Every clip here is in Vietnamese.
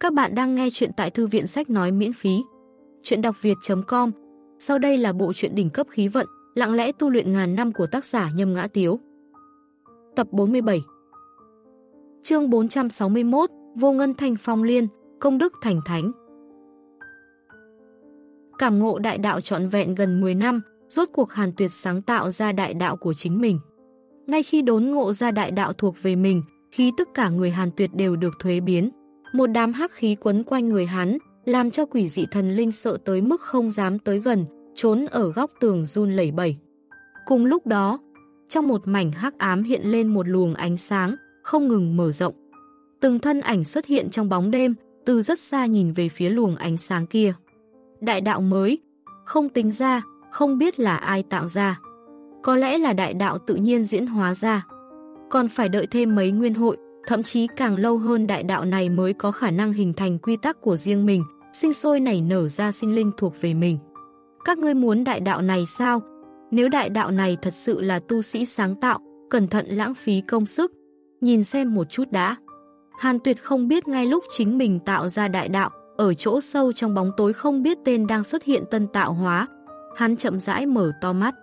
Các bạn đang nghe chuyện tại thư viện sách nói miễn phí. Chuyện đọc việt.com Sau đây là bộ truyện đỉnh cấp khí vận, lặng lẽ tu luyện ngàn năm của tác giả Nhâm Ngã Tiếu. Tập 47 Chương 461 Vô Ngân Thành Phong Liên, Công Đức Thành Thánh Cảm ngộ đại đạo trọn vẹn gần 10 năm, rốt cuộc Hàn Tuyệt sáng tạo ra đại đạo của chính mình. Ngay khi đốn ngộ ra đại đạo thuộc về mình, khi tất cả người Hàn Tuyệt đều được thuế biến. Một đám hắc khí quấn quanh người hắn, làm cho quỷ dị thần linh sợ tới mức không dám tới gần, trốn ở góc tường run lẩy bẩy. Cùng lúc đó, trong một mảnh hắc ám hiện lên một luồng ánh sáng, không ngừng mở rộng. Từng thân ảnh xuất hiện trong bóng đêm, từ rất xa nhìn về phía luồng ánh sáng kia. Đại đạo mới, không tính ra, không biết là ai tạo ra. Có lẽ là đại đạo tự nhiên diễn hóa ra. Còn phải đợi thêm mấy nguyên hội, thậm chí càng lâu hơn đại đạo này mới có khả năng hình thành quy tắc của riêng mình, sinh sôi nảy nở ra sinh linh thuộc về mình. Các ngươi muốn đại đạo này sao? Nếu đại đạo này thật sự là tu sĩ sáng tạo, cẩn thận lãng phí công sức, nhìn xem một chút đã. Hàn Tuyệt không biết ngay lúc chính mình tạo ra đại đạo, ở chỗ sâu trong bóng tối không biết tên đang xuất hiện tân tạo hóa. Hắn chậm rãi mở to mắt.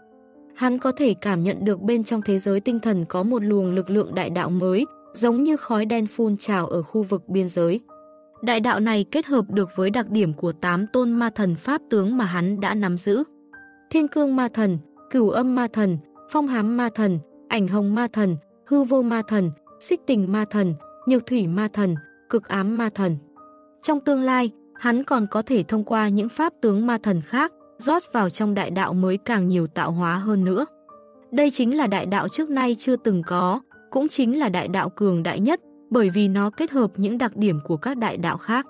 Hắn có thể cảm nhận được bên trong thế giới tinh thần có một luồng lực lượng đại đạo mới, giống như khói đen phun trào ở khu vực biên giới. Đại đạo này kết hợp được với đặc điểm của tám tôn ma thần pháp tướng mà hắn đã nắm giữ. Thiên cương ma thần, cửu âm ma thần, phong hám ma thần, ảnh hồng ma thần, hư vô ma thần, xích tình ma thần, nhược thủy ma thần, cực ám ma thần. Trong tương lai, hắn còn có thể thông qua những pháp tướng ma thần khác, rót vào trong đại đạo mới càng nhiều tạo hóa hơn nữa. Đây chính là đại đạo trước nay chưa từng có, cũng chính là đại đạo cường đại nhất, bởi vì nó kết hợp những đặc điểm của các đại đạo khác.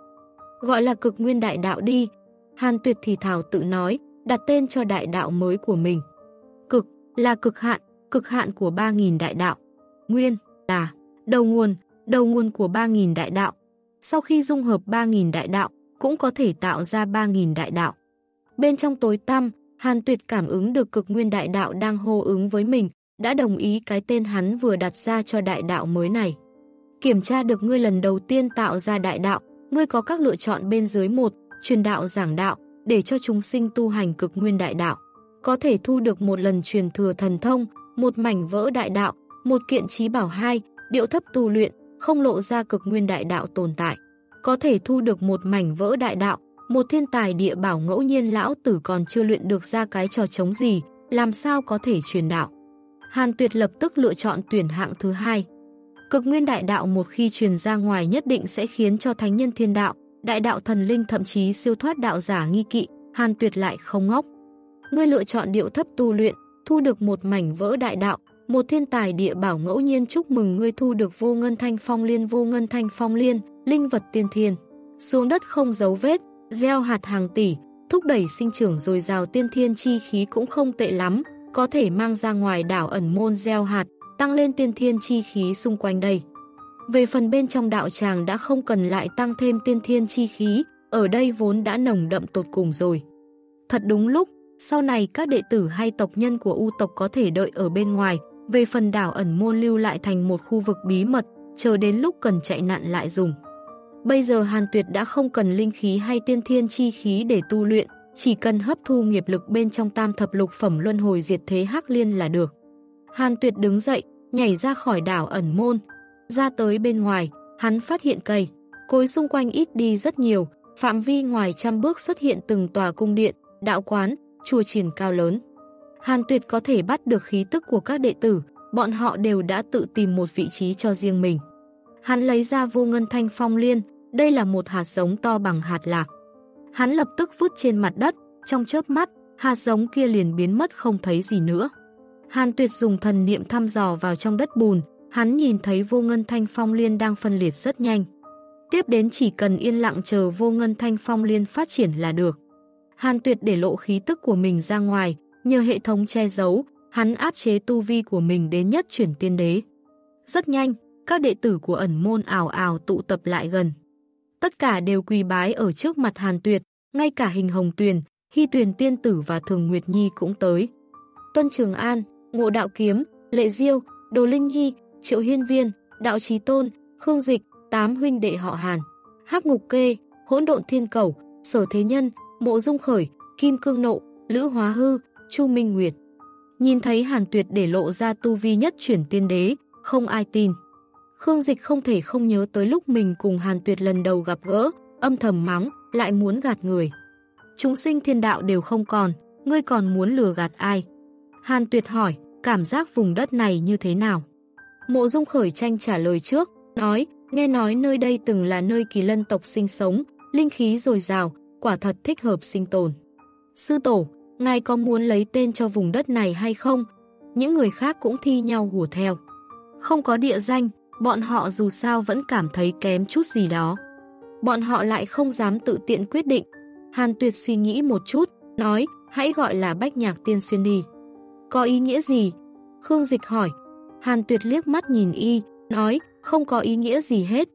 Gọi là cực nguyên đại đạo đi, Hàn Tuyệt thì thảo tự nói, đặt tên cho đại đạo mới của mình. Cực là cực hạn, cực hạn của 3.000 đại đạo. Nguyên là đầu nguồn, đầu nguồn của 3.000 đại đạo. Sau khi dung hợp 3.000 đại đạo, cũng có thể tạo ra 3.000 đại đạo. Bên trong tối tăm, Hàn Tuyệt cảm ứng được cực nguyên đại đạo đang hô ứng với mình, đã đồng ý cái tên hắn vừa đặt ra cho đại đạo mới này. Kiểm tra được ngươi lần đầu tiên tạo ra đại đạo, ngươi có các lựa chọn bên dưới một, truyền đạo giảng đạo, để cho chúng sinh tu hành cực nguyên đại đạo. Có thể thu được một lần truyền thừa thần thông, một mảnh vỡ đại đạo, một kiện trí bảo hai, điệu thấp tu luyện, không lộ ra cực nguyên đại đạo tồn tại. Có thể thu được một mảnh vỡ đại đạo, một thiên tài địa bảo ngẫu nhiên lão tử còn chưa luyện được ra cái trò chống gì, làm sao có thể truyền đạo. Hàn Tuyệt lập tức lựa chọn tuyển hạng thứ hai. Cực nguyên đại đạo một khi truyền ra ngoài nhất định sẽ khiến cho thánh nhân thiên đạo, đại đạo thần linh thậm chí siêu thoát đạo giả nghi kỵ, Hàn Tuyệt lại không ngốc. Ngươi lựa chọn điệu thấp tu luyện, thu được một mảnh vỡ đại đạo, một thiên tài địa bảo ngẫu nhiên chúc mừng ngươi thu được vô ngân thanh phong liên vô ngân thanh phong liên, linh vật tiên thiên. Xuống đất không dấu vết, gieo hạt hàng tỷ, thúc đẩy sinh trưởng rồi rào tiên thiên chi khí cũng không tệ lắm, có thể mang ra ngoài đảo ẩn môn gieo hạt, tăng lên tiên thiên chi khí xung quanh đây. Về phần bên trong đạo tràng đã không cần lại tăng thêm tiên thiên chi khí, ở đây vốn đã nồng đậm tột cùng rồi. Thật đúng lúc, sau này các đệ tử hay tộc nhân của U tộc có thể đợi ở bên ngoài, về phần đảo ẩn môn lưu lại thành một khu vực bí mật, chờ đến lúc cần chạy nạn lại dùng. Bây giờ Hàn Tuyệt đã không cần linh khí hay tiên thiên chi khí để tu luyện, chỉ cần hấp thu nghiệp lực bên trong tam thập lục phẩm luân hồi diệt thế hắc liên là được. Hàn Tuyệt đứng dậy, nhảy ra khỏi đảo ẩn môn. Ra tới bên ngoài, hắn phát hiện cây. Cối xung quanh ít đi rất nhiều, phạm vi ngoài trăm bước xuất hiện từng tòa cung điện, đạo quán, chùa triển cao lớn. Hàn Tuyệt có thể bắt được khí tức của các đệ tử, bọn họ đều đã tự tìm một vị trí cho riêng mình. Hắn lấy ra vô ngân thanh phong liên, đây là một hạt giống to bằng hạt lạc. Hắn lập tức vứt trên mặt đất, trong chớp mắt, hạt giống kia liền biến mất không thấy gì nữa. Hàn Tuyệt dùng thần niệm thăm dò vào trong đất bùn, hắn nhìn thấy vô ngân thanh phong liên đang phân liệt rất nhanh. Tiếp đến chỉ cần yên lặng chờ vô ngân thanh phong liên phát triển là được. Hàn Tuyệt để lộ khí tức của mình ra ngoài, nhờ hệ thống che giấu, hắn áp chế tu vi của mình đến nhất chuyển tiên đế. Rất nhanh, các đệ tử của ẩn môn ảo ảo tụ tập lại gần. Tất cả đều quỳ bái ở trước mặt Hàn Tuyệt, ngay cả hình hồng tuyền, hy tuyền tiên tử và thường Nguyệt Nhi cũng tới. Tuân Trường An, Ngộ Đạo Kiếm, Lệ Diêu, Đồ Linh Nhi, Triệu Hiên Viên, Đạo Trí Tôn, Khương Dịch, tám huynh đệ họ Hàn. Hắc Ngục Kê, Hỗn Độn Thiên Cầu, Sở Thế Nhân, Mộ Dung Khởi, Kim Cương Nộ, Lữ Hóa Hư, Chu Minh Nguyệt. Nhìn thấy Hàn Tuyệt để lộ ra tu vi nhất chuyển tiên đế, không ai tin. Khương Dịch không thể không nhớ tới lúc mình cùng Hàn Tuyệt lần đầu gặp gỡ, âm thầm mắng, lại muốn gạt người. Chúng sinh thiên đạo đều không còn, ngươi còn muốn lừa gạt ai? Hàn Tuyệt hỏi, cảm giác vùng đất này như thế nào? Mộ Dung Khởi tranh trả lời trước, nói, nghe nói nơi đây từng là nơi kỳ lân tộc sinh sống, linh khí dồi dào, quả thật thích hợp sinh tồn. Sư tổ, ngài có muốn lấy tên cho vùng đất này hay không? Những người khác cũng thi nhau hùa theo. Không có địa danh, bọn họ dù sao vẫn cảm thấy kém chút gì đó. Bọn họ lại không dám tự tiện quyết định. Hàn Tuyệt suy nghĩ một chút, nói, hãy gọi là Bách Nhạc Tiên Xuyên đi. Có ý nghĩa gì? Khương Dịch hỏi. Hàn Tuyệt liếc mắt nhìn y, nói, không có ý nghĩa gì hết.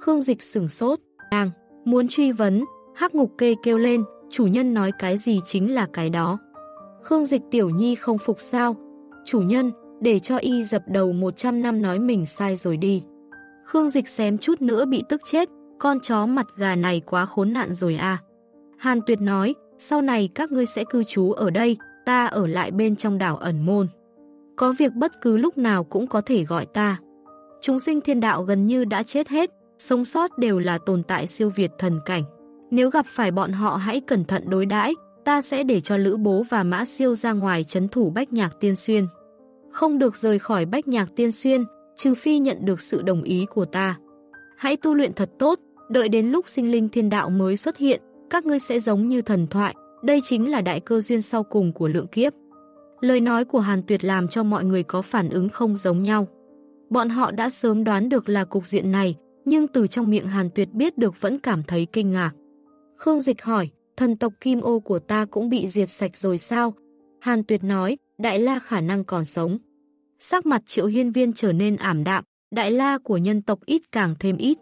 Khương Dịch sửng sốt, đang, muốn truy vấn, hắc ngục kê kêu lên, chủ nhân nói cái gì chính là cái đó. Khương Dịch tiểu nhi không phục sao? Chủ nhân, để cho y dập đầu 100 năm nói mình sai rồi đi. Khương Dịch xém chút nữa bị tức chết, con chó mặt gà này quá khốn nạn rồi à. Hàn Tuyệt nói, sau này các ngươi sẽ cư trú ở đây, ta ở lại bên trong đảo ẩn môn. Có việc bất cứ lúc nào cũng có thể gọi ta. Chúng sinh thiên đạo gần như đã chết hết, sống sót đều là tồn tại siêu việt thần cảnh. Nếu gặp phải bọn họ hãy cẩn thận đối đãi, ta sẽ để cho Lữ Bố và Mã Siêu ra ngoài chấn thủ Bách Nhạc Tiên Xuyên. Không được rời khỏi Bách Nhạc Tiên Xuyên, trừ phi nhận được sự đồng ý của ta. Hãy tu luyện thật tốt, đợi đến lúc sinh linh thiên đạo mới xuất hiện, các ngươi sẽ giống như thần thoại, đây chính là đại cơ duyên sau cùng của lượng kiếp. Lời nói của Hàn Tuyệt làm cho mọi người có phản ứng không giống nhau. Bọn họ đã sớm đoán được là cục diện này, nhưng từ trong miệng Hàn Tuyệt biết được vẫn cảm thấy kinh ngạc. Khương Dịch hỏi, thần tộc Kim Ô của ta cũng bị diệt sạch rồi sao? Hàn Tuyệt nói, Đại La khả năng còn sống. Sắc mặt Triệu Hiên Viên trở nên ảm đạm, Đại La của nhân tộc ít càng thêm ít.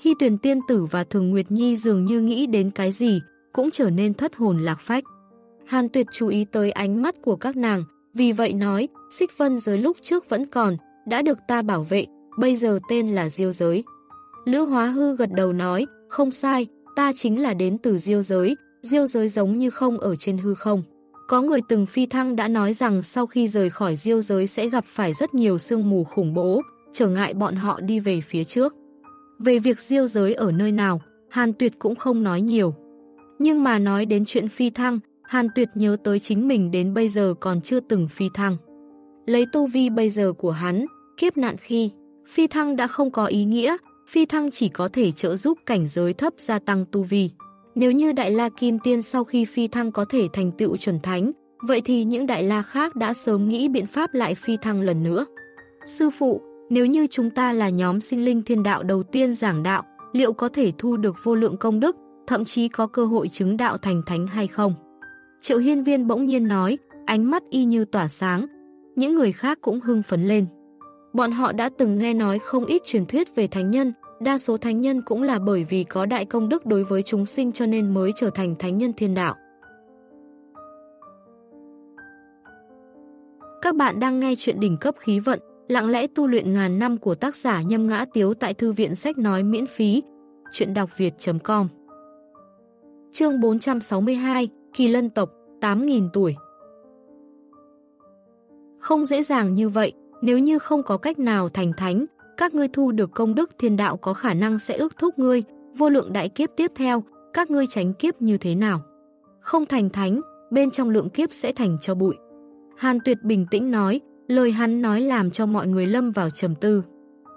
Hy tuyển tiên tử và Thường Nguyệt Nhi dường như nghĩ đến cái gì, cũng trở nên thất hồn lạc phách. Hàn Tuyệt chú ý tới ánh mắt của các nàng, vì vậy nói, xích vân giới lúc trước vẫn còn, đã được ta bảo vệ, bây giờ tên là Diêu Giới. Lữ Hóa Hư gật đầu nói, không sai, ta chính là đến từ Diêu Giới, Diêu Giới giống như không ở trên hư không. Có người từng phi thăng đã nói rằng sau khi rời khỏi Diêu Giới sẽ gặp phải rất nhiều sương mù khủng bố, trở ngại bọn họ đi về phía trước. Về việc Diêu Giới ở nơi nào, Hàn Tuyệt cũng không nói nhiều. Nhưng mà nói đến chuyện phi thăng, Hàn Tuyệt nhớ tới chính mình đến bây giờ còn chưa từng phi thăng. Lấy tu vi bây giờ của hắn, kiếp nạn khi, phi thăng đã không có ý nghĩa, phi thăng chỉ có thể trợ giúp cảnh giới thấp gia tăng tu vi. Nếu như Đại La Kim Tiên sau khi phi thăng có thể thành tựu chuẩn thánh, vậy thì những Đại La khác đã sớm nghĩ biện pháp lại phi thăng lần nữa. Sư phụ, nếu như chúng ta là nhóm sinh linh thiên đạo đầu tiên giảng đạo, liệu có thể thu được vô lượng công đức, thậm chí có cơ hội chứng đạo thành thánh hay không? Triệu Hiên Viên bỗng nhiên nói, ánh mắt y như tỏa sáng. Những người khác cũng hưng phấn lên. Bọn họ đã từng nghe nói không ít truyền thuyết về thánh nhân, đa số thánh nhân cũng là bởi vì có đại công đức đối với chúng sinh cho nên mới trở thành thánh nhân thiên đạo. Các bạn đang nghe chuyện đỉnh cấp khí vận, lặng lẽ tu luyện ngàn năm của tác giả Nhâm Ngã Tiếu tại Thư viện Sách Nói miễn phí, chuyện đọc việt.com Chương 462, Kỳ Lân Tộc, 8.000 tuổi. Không dễ dàng như vậy, nếu như không có cách nào thành thánh, các ngươi thu được công đức thiên đạo có khả năng sẽ ước thúc ngươi, vô lượng đại kiếp tiếp theo, các ngươi tránh kiếp như thế nào? Không thành thánh, bên trong lượng kiếp sẽ thành cho bụi. Hàn Tuyệt bình tĩnh nói, lời hắn nói làm cho mọi người lâm vào trầm tư.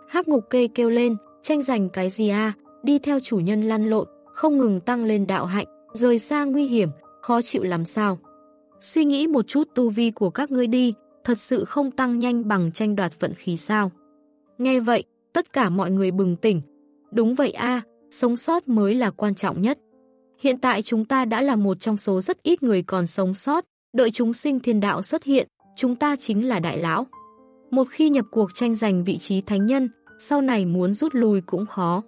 Hắc ngục kê kêu lên, tranh giành cái gì à, đi theo chủ nhân lăn lộn, không ngừng tăng lên đạo hạnh, rời xa nguy hiểm, khó chịu làm sao. Suy nghĩ một chút tu vi của các ngươi đi, thật sự không tăng nhanh bằng tranh đoạt vận khí sao. Nghe vậy, tất cả mọi người bừng tỉnh. Đúng vậy a sống sót mới là quan trọng nhất. Hiện tại chúng ta đã là một trong số rất ít người còn sống sót, đợi chúng sinh thiên đạo xuất hiện, chúng ta chính là đại lão. Một khi nhập cuộc tranh giành vị trí thánh nhân, sau này muốn rút lui cũng khó.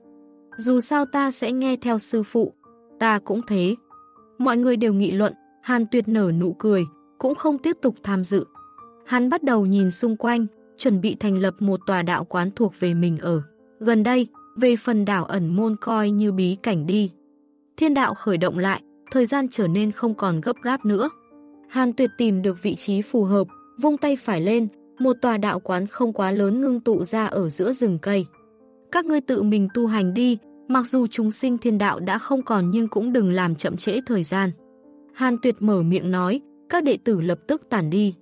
Dù sao ta sẽ nghe theo sư phụ, ta cũng thế. Mọi người đều nghị luận, Hàn Tuyệt nở nụ cười, cũng không tiếp tục tham dự. Hắn bắt đầu nhìn xung quanh, chuẩn bị thành lập một tòa đạo quán thuộc về mình ở. Gần đây, về phần đảo ẩn môn coi như bí cảnh đi. Thiên đạo khởi động lại, thời gian trở nên không còn gấp gáp nữa. Hàn Tuyệt tìm được vị trí phù hợp, vung tay phải lên, một tòa đạo quán không quá lớn ngưng tụ ra ở giữa rừng cây. Các ngươi tự mình tu hành đi, mặc dù chúng sinh thiên đạo đã không còn nhưng cũng đừng làm chậm trễ thời gian. Hàn Tuyệt mở miệng nói, các đệ tử lập tức tản đi.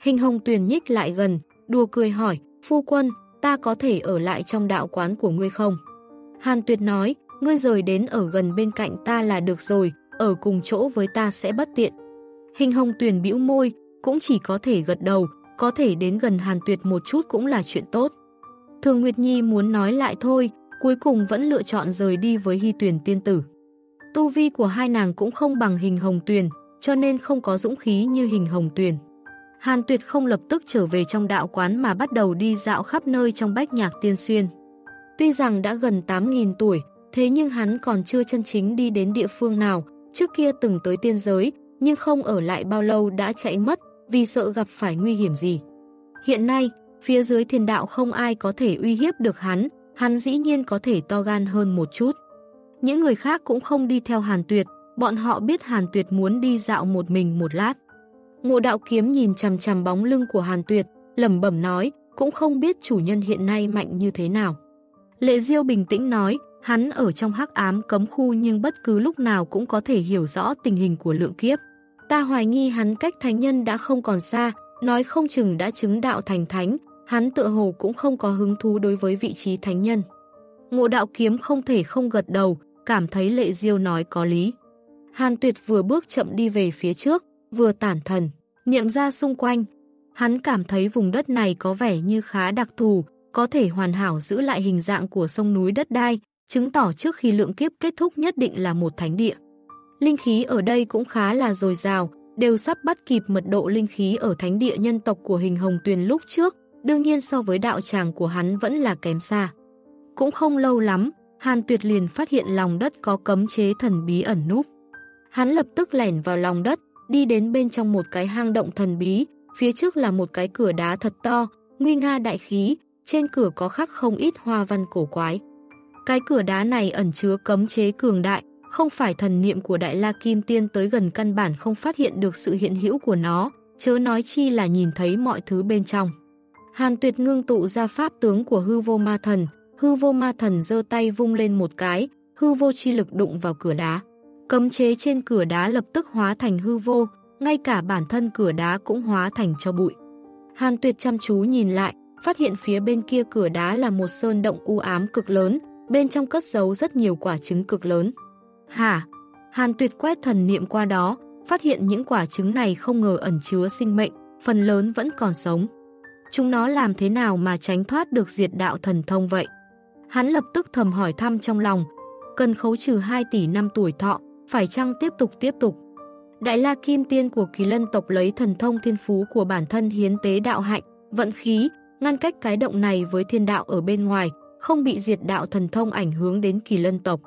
Hình hồng tuyền nhích lại gần, đùa cười hỏi, phu quân, ta có thể ở lại trong đạo quán của ngươi không? Hàn Tuyệt nói, ngươi rời đến ở gần bên cạnh ta là được rồi, ở cùng chỗ với ta sẽ bất tiện. Hình hồng tuyền bĩu môi, cũng chỉ có thể gật đầu, có thể đến gần Hàn Tuyệt một chút cũng là chuyện tốt. Thường Nguyệt Nhi muốn nói lại thôi, cuối cùng vẫn lựa chọn rời đi với Hy Tuyền tiên tử. Tu vi của hai nàng cũng không bằng hình hồng tuyền, cho nên không có dũng khí như hình hồng tuyền. Hàn Tuyệt không lập tức trở về trong đạo quán mà bắt đầu đi dạo khắp nơi trong bách nhạc tiên xuyên. Tuy rằng đã gần 8.000 tuổi, thế nhưng hắn còn chưa chân chính đi đến địa phương nào, trước kia từng tới tiên giới, nhưng không ở lại bao lâu đã chạy mất vì sợ gặp phải nguy hiểm gì. Hiện nay, phía dưới thiên đạo không ai có thể uy hiếp được hắn, hắn dĩ nhiên có thể to gan hơn một chút. Những người khác cũng không đi theo Hàn Tuyệt, bọn họ biết Hàn Tuyệt muốn đi dạo một mình một lát. Ngộ đạo kiếm nhìn chằm chằm bóng lưng của Hàn Tuyệt, lẩm bẩm nói, cũng không biết chủ nhân hiện nay mạnh như thế nào. Lệ Diêu bình tĩnh nói, hắn ở trong hắc ám cấm khu nhưng bất cứ lúc nào cũng có thể hiểu rõ tình hình của lượng kiếp. Ta hoài nghi hắn cách thánh nhân đã không còn xa, nói không chừng đã chứng đạo thành thánh, hắn tựa hồ cũng không có hứng thú đối với vị trí thánh nhân. Ngộ đạo kiếm không thể không gật đầu, cảm thấy lệ diêu nói có lý. Hàn tuyệt vừa bước chậm đi về phía trước, vừa tản thần, niệm ra xung quanh. Hắn cảm thấy vùng đất này có vẻ như khá đặc thù, có thể hoàn hảo giữ lại hình dạng của sông núi đất đai, chứng tỏ trước khi lượng kiếp kết thúc nhất định là một thánh địa. Linh khí ở đây cũng khá là dồi dào, đều sắp bắt kịp mật độ linh khí ở thánh địa nhân tộc của hình hồng tuyền lúc trước, đương nhiên so với đạo tràng của hắn vẫn là kém xa. Cũng không lâu lắm, Hàn Tuyệt liền phát hiện lòng đất có cấm chế thần bí ẩn núp. Hắn lập tức lẻn vào lòng đất, đi đến bên trong một cái hang động thần bí, phía trước là một cái cửa đá thật to, nguy nga đại khí, trên cửa có khắc không ít hoa văn cổ quái. Cái cửa đá này ẩn chứa cấm chế cường đại, không phải thần niệm của Đại La Kim Tiên tới gần căn bản không phát hiện được sự hiện hữu của nó, chớ nói chi là nhìn thấy mọi thứ bên trong. Hàn tuyệt ngưng tụ ra pháp tướng của hư vô ma thần, hư vô ma thần giơ tay vung lên một cái, hư vô chi lực đụng vào cửa đá. Cấm chế trên cửa đá lập tức hóa thành hư vô, ngay cả bản thân cửa đá cũng hóa thành cho bụi. Hàn tuyệt chăm chú nhìn lại, phát hiện phía bên kia cửa đá là một sơn động u ám cực lớn, bên trong cất giấu rất nhiều quả trứng cực lớn. Hả? Hàn tuyệt quét thần niệm qua đó, phát hiện những quả trứng này không ngờ ẩn chứa sinh mệnh, phần lớn vẫn còn sống. Chúng nó làm thế nào mà tránh thoát được diệt đạo thần thông vậy? Hắn lập tức thầm hỏi thăm trong lòng, cần khấu trừ 2 tỷ năm tuổi thọ, phải chăng tiếp tục tiếp tục? Đại La Kim Tiên của Kỳ Lân tộc lấy thần thông thiên phú của bản thân hiến tế đạo hạnh, vận khí, ngăn cách cái động này với thiên đạo ở bên ngoài, không bị diệt đạo thần thông ảnh hưởng đến Kỳ Lân tộc.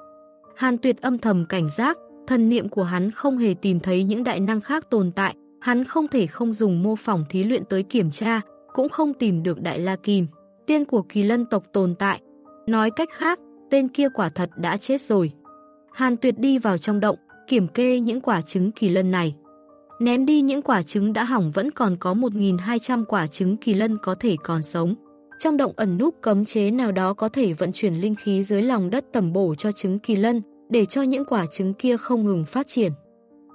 Hàn Tuyệt âm thầm cảnh giác, thần niệm của hắn không hề tìm thấy những đại năng khác tồn tại, hắn không thể không dùng mô phỏng thí luyện tới kiểm tra, cũng không tìm được Đại La Kim. Tiên của kỳ lân tộc tồn tại. Nói cách khác, tên kia quả thật đã chết rồi. Hàn Tuyệt đi vào trong động, kiểm kê những quả trứng kỳ lân này. Ném đi những quả trứng đã hỏng vẫn còn có 1.200 quả trứng kỳ lân có thể còn sống. Trong động ẩn núp cấm chế nào đó có thể vận chuyển linh khí dưới lòng đất tầm bổ cho trứng kỳ lân, để cho những quả trứng kia không ngừng phát triển.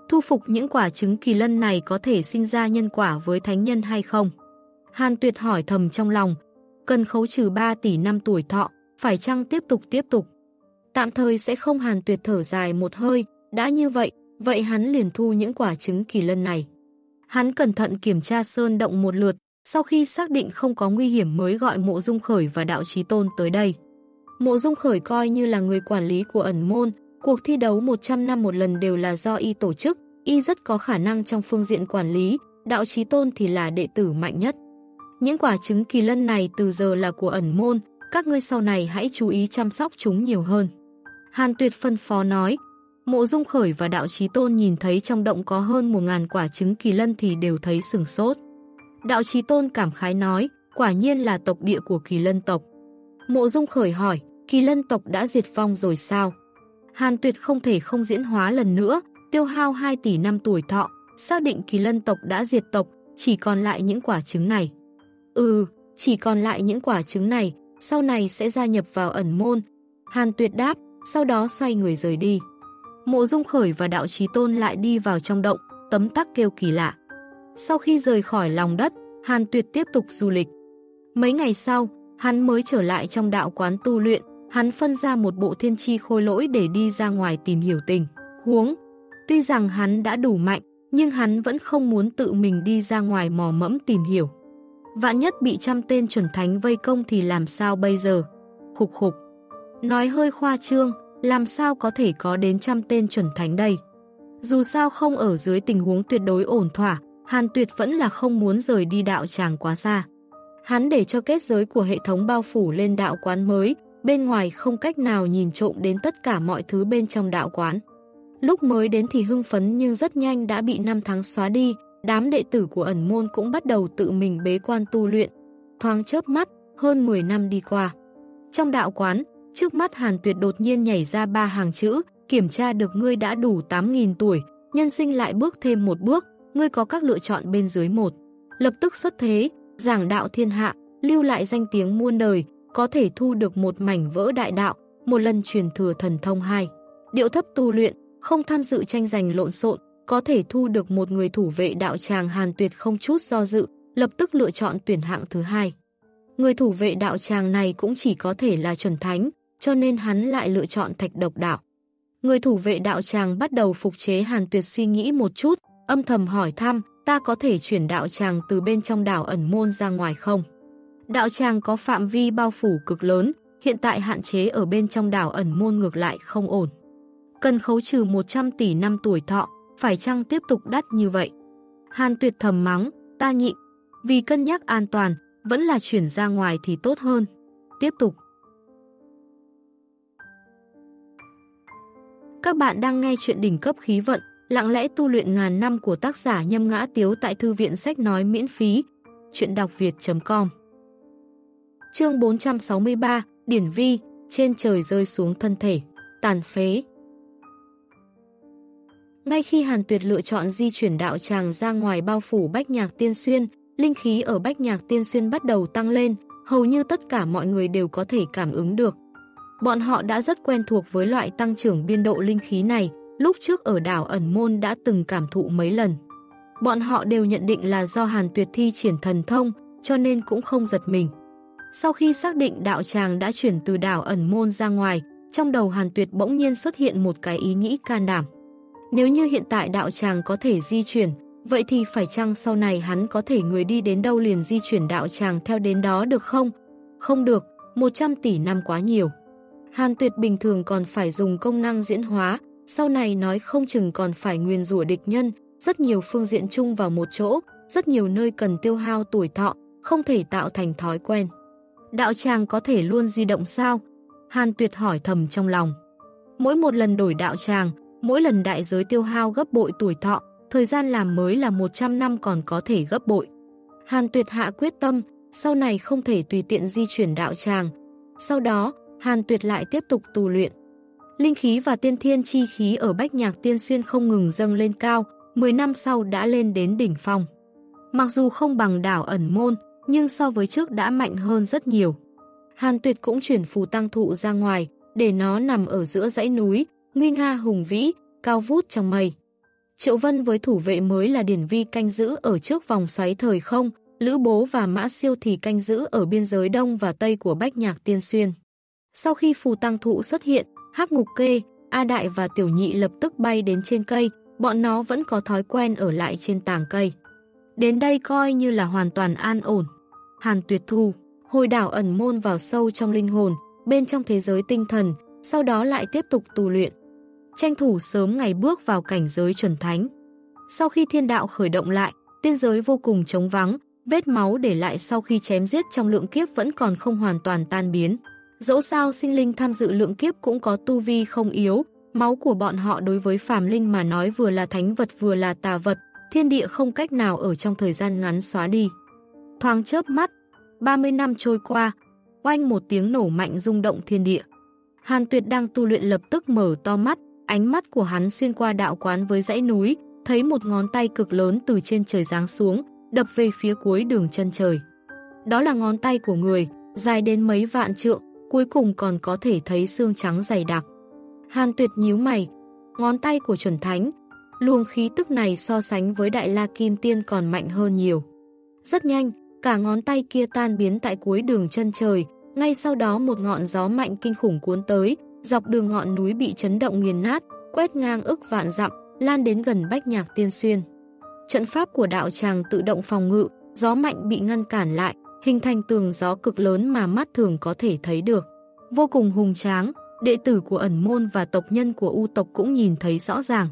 Thu phục những quả trứng kỳ lân này có thể sinh ra nhân quả với thánh nhân hay không? Hàn Tuyệt hỏi thầm trong lòng, cần khấu trừ 3 tỷ năm tuổi thọ, phải chăng tiếp tục tiếp tục? Tạm thời sẽ không Hàn Tuyệt thở dài một hơi, đã như vậy, vậy hắn liền thu những quả trứng kỳ lân này. Hắn cẩn thận kiểm tra sơn động một lượt, sau khi xác định không có nguy hiểm mới gọi Mộ Dung Khởi và Đạo trí Tôn tới đây. Mộ Dung Khởi coi như là người quản lý của ẩn môn, cuộc thi đấu 100 năm một lần đều là do y tổ chức, y rất có khả năng trong phương diện quản lý, Đạo trí Tôn thì là đệ tử mạnh nhất. Những quả trứng kỳ lân này từ giờ là của ẩn môn, các ngươi sau này hãy chú ý chăm sóc chúng nhiều hơn. Hàn Tuyệt phân phó nói, Mộ Dung Khởi và Đạo Chí Tôn nhìn thấy trong động có hơn 1.000 quả trứng kỳ lân thì đều thấy sừng sốt. Đạo Chí Tôn cảm khái nói, quả nhiên là tộc địa của kỳ lân tộc. Mộ Dung Khởi hỏi, Kỳ lân tộc đã diệt vong rồi sao? Hàn Tuyệt không thể không diễn hóa lần nữa, tiêu hao 2 tỷ năm tuổi thọ, xác định kỳ lân tộc đã diệt tộc, chỉ còn lại những quả trứng này. Ừ, chỉ còn lại những quả trứng này, sau này sẽ gia nhập vào ẩn môn. Hàn Tuyệt đáp, sau đó xoay người rời đi. Mộ Dung Khởi và Đạo Trí Tôn lại đi vào trong động, tấm tắc kêu kỳ lạ. Sau khi rời khỏi lòng đất, Hàn Tuyệt tiếp tục du lịch. Mấy ngày sau, hắn mới trở lại trong đạo quán tu luyện, hắn phân ra một bộ thiên chi khôi lỗi để đi ra ngoài tìm hiểu tình. Huống, tuy rằng hắn đã đủ mạnh, nhưng hắn vẫn không muốn tự mình đi ra ngoài mò mẫm tìm hiểu. Vạn nhất bị trăm tên chuẩn thánh vây công thì làm sao bây giờ? Khục khục. Nói hơi khoa trương, làm sao có thể có đến trăm tên chuẩn thánh đây? Dù sao không ở dưới tình huống tuyệt đối ổn thỏa, Hàn Tuyệt vẫn là không muốn rời đi đạo tràng quá xa. Hắn để cho kết giới của hệ thống bao phủ lên đạo quán mới, bên ngoài không cách nào nhìn trộm đến tất cả mọi thứ bên trong đạo quán. Lúc mới đến thì hưng phấn nhưng rất nhanh đã bị năm tháng xóa đi, đám đệ tử của ẩn môn cũng bắt đầu tự mình bế quan tu luyện. Thoáng chớp mắt, hơn 10 năm đi qua. Trong đạo quán, trước mắt Hàn Tuyệt đột nhiên nhảy ra ba hàng chữ, kiểm tra được ngươi đã đủ 8.000 tuổi, nhân sinh lại bước thêm một bước, ngươi có các lựa chọn bên dưới một. Lập tức xuất thế, giảng đạo thiên hạ, lưu lại danh tiếng muôn đời, có thể thu được một mảnh vỡ đại đạo, một lần truyền thừa thần thông hai. Điệu thấp tu luyện, không tham dự tranh giành lộn xộn, có thể thu được một người thủ vệ đạo tràng Hàn Tuyệt không chút do dự, lập tức lựa chọn tuyển hạng thứ hai. Người thủ vệ đạo tràng này cũng chỉ có thể là chuẩn thánh, cho nên hắn lại lựa chọn thạch độc đạo. Người thủ vệ đạo tràng bắt đầu phục chế Hàn Tuyệt suy nghĩ một chút, âm thầm hỏi thăm, ta có thể chuyển đạo tràng từ bên trong đảo ẩn môn ra ngoài không? Đạo tràng có phạm vi bao phủ cực lớn, hiện tại hạn chế ở bên trong đảo ẩn môn ngược lại không ổn. Cần khấu trừ 100 tỷ năm tuổi thọ, phải chăng tiếp tục đắt như vậy? Hàn tuyệt thầm mắng, ta nhịn, vì cân nhắc an toàn, vẫn là chuyển ra ngoài thì tốt hơn. Tiếp tục. Các bạn đang nghe chuyện đỉnh cấp khí vận, lặng lẽ tu luyện ngàn năm của tác giả Nhâm Ngã Tiếu tại Thư viện Sách Nói miễn phí, chuyện đọc việt.com Chương 463, Điển Vi, trên trời rơi xuống thân thể, tàn phế. Ngay khi Hàn Tuyệt lựa chọn di chuyển đạo tràng ra ngoài bao phủ Bách Nhạc Tiên Xuyên, linh khí ở Bách Nhạc Tiên Xuyên bắt đầu tăng lên, hầu như tất cả mọi người đều có thể cảm ứng được. Bọn họ đã rất quen thuộc với loại tăng trưởng biên độ linh khí này, lúc trước ở đảo ẩn môn đã từng cảm thụ mấy lần. Bọn họ đều nhận định là do Hàn Tuyệt thi triển thần thông, cho nên cũng không giật mình. Sau khi xác định đạo tràng đã chuyển từ đảo ẩn môn ra ngoài, trong đầu Hàn Tuyệt bỗng nhiên xuất hiện một cái ý nghĩ can đảm. Nếu như hiện tại đạo tràng có thể di chuyển, vậy thì phải chăng sau này hắn có thể người đi đến đâu liền di chuyển đạo tràng theo đến đó được không? Không được, 100 tỷ năm quá nhiều. Hàn Tuyệt bình thường còn phải dùng công năng diễn hóa, sau này nói không chừng còn phải nguyên rủa địch nhân, rất nhiều phương diện chung vào một chỗ, rất nhiều nơi cần tiêu hao tuổi thọ, không thể tạo thành thói quen. Đạo tràng có thể luôn di động sao? Hàn Tuyệt hỏi thầm trong lòng. Mỗi một lần đổi đạo tràng, mỗi lần đại giới tiêu hao gấp bội tuổi thọ, thời gian làm mới là 100 năm còn có thể gấp bội. Hàn Tuyệt hạ quyết tâm, sau này không thể tùy tiện di chuyển đạo tràng. Sau đó, Hàn Tuyệt lại tiếp tục tu luyện. Linh khí và tiên thiên chi khí ở Bách Nhạc Tiên Xuyên không ngừng dâng lên cao, 10 năm sau đã lên đến đỉnh phong. Mặc dù không bằng đảo ẩn môn, nhưng so với trước đã mạnh hơn rất nhiều. Hàn Tuyệt cũng chuyển phù tăng thụ ra ngoài, để nó nằm ở giữa dãy núi, nguy nga hùng vĩ, cao vút trong mây. Triệu Vân với thủ vệ mới là Điển Vi canh giữ ở trước vòng xoáy thời không, Lữ Bố và Mã Siêu thì canh giữ ở biên giới đông và tây của Bách Nhạc Tiên Xuyên. Sau khi phù tăng thụ xuất hiện, Hắc Ngục Kê, A Đại và Tiểu Nhị lập tức bay đến trên cây, bọn nó vẫn có thói quen ở lại trên tàng cây. Đến đây coi như là hoàn toàn an ổn. Hàn Tuyệt Thu, hồi đảo ẩn môn vào sâu trong linh hồn, bên trong thế giới tinh thần, sau đó lại tiếp tục tu luyện. Tranh thủ sớm ngày bước vào cảnh giới chuẩn thánh. Sau khi thiên đạo khởi động lại, tiên giới vô cùng trống vắng, vết máu để lại sau khi chém giết trong lượng kiếp vẫn còn không hoàn toàn tan biến. Dẫu sao sinh linh tham dự lượng kiếp cũng có tu vi không yếu, máu của bọn họ đối với phàm linh mà nói vừa là thánh vật vừa là tà vật, thiên địa không cách nào ở trong thời gian ngắn xóa đi. Thoáng chớp mắt, 30 năm trôi qua, oanh một tiếng nổ mạnh rung động thiên địa, Hàn Tuyệt đang tu luyện lập tức mở to mắt, ánh mắt của hắn xuyên qua đạo quán với dãy núi, thấy một ngón tay cực lớn từ trên trời giáng xuống, đập về phía cuối đường chân trời. Đó là ngón tay của người, dài đến mấy vạn trượng, cuối cùng còn có thể thấy xương trắng dày đặc. Hàn Tuyệt nhíu mày, ngón tay của chuẩn thánh, luồng khí tức này so sánh với Đại La Kim Tiên còn mạnh hơn nhiều. Rất nhanh, cả ngón tay kia tan biến tại cuối đường chân trời, ngay sau đó một ngọn gió mạnh kinh khủng cuốn tới, dọc đường ngọn núi bị chấn động nghiền nát, quét ngang ức vạn dặm, lan đến gần Bách Nhạc Tiên Xuyên. Trận pháp của đạo tràng tự động phòng ngự, gió mạnh bị ngăn cản lại, hình thành tường gió cực lớn mà mắt thường có thể thấy được. Vô cùng hùng tráng, đệ tử của ẩn môn và tộc nhân của U tộc cũng nhìn thấy rõ ràng.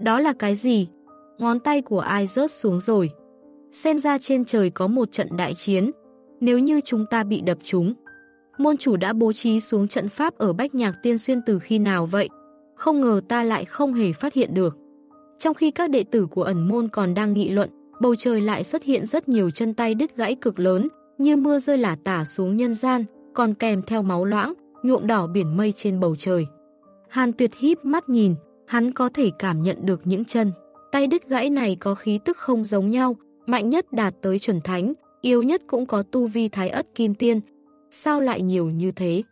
Đó là cái gì? Ngón tay của ai rớt xuống rồi? Xem ra trên trời có một trận đại chiến. Nếu như chúng ta bị đập chúng, môn chủ đã bố trí xuống trận pháp ở Bách Nhạc Tiên Xuyên từ khi nào vậy? Không ngờ ta lại không hề phát hiện được. Trong khi các đệ tử của ẩn môn còn đang nghị luận, bầu trời lại xuất hiện rất nhiều chân tay đứt gãy cực lớn, như mưa rơi lả tả xuống nhân gian, còn kèm theo máu loãng, nhuộm đỏ biển mây trên bầu trời. Hàn tuyệt híp mắt nhìn, hắn có thể cảm nhận được những chân. Tay đứt gãy này có khí tức không giống nhau, mạnh nhất đạt tới chuẩn thánh, yếu nhất cũng có tu vi thái ất kim tiên. Sao lại nhiều như thế?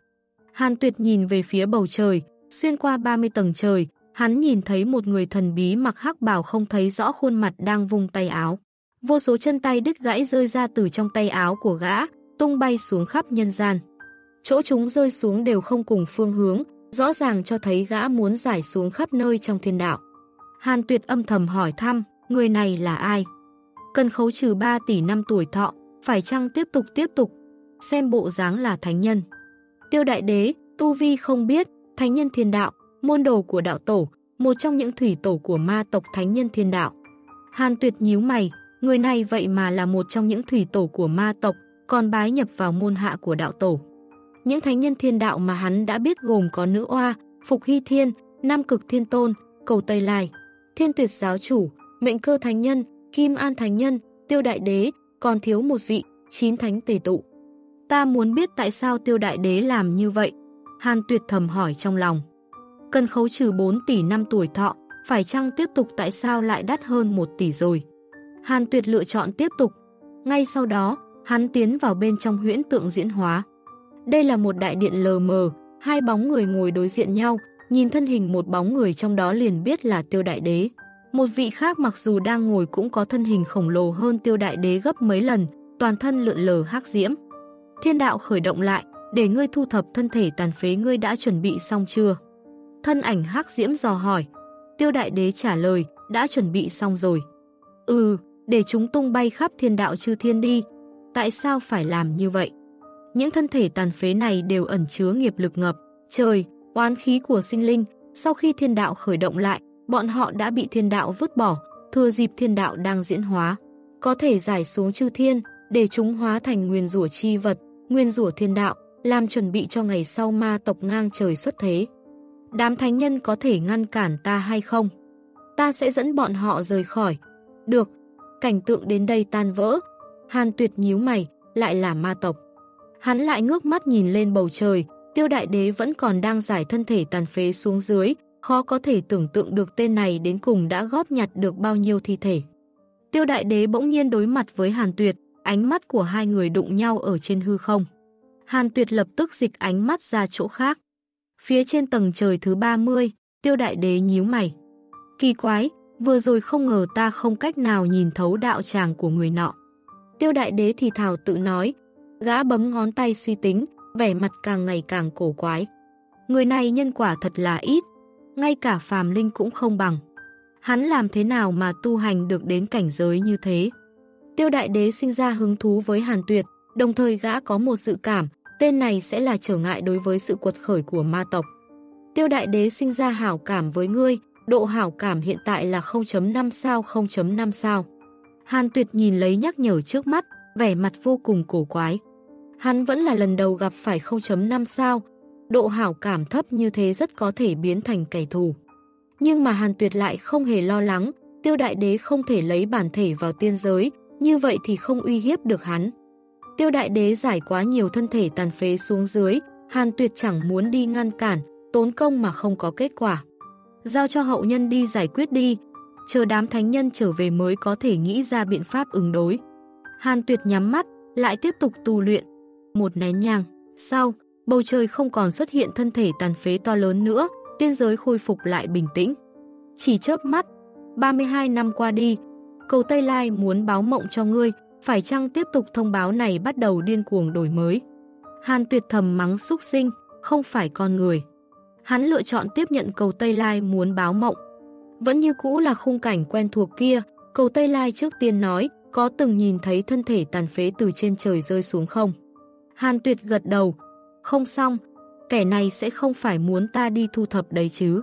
Hàn tuyệt nhìn về phía bầu trời, xuyên qua 30 tầng trời, hắn nhìn thấy một người thần bí mặc hắc bào không thấy rõ khuôn mặt đang vung tay áo. Vô số chân tay đứt gãy rơi ra từ trong tay áo của gã, tung bay xuống khắp nhân gian. Chỗ chúng rơi xuống đều không cùng phương hướng, rõ ràng cho thấy gã muốn giải xuống khắp nơi trong thiên đạo. Hàn Tuyệt âm thầm hỏi thăm, người này là ai? Cần khấu trừ 3 tỷ năm tuổi thọ, phải chăng tiếp tục tiếp tục? Xem bộ dáng là thánh nhân. Tiêu đại đế, Tu Vi không biết, thánh nhân thiên đạo, môn đồ của đạo tổ, một trong những thủy tổ của ma tộc thánh nhân thiên đạo. Hàn Tuyệt nhíu mày, người này vậy mà là một trong những thủy tổ của ma tộc, còn bái nhập vào môn hạ của đạo tổ. Những thánh nhân thiên đạo mà hắn đã biết gồm có nữ oa, Phục Hy Thiên, Nam Cực Thiên Tôn, Cầu Tây Lai, Thiên Tuyệt Giáo Chủ, Mệnh Cơ Thánh Nhân, Kim An Thánh Nhân, Tiêu Đại Đế, còn thiếu một vị, chín thánh tề tụ. Ta muốn biết tại sao Tiêu Đại Đế làm như vậy. Hàn Tuyệt thầm hỏi trong lòng. Cần khấu trừ 4 tỷ năm tuổi thọ, phải chăng tiếp tục tại sao lại đắt hơn 1 tỷ rồi? Hàn Tuyệt lựa chọn tiếp tục. Ngay sau đó, hắn tiến vào bên trong huyễn tượng diễn hóa. Đây là một đại điện lờ mờ, hai bóng người ngồi đối diện nhau, nhìn thân hình một bóng người trong đó liền biết là tiêu đại đế. Một vị khác mặc dù đang ngồi cũng có thân hình khổng lồ hơn tiêu đại đế gấp mấy lần, toàn thân lượn lờ hắc diễm. Thiên đạo khởi động lại, để ngươi thu thập thân thể tàn phế ngươi đã chuẩn bị xong chưa? Thân ảnh hắc diễm dò hỏi. Tiêu đại đế trả lời, đã chuẩn bị xong rồi. Ừ, để chúng tung bay khắp thiên đạo chư thiên đi. Tại sao phải làm như vậy? Những thân thể tàn phế này đều ẩn chứa nghiệp lực ngập, trời, oán khí của sinh linh. Sau khi thiên đạo khởi động lại, bọn họ đã bị thiên đạo vứt bỏ, thừa dịp thiên đạo đang diễn hóa. Có thể giải xuống chư thiên, để chúng hóa thành nguyên rủa chi vật, nguyên rủa thiên đạo, làm chuẩn bị cho ngày sau ma tộc ngang trời xuất thế. Đám thánh nhân có thể ngăn cản ta hay không? Ta sẽ dẫn bọn họ rời khỏi. Được, cảnh tượng đến đây tan vỡ. Hàn tuyệt nhíu mày, lại là ma tộc. Hắn lại ngước mắt nhìn lên bầu trời, tiêu đại đế vẫn còn đang giải thân thể tàn phế xuống dưới, khó có thể tưởng tượng được tên này đến cùng đã góp nhặt được bao nhiêu thi thể. Tiêu đại đế bỗng nhiên đối mặt với Hàn Tuyệt, ánh mắt của hai người đụng nhau ở trên hư không. Hàn Tuyệt lập tức dịch ánh mắt ra chỗ khác. Phía trên tầng trời thứ 30, tiêu đại đế nhíu mày. Kỳ quái, vừa rồi không ngờ ta không cách nào nhìn thấu đạo tràng của người nọ. Tiêu đại đế thì thảo tự nói, Gã bấm ngón tay suy tính, vẻ mặt càng ngày càng cổ quái. Người này nhân quả thật là ít, ngay cả phàm linh cũng không bằng. Hắn làm thế nào mà tu hành được đến cảnh giới như thế? Tiêu đại đế sinh ra hứng thú với Hàn Tuyệt, đồng thời gã có một dự cảm, tên này sẽ là trở ngại đối với sự quật khởi của ma tộc. Tiêu đại đế sinh ra hảo cảm với ngươi, độ hảo cảm hiện tại là 0.5 sao 0.5 sao. Hàn Tuyệt nhìn lấy nhắc nhở trước mắt, vẻ mặt vô cùng cổ quái. Hắn vẫn là lần đầu gặp phải 0.5 sao, độ hảo cảm thấp như thế rất có thể biến thành kẻ thù. Nhưng mà Hàn Tuyệt lại không hề lo lắng, tiêu đại đế không thể lấy bản thể vào tiên giới, như vậy thì không uy hiếp được hắn. Tiêu đại đế giải quá nhiều thân thể tàn phế xuống dưới, Hàn Tuyệt chẳng muốn đi ngăn cản, tốn công mà không có kết quả. Giao cho hậu nhân đi giải quyết đi, chờ đám thánh nhân trở về mới có thể nghĩ ra biện pháp ứng đối. Hàn Tuyệt nhắm mắt, lại tiếp tục tu luyện. Một nén nhang, sau, bầu trời không còn xuất hiện thân thể tàn phế to lớn nữa, tiên giới khôi phục lại bình tĩnh. Chỉ chớp mắt, 32 năm qua đi, cầu Tây Lai muốn báo mộng cho ngươi, phải chăng tiếp tục thông báo này bắt đầu điên cuồng đổi mới. Hàn tuyệt thầm mắng xúc sinh, không phải con người. Hắn lựa chọn tiếp nhận cầu Tây Lai muốn báo mộng. Vẫn như cũ là khung cảnh quen thuộc kia, cầu Tây Lai trước tiên nói, có từng nhìn thấy thân thể tàn phế từ trên trời rơi xuống không? Hàn tuyệt gật đầu, không xong, kẻ này sẽ không phải muốn ta đi thu thập đấy chứ.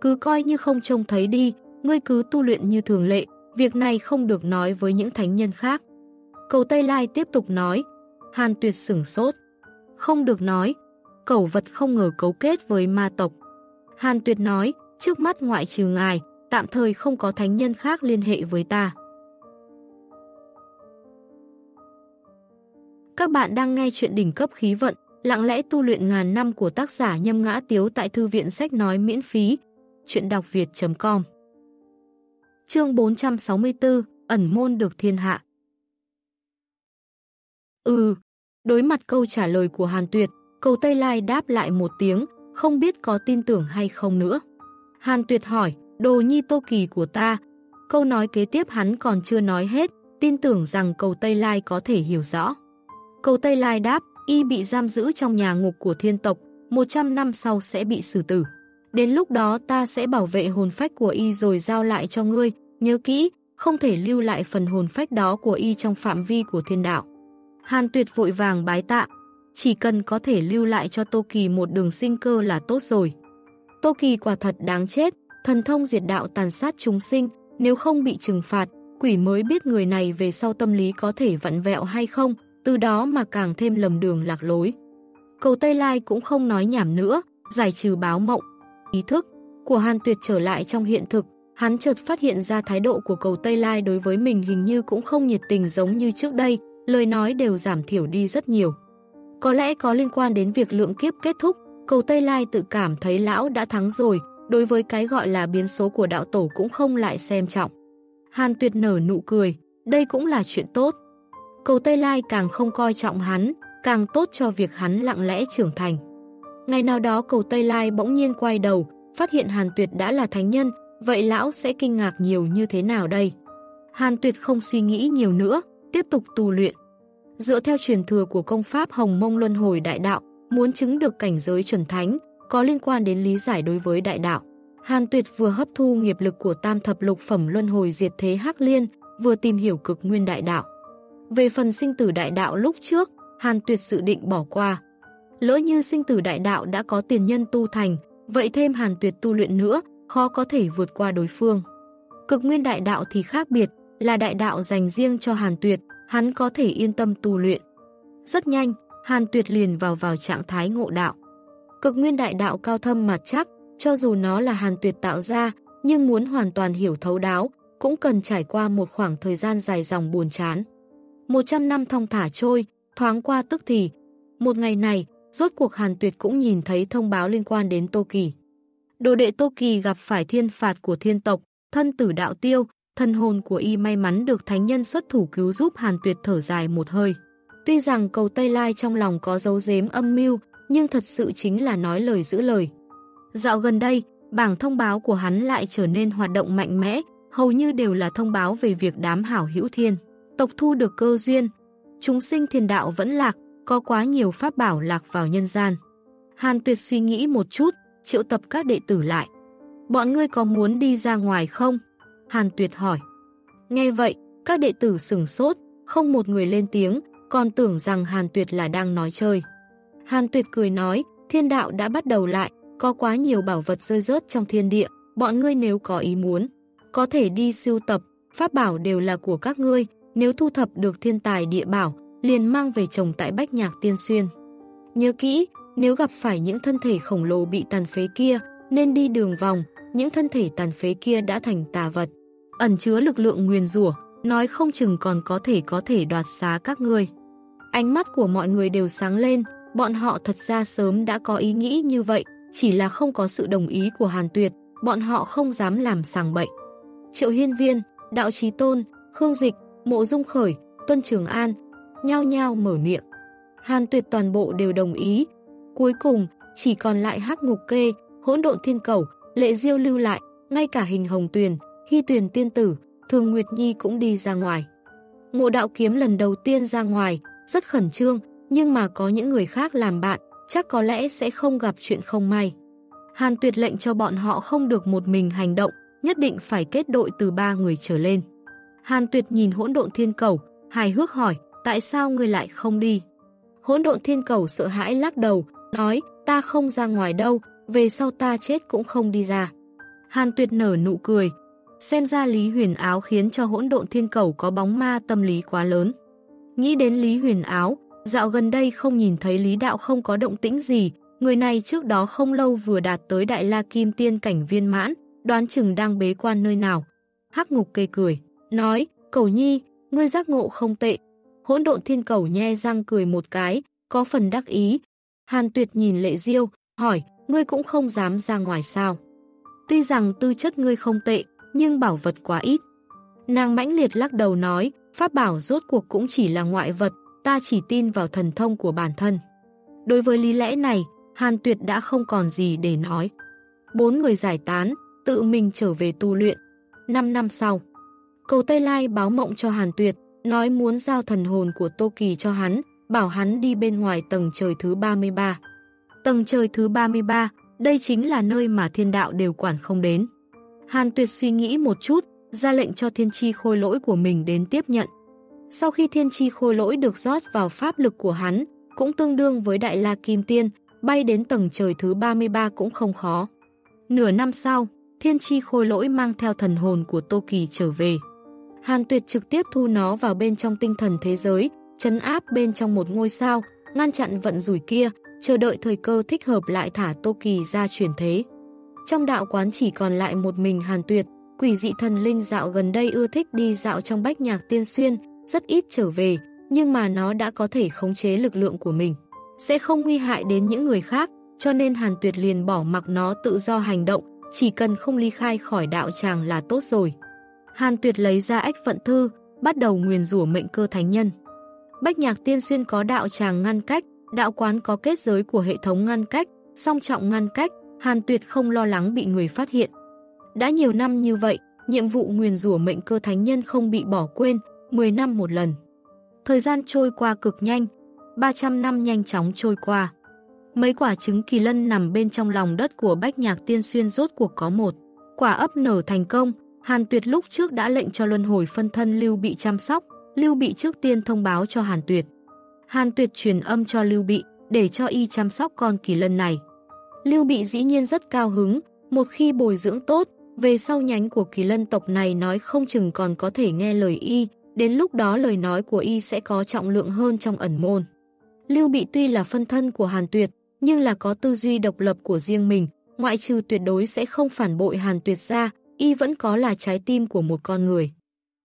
Cứ coi như không trông thấy đi, ngươi cứ tu luyện như thường lệ, việc này không được nói với những thánh nhân khác. Cầu Tây Lai tiếp tục nói, Hàn tuyệt sửng sốt. Không được nói, cẩu vật không ngờ cấu kết với ma tộc. Hàn tuyệt nói, trước mắt ngoại trừ ngài, tạm thời không có thánh nhân khác liên hệ với ta. Các bạn đang nghe chuyện đỉnh cấp khí vận, lặng lẽ tu luyện ngàn năm của tác giả nhâm ngã tiếu tại thư viện sách nói miễn phí, chuyện đọc việt.com Chương 464, ẩn môn được thiên hạ Ừ, đối mặt câu trả lời của Hàn Tuyệt, cầu Tây Lai đáp lại một tiếng, không biết có tin tưởng hay không nữa. Hàn Tuyệt hỏi, đồ nhi tô kỳ của ta, câu nói kế tiếp hắn còn chưa nói hết, tin tưởng rằng cầu Tây Lai có thể hiểu rõ. Cầu Tây Lai đáp, y bị giam giữ trong nhà ngục của thiên tộc, 100 năm sau sẽ bị xử tử. Đến lúc đó ta sẽ bảo vệ hồn phách của y rồi giao lại cho ngươi, nhớ kỹ, không thể lưu lại phần hồn phách đó của y trong phạm vi của thiên đạo. Hàn tuyệt vội vàng bái tạ, chỉ cần có thể lưu lại cho Tô Kỳ một đường sinh cơ là tốt rồi. Tô Kỳ quả thật đáng chết, thần thông diệt đạo tàn sát chúng sinh, nếu không bị trừng phạt, quỷ mới biết người này về sau tâm lý có thể vặn vẹo hay không, từ đó mà càng thêm lầm đường lạc lối. Cầu Tây Lai cũng không nói nhảm nữa, giải trừ báo mộng. Ý thức của Hàn Tuyệt trở lại trong hiện thực, hắn chợt phát hiện ra thái độ của cầu Tây Lai đối với mình hình như cũng không nhiệt tình giống như trước đây, lời nói đều giảm thiểu đi rất nhiều. Có lẽ có liên quan đến việc lượng kiếp kết thúc, cầu Tây Lai tự cảm thấy lão đã thắng rồi, đối với cái gọi là biến số của đạo tổ cũng không lại xem trọng. Hàn Tuyệt nở nụ cười, đây cũng là chuyện tốt. Cầu Tây Lai càng không coi trọng hắn, càng tốt cho việc hắn lặng lẽ trưởng thành. Ngày nào đó cầu Tây Lai bỗng nhiên quay đầu, phát hiện Hàn Tuyệt đã là thánh nhân, vậy lão sẽ kinh ngạc nhiều như thế nào đây? Hàn Tuyệt không suy nghĩ nhiều nữa, tiếp tục tu luyện. Dựa theo truyền thừa của công pháp Hồng Mông Luân Hồi Đại Đạo, muốn chứng được cảnh giới chuẩn thánh, có liên quan đến lý giải đối với đại đạo. Hàn Tuyệt vừa hấp thu nghiệp lực của tam thập lục phẩm luân hồi diệt thế Hắc Liên, vừa tìm hiểu cực nguyên đại đạo. Về phần sinh tử đại đạo lúc trước, Hàn Tuyệt dự định bỏ qua. Lỡ như sinh tử đại đạo đã có tiền nhân tu thành, vậy thêm Hàn Tuyệt tu luyện nữa, khó có thể vượt qua đối phương. Cực nguyên đại đạo thì khác biệt, là đại đạo dành riêng cho Hàn Tuyệt, hắn có thể yên tâm tu luyện. Rất nhanh, Hàn Tuyệt liền vào vào trạng thái ngộ đạo. Cực nguyên đại đạo cao thâm mặt chắc, cho dù nó là Hàn Tuyệt tạo ra, nhưng muốn hoàn toàn hiểu thấu đáo, cũng cần trải qua một khoảng thời gian dài dòng buồn chán. 100 năm thong thả trôi, thoáng qua tức thì. Một ngày này, rốt cuộc Hàn Tuyệt cũng nhìn thấy thông báo liên quan đến Tô Kỳ. Đồ đệ Tô Kỳ gặp phải thiên phạt của thiên tộc, thân tử đạo tiêu, thân hồn của y may mắn được thánh nhân xuất thủ cứu giúp Hàn Tuyệt thở dài một hơi. Tuy rằng cầu Tây Lai trong lòng có dấu giếm âm mưu, nhưng thật sự chính là nói lời giữ lời. Dạo gần đây, bảng thông báo của hắn lại trở nên hoạt động mạnh mẽ, hầu như đều là thông báo về việc đám hảo hữu thiên. Tộc thu được cơ duyên, chúng sinh thiền đạo vẫn lạc, có quá nhiều pháp bảo lạc vào nhân gian. Hàn Tuyệt suy nghĩ một chút, triệu tập các đệ tử lại. Bọn ngươi có muốn đi ra ngoài không? Hàn Tuyệt hỏi. Nghe vậy, các đệ tử sửng sốt, không một người lên tiếng, còn tưởng rằng Hàn Tuyệt là đang nói chơi. Hàn Tuyệt cười nói, thiên đạo đã bắt đầu lại, có quá nhiều bảo vật rơi rớt trong thiên địa, bọn ngươi nếu có ý muốn, có thể đi siêu tập, pháp bảo đều là của các ngươi, nếu thu thập được thiên tài địa bảo, liền mang về trồng tại Bách Nhạc Tiên Xuyên. Nhớ kỹ, nếu gặp phải những thân thể khổng lồ bị tàn phế kia, nên đi đường vòng, những thân thể tàn phế kia đã thành tà vật ẩn chứa lực lượng nguyền rủa, nói không chừng còn có thể có thể đoạt xá các ngươi. Ánh mắt của mọi người đều sáng lên, bọn họ thật ra sớm đã có ý nghĩ như vậy, chỉ là không có sự đồng ý của Hàn Tuyệt, bọn họ không dám làm sàng bậy. Triệu Hiên Viên, Đạo Trí Tôn, Khương Dịch, Mộ Dung Khởi, Tuân Trường An, nhao nhao mở miệng. Hàn Tuyệt toàn bộ đều đồng ý. Cuối cùng, chỉ còn lại hắc ngục kê, hỗn độn thiên cầu, lệ diêu lưu lại, ngay cả hình hồng tuyền, hy tuyển tiên tử, thường Nguyệt Nhi cũng đi ra ngoài. Ngộ đạo kiếm lần đầu tiên ra ngoài, rất khẩn trương, nhưng mà có những người khác làm bạn, chắc có lẽ sẽ không gặp chuyện không may. Hàn tuyệt lệnh cho bọn họ không được một mình hành động, nhất định phải kết đội từ ba người trở lên. Hàn tuyệt nhìn hỗn độn thiên cầu, hài hước hỏi, tại sao người lại không đi? Hỗn độn thiên cầu sợ hãi lắc đầu, nói, ta không ra ngoài đâu, về sau ta chết cũng không đi ra. Hàn tuyệt nở nụ cười, xem ra Lý Huyền Áo khiến cho hỗn độn thiên cầu có bóng ma tâm lý quá lớn. Nghĩ đến Lý Huyền Áo, dạo gần đây không nhìn thấy Lý Đạo không có động tĩnh gì, người này trước đó không lâu vừa đạt tới Đại La Kim Tiên cảnh viên mãn, đoán chừng đang bế quan nơi nào. Hắc ngục kê cười, nói, cầu nhi, ngươi giác ngộ không tệ. Hỗn độn thiên cầu nhe răng cười một cái, có phần đắc ý. Hàn tuyệt nhìn lệ diêu, hỏi, ngươi cũng không dám ra ngoài sao. Tuy rằng tư chất ngươi không tệ, nhưng bảo vật quá ít. Nàng mãnh liệt lắc đầu nói, pháp bảo rốt cuộc cũng chỉ là ngoại vật, ta chỉ tin vào thần thông của bản thân. Đối với lý lẽ này, Hàn Tuyệt đã không còn gì để nói. Bốn người giải tán, tự mình trở về tu luyện. Năm năm sau, cầu Tây Lai báo mộng cho Hàn Tuyệt, nói muốn giao thần hồn của Tô Kỳ cho hắn, bảo hắn đi bên ngoài tầng trời thứ 33. Tầng trời thứ 33, đây chính là nơi mà thiên đạo đều quản không đến. Hàn Tuyệt suy nghĩ một chút, ra lệnh cho thiên chi khôi lỗi của mình đến tiếp nhận. Sau khi thiên chi khôi lỗi được rót vào pháp lực của hắn, cũng tương đương với Đại La Kim Tiên, bay đến tầng trời thứ 33 cũng không khó. Nửa năm sau, thiên chi khôi lỗi mang theo thần hồn của Tô Kỳ trở về. Hàn Tuyệt trực tiếp thu nó vào bên trong tinh thần thế giới, chấn áp bên trong một ngôi sao, ngăn chặn vận rủi kia, chờ đợi thời cơ thích hợp lại thả Tô Kỳ ra chuyển thế. Trong đạo quán chỉ còn lại một mình Hàn Tuyệt, quỷ dị thần linh dạo gần đây ưa thích đi dạo trong bách nhạc tiên xuyên, rất ít trở về, nhưng mà nó đã có thể khống chế lực lượng của mình. Sẽ không nguy hại đến những người khác, cho nên Hàn Tuyệt liền bỏ mặc nó tự do hành động, chỉ cần không ly khai khỏi đạo tràng là tốt rồi. Hàn Tuyệt lấy ra ách vận thư, bắt đầu nguyền rủa mệnh cơ thánh nhân. Bách nhạc tiên xuyên có đạo tràng ngăn cách, đạo quán có kết giới của hệ thống ngăn cách, song trọng ngăn cách, Hàn Tuyệt không lo lắng bị người phát hiện. Đã nhiều năm như vậy, nhiệm vụ nguyền rủa mệnh cơ thánh nhân không bị bỏ quên, 10 năm một lần. Thời gian trôi qua cực nhanh, 300 năm nhanh chóng trôi qua. Mấy quả trứng kỳ lân nằm bên trong lòng đất của Bách Nhạc Tiên Xuyên rốt cuộc có một. Quả ấp nở thành công, Hàn Tuyệt lúc trước đã lệnh cho luân hồi phân thân Lưu Bị chăm sóc, Lưu Bị trước tiên thông báo cho Hàn Tuyệt. Hàn Tuyệt truyền âm cho Lưu Bị để cho y chăm sóc con kỳ lân này. Lưu Bị dĩ nhiên rất cao hứng, một khi bồi dưỡng tốt, về sau nhánh của kỳ lân tộc này nói không chừng còn có thể nghe lời y, đến lúc đó lời nói của y sẽ có trọng lượng hơn trong ẩn môn. Lưu Bị tuy là phân thân của Hàn Tuyệt, nhưng là có tư duy độc lập của riêng mình, ngoại trừ tuyệt đối sẽ không phản bội Hàn Tuyệt ra, y vẫn có là trái tim của một con người.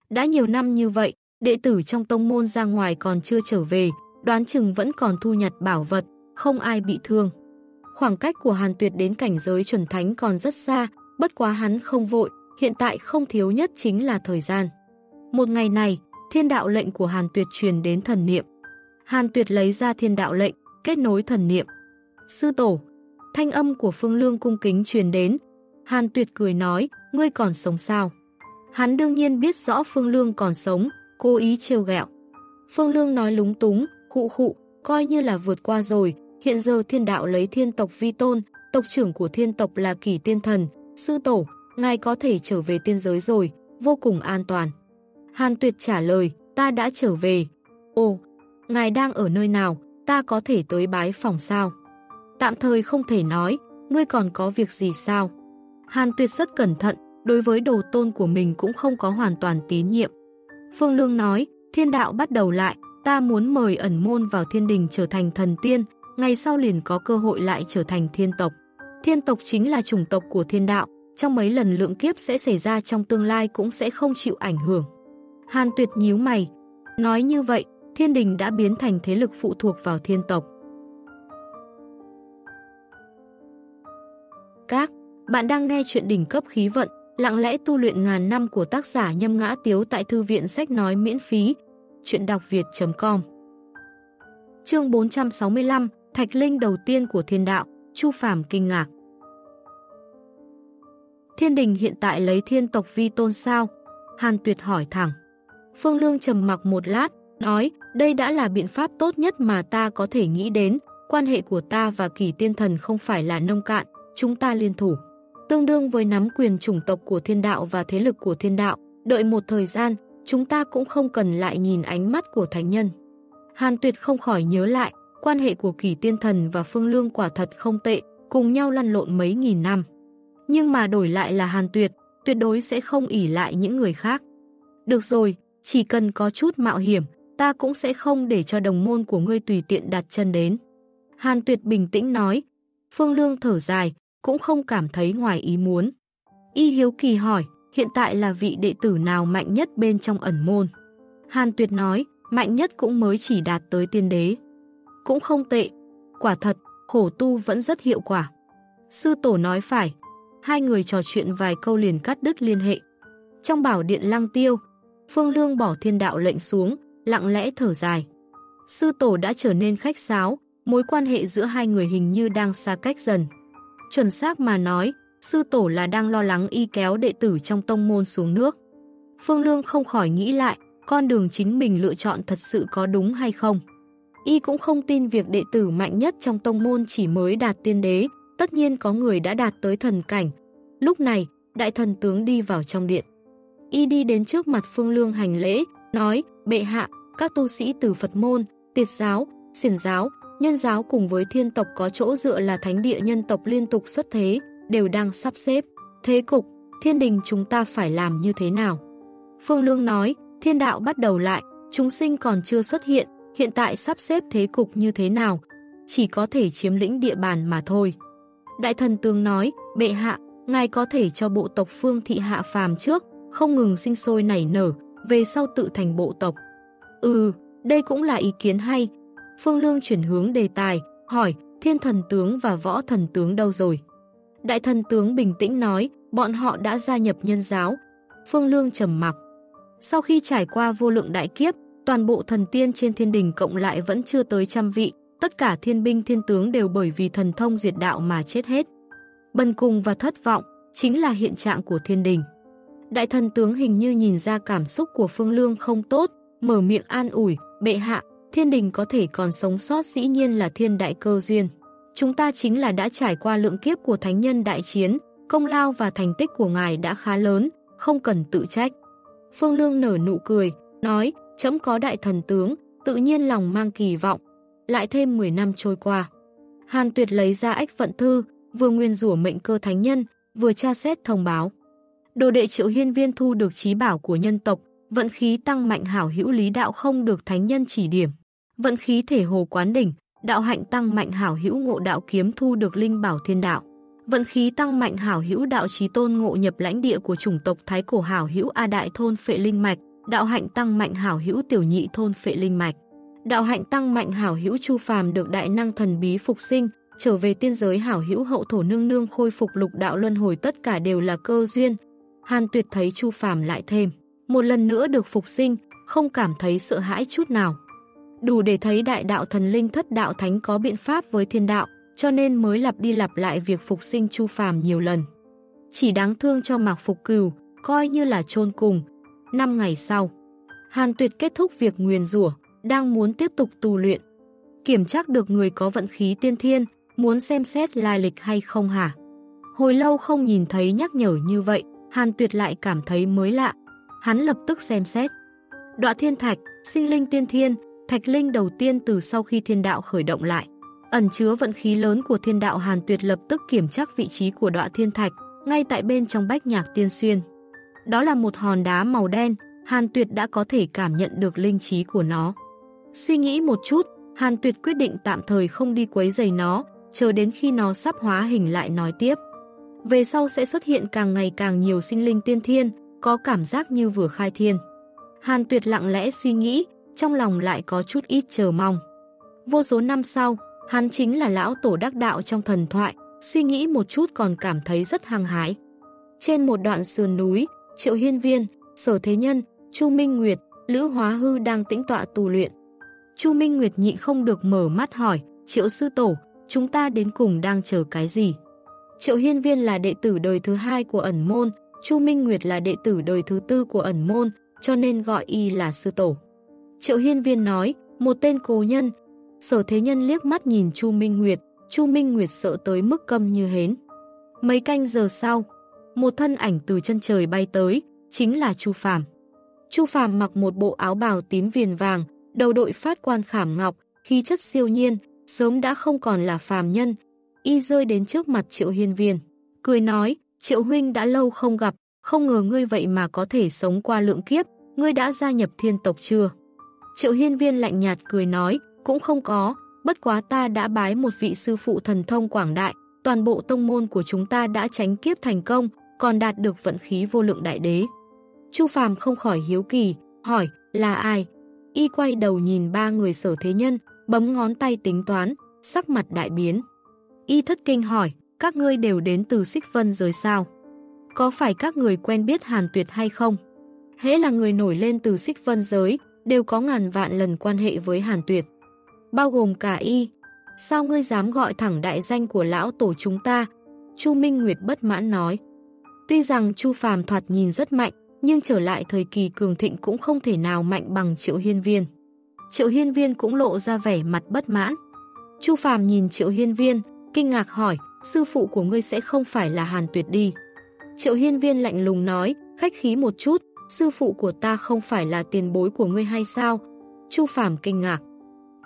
Đã nhiều năm như vậy, đệ tử trong tông môn ra ngoài còn chưa trở về, đoán chừng vẫn còn thu nhặt bảo vật, không ai bị thương. Khoảng cách của Hàn Tuyệt đến cảnh giới chuẩn thánh còn rất xa, bất quá hắn không vội, hiện tại không thiếu nhất chính là thời gian. Một ngày này, thiên đạo lệnh của Hàn Tuyệt truyền đến thần niệm. Hàn Tuyệt lấy ra thiên đạo lệnh, kết nối thần niệm. Sư tổ, thanh âm của Phương Lương cung kính truyền đến. Hàn Tuyệt cười nói, ngươi còn sống sao? Hắn đương nhiên biết rõ Phương Lương còn sống, cố ý trêu ghẹo. Phương Lương nói lúng túng, khụ khụ, coi như là vượt qua rồi, hiện giờ thiên đạo lấy thiên tộc vi tôn, tộc trưởng của thiên tộc là kỳ tiên thần, sư tổ, ngài có thể trở về tiên giới rồi, vô cùng an toàn. Hàn Tuyệt trả lời, ta đã trở về. Ồ, ngài đang ở nơi nào, ta có thể tới bái phòng sao? Tạm thời không thể nói, ngươi còn có việc gì sao? Hàn Tuyệt rất cẩn thận, đối với đồ tôn của mình cũng không có hoàn toàn tín nhiệm. Phương Lương nói, thiên đạo bắt đầu lại, ta muốn mời ẩn môn vào thiên đình trở thành thần tiên, ngày sau liền có cơ hội lại trở thành thiên tộc. Thiên tộc chính là chủng tộc của thiên đạo, trong mấy lần lượng kiếp sẽ xảy ra trong tương lai cũng sẽ không chịu ảnh hưởng. Hàn Tuyệt nhíu mày, nói như vậy, thiên đình đã biến thành thế lực phụ thuộc vào thiên tộc. Các bạn đang nghe chuyện đỉnh cấp khí vận, lặng lẽ tu luyện ngàn năm của tác giả Nhâm Ngã Tiếu tại Thư viện Sách Nói miễn phí, chuyện đọc việt.com Chương 465 Thạch Linh đầu tiên của thiên đạo, Chu Phàm kinh ngạc. Thiên đình hiện tại lấy thiên tộc vi tôn sao? Hàn Tuyệt hỏi thẳng. Phương Lương trầm mặc một lát, nói, đây đã là biện pháp tốt nhất mà ta có thể nghĩ đến, quan hệ của ta và kỳ tiên thần không phải là nông cạn, chúng ta liên thủ. Tương đương với nắm quyền chủng tộc của thiên đạo và thế lực của thiên đạo, đợi một thời gian, chúng ta cũng không cần lại nhìn ánh mắt của thánh nhân. Hàn Tuyệt không khỏi nhớ lại, quan hệ của kỳ tiên thần và Phương Lương quả thật không tệ, cùng nhau lăn lộn mấy nghìn năm. Nhưng mà đổi lại là Hàn Tuyệt, tuyệt đối sẽ không ỉ lại những người khác. Được rồi, chỉ cần có chút mạo hiểm, ta cũng sẽ không để cho đồng môn của ngươi tùy tiện đặt chân đến. Hàn Tuyệt bình tĩnh nói, Phương Lương thở dài, cũng không cảm thấy ngoài ý muốn. Y Hiếu Kỳ hỏi, hiện tại là vị đệ tử nào mạnh nhất bên trong ẩn môn? Hàn Tuyệt nói, mạnh nhất cũng mới chỉ đạt tới tiên đế. Cũng không tệ. Quả thật, khổ tu vẫn rất hiệu quả. Sư tổ nói phải. Hai người trò chuyện vài câu liền cắt đứt liên hệ. Trong bảo điện lăng tiêu, Phương Lương bỏ thiên đạo lệnh xuống, lặng lẽ thở dài. Sư tổ đã trở nên khách sáo, mối quan hệ giữa hai người hình như đang xa cách dần. Chuẩn xác mà nói, sư tổ là đang lo lắng y kéo đệ tử trong tông môn xuống nước. Phương Lương không khỏi nghĩ lại, con đường chính mình lựa chọn thật sự có đúng hay không. Y cũng không tin việc đệ tử mạnh nhất trong tông môn chỉ mới đạt tiên đế, tất nhiên có người đã đạt tới thần cảnh. Lúc này, đại thần tướng đi vào trong điện. Y đi đến trước mặt Phương Lương hành lễ, nói, bệ hạ, các tu sĩ từ Phật môn, tiệt giáo, xiển giáo, nhân giáo cùng với thiên tộc có chỗ dựa là thánh địa nhân tộc liên tục xuất thế, đều đang sắp xếp. Thế cục, thiên đình chúng ta phải làm như thế nào? Phương Lương nói, thiên đạo bắt đầu lại, chúng sinh còn chưa xuất hiện, hiện tại sắp xếp thế cục như thế nào? Chỉ có thể chiếm lĩnh địa bàn mà thôi. Đại thần tướng nói, bệ hạ, ngài có thể cho bộ tộc phương thị hạ phàm trước, không ngừng sinh sôi nảy nở, về sau tự thành bộ tộc. Ừ, đây cũng là ý kiến hay. Phương Lương chuyển hướng đề tài, hỏi thiên thần tướng và võ thần tướng đâu rồi? Đại thần tướng bình tĩnh nói, bọn họ đã gia nhập nhân giáo. Phương Lương trầm mặc. Sau khi trải qua vô lượng đại kiếp, toàn bộ thần tiên trên thiên đình cộng lại vẫn chưa tới trăm vị, tất cả thiên binh thiên tướng đều bởi vì thần thông diệt đạo mà chết hết. Bần cùng và thất vọng chính là hiện trạng của thiên đình. Đại thần tướng hình như nhìn ra cảm xúc của Phương Lương không tốt, mở miệng an ủi, bệ hạ, thiên đình có thể còn sống sót dĩ nhiên là thiên đại cơ duyên. Chúng ta chính là đã trải qua lượng kiếp của thánh nhân đại chiến, công lao và thành tích của ngài đã khá lớn, không cần tự trách. Phương Lương nở nụ cười, nói, chấm có đại thần tướng, tự nhiên lòng mang kỳ vọng. Lại thêm 10 năm trôi qua. Hàn Tuyệt lấy ra ách vận thư, vừa nguyên rủa mệnh cơ thánh nhân, vừa tra xét thông báo. Đồ đệ triệu hiên viên thu được trí bảo của nhân tộc, vận khí tăng mạnh hảo hữu lý đạo không được thánh nhân chỉ điểm. Vận khí thể hồ quán đỉnh, đạo hạnh tăng mạnh hảo hữu ngộ đạo kiếm thu được linh bảo thiên đạo. Vận khí tăng mạnh hảo hữu đạo trí tôn ngộ nhập lãnh địa của chủng tộc Thái cổ hảo hữu A đại thôn phệ linh mạch, đạo hạnh tăng mạnh hảo hữu tiểu nhị thôn phệ linh mạch. Đạo hạnh tăng mạnh hảo hữu chu phàm được đại năng thần bí phục sinh, trở về tiên giới hảo hữu hậu thổ nương nương khôi phục lục đạo luân hồi tất cả đều là cơ duyên. Hàn Tuyệt thấy Chu Phàm lại thêm, một lần nữa được phục sinh, không cảm thấy sợ hãi chút nào. Đủ để thấy đại đạo thần linh thất đạo thánh có biện pháp với thiên đạo, cho nên mới lặp đi lặp lại việc phục sinh Chu Phàm nhiều lần. Chỉ đáng thương cho Mạc Phục Cừu, coi như là chôn cùng. Năm ngày sau, Hàn Tuyệt kết thúc việc nguyền rủa, đang muốn tiếp tục tu luyện. Kiểm tra được người có vận khí tiên thiên, muốn xem xét lai lịch hay không hả? Hồi lâu không nhìn thấy nhắc nhở như vậy, Hàn Tuyệt lại cảm thấy mới lạ. Hắn lập tức xem xét. Đọa thiên thạch, sinh linh tiên thiên, thạch linh đầu tiên từ sau khi thiên đạo khởi động lại. Ẩn chứa vận khí lớn của thiên đạo Hàn Tuyệt lập tức kiểm tra vị trí của đọa thiên thạch, ngay tại bên trong bách nhạc tiên xuyên. Đó là một hòn đá màu đen, Hàn Tuyệt đã có thể cảm nhận được linh trí của nó. Suy nghĩ một chút, Hàn Tuyệt quyết định tạm thời không đi quấy giày nó, chờ đến khi nó sắp hóa hình lại nói tiếp. Về sau sẽ xuất hiện càng ngày càng nhiều sinh linh tiên thiên, có cảm giác như vừa khai thiên. Hàn Tuyệt lặng lẽ suy nghĩ, trong lòng lại có chút ít chờ mong. Vô số năm sau, hắn chính là lão tổ đắc đạo trong thần thoại, suy nghĩ một chút còn cảm thấy rất hăng hái. Trên một đoạn sườn núi, Triệu Hiên Viên, Sở Thế Nhân, Chu Minh Nguyệt, Lữ Hóa Hư đang tĩnh tọa tù luyện. Chu Minh Nguyệt nhị không được mở mắt hỏi, Triệu Sư Tổ, chúng ta đến cùng đang chờ cái gì? Triệu Hiên Viên là đệ tử đời thứ hai của ẩn môn, Chu Minh Nguyệt là đệ tử đời thứ tư của ẩn môn, cho nên gọi y là Sư Tổ. Triệu Hiên Viên nói, một tên cố nhân. Sở Thế Nhân liếc mắt nhìn Chu Minh Nguyệt, Chu Minh Nguyệt sợ tới mức câm như hến. Mấy canh giờ sau, một thân ảnh từ chân trời bay tới, chính là Chu Phàm. Chu Phàm mặc một bộ áo bào tím viền vàng, đầu đội phát quan khảm ngọc, khí chất siêu nhiên, sớm đã không còn là phàm nhân. Y rơi đến trước mặt Triệu Hiên Viên, cười nói, Triệu Huynh đã lâu không gặp, không ngờ ngươi vậy mà có thể sống qua lượng kiếp, ngươi đã gia nhập thiên tộc chưa? Triệu Hiên Viên lạnh nhạt cười nói, cũng không có, bất quá ta đã bái một vị sư phụ thần thông quảng đại, toàn bộ tông môn của chúng ta đã tránh kiếp thành công, còn đạt được vận khí vô lượng đại đế. Chu Phàm không khỏi hiếu kỳ, hỏi, là ai? Y quay đầu nhìn ba người sở thế nhân, bấm ngón tay tính toán, sắc mặt đại biến. Y thất kinh hỏi, các ngươi đều đến từ xích vân rồi sao? Có phải các người quen biết Hàn Tuyệt hay không? Hễ là người nổi lên từ xích vân giới, đều có ngàn vạn lần quan hệ với Hàn Tuyệt. Bao gồm cả y. Sao ngươi dám gọi thẳng đại danh của lão tổ chúng ta? Chu Minh Nguyệt bất mãn nói. Tuy rằng Chu Phàm thoạt nhìn rất mạnh, nhưng trở lại thời kỳ cường thịnh cũng không thể nào mạnh bằng Triệu Hiên Viên. Triệu Hiên Viên cũng lộ ra vẻ mặt bất mãn. Chu Phàm nhìn Triệu Hiên Viên, kinh ngạc hỏi, sư phụ của ngươi sẽ không phải là Hàn Tuyệt đi. Triệu Hiên Viên lạnh lùng nói, khách khí một chút, sư phụ của ta không phải là tiền bối của ngươi hay sao? Chu Phàm kinh ngạc.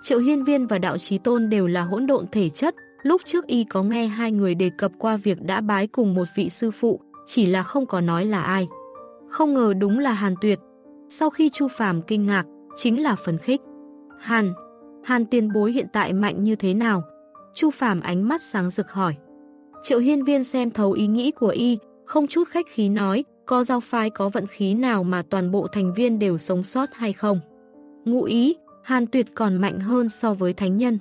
Triệu Hiên Viên và Đạo trí Tôn đều là hỗn độn thể chất, lúc trước y có nghe hai người đề cập qua việc đã bái cùng một vị sư phụ, chỉ là không có nói là ai. Không ngờ đúng là Hàn Tuyệt. Sau khi Chu Phàm kinh ngạc, chính là phấn khích. Hàn, Hàn tiền bối hiện tại mạnh như thế nào? Chu Phàm ánh mắt sáng rực hỏi. Triệu Hiên Viên xem thấu ý nghĩ của y, không chút khách khí nói, có giao phái có vận khí nào mà toàn bộ thành viên đều sống sót hay không? Ngụ ý, Hàn Tuyệt còn mạnh hơn so với thánh nhân.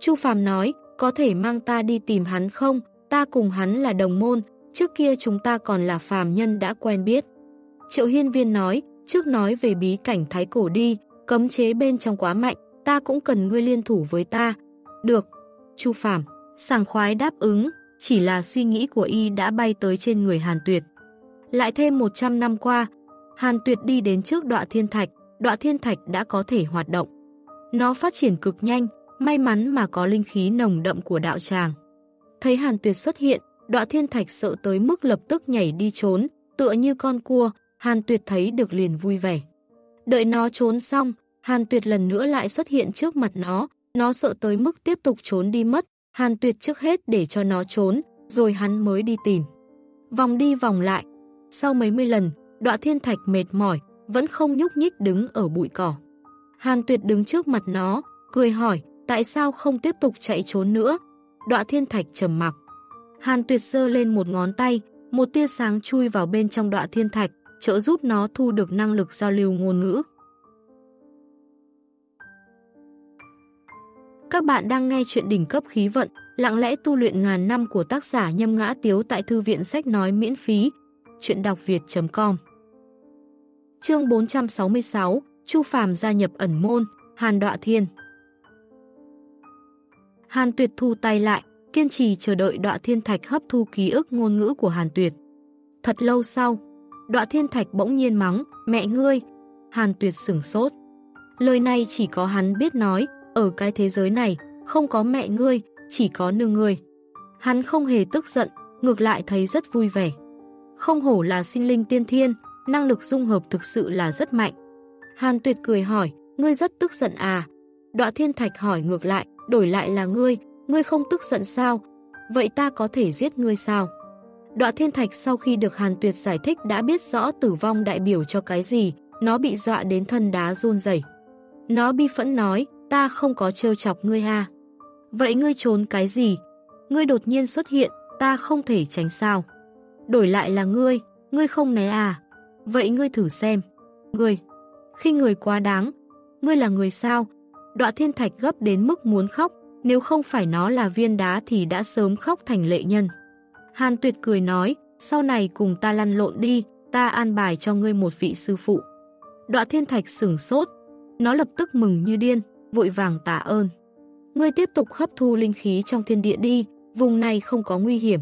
Chu Phàm nói, có thể mang ta đi tìm hắn không? Ta cùng hắn là đồng môn, trước kia chúng ta còn là phàm nhân đã quen biết. Triệu Hiên Viên nói, trước nói về bí cảnh thái cổ đi, cấm chế bên trong quá mạnh, ta cũng cần ngươi liên thủ với ta. Được. Chu Phàm sảng khoái đáp ứng, chỉ là suy nghĩ của y đã bay tới trên người Hàn Tuyệt. Lại thêm 100 năm qua, Hàn Tuyệt đi đến trước đọa thiên thạch, đọa thiên thạch đã có thể hoạt động. Nó phát triển cực nhanh, may mắn mà có linh khí nồng đậm của đạo tràng. Thấy Hàn Tuyệt xuất hiện, đọa thiên thạch sợ tới mức lập tức nhảy đi trốn, tựa như con cua, Hàn Tuyệt thấy được liền vui vẻ. Đợi nó trốn xong, Hàn Tuyệt lần nữa lại xuất hiện trước mặt nó, nó sợ tới mức tiếp tục trốn đi mất, Hàn Tuyệt trước hết để cho nó trốn, rồi hắn mới đi tìm. Vòng đi vòng lại, sau mấy mươi lần, đọa thiên thạch mệt mỏi, vẫn không nhúc nhích đứng ở bụi cỏ. Hàn Tuyệt đứng trước mặt nó, cười hỏi, tại sao không tiếp tục chạy trốn nữa? Đọa thiên thạch trầm mặc. Hàn Tuyệt sơ lên một ngón tay, một tia sáng chui vào bên trong đọa thiên thạch, trợ giúp nó thu được năng lực giao lưu ngôn ngữ. Các bạn đang nghe chuyện đỉnh cấp khí vận, lặng lẽ tu luyện ngàn năm của tác giả Nhâm Ngã Tiếu tại Thư viện Sách Nói miễn phí, chuyện đọc việt.com Chương 466, Chu Phàm gia nhập ẩn môn, Hàn Đọa Thiên. Hàn Tuyệt thu tay lại, kiên trì chờ đợi Đọa Thiên Thạch hấp thu ký ức ngôn ngữ của Hàn Tuyệt. Thật lâu sau, Đọa Thiên Thạch bỗng nhiên mắng, mẹ ngươi, Hàn Tuyệt sửng sốt. Lời này chỉ có hắn biết nói, ở cái thế giới này, không có mẹ ngươi, chỉ có nương ngươi. Hắn không hề tức giận, ngược lại thấy rất vui vẻ. Không hổ là sinh linh tiên thiên, năng lực dung hợp thực sự là rất mạnh. Hàn Tuyệt cười hỏi, ngươi rất tức giận à? Đọa Thiên Thạch hỏi ngược lại, đổi lại là ngươi, ngươi không tức giận sao? Vậy ta có thể giết ngươi sao? Đọa Thiên Thạch sau khi được Hàn Tuyệt giải thích đã biết rõ tử vong đại biểu cho cái gì, nó bị dọa đến thân đá run rẩy. Nó bi phẫn nói, ta không có trêu chọc ngươi ha. Vậy ngươi trốn cái gì? Ngươi đột nhiên xuất hiện, ta không thể tránh sao. Đổi lại là ngươi, ngươi không né à? Vậy ngươi thử xem. Ngươi, khi người quá đáng, ngươi là người sao? Đọa thiên thạch gấp đến mức muốn khóc, nếu không phải nó là viên đá thì đã sớm khóc thành lệ nhân. Hàn Tuyệt cười nói, sau này cùng ta lăn lộn đi, ta an bài cho ngươi một vị sư phụ. Đọa thiên thạch sửng sốt, nó lập tức mừng như điên, vội vàng tạ ơn. Ngươi tiếp tục hấp thu linh khí trong thiên địa đi, vùng này không có nguy hiểm.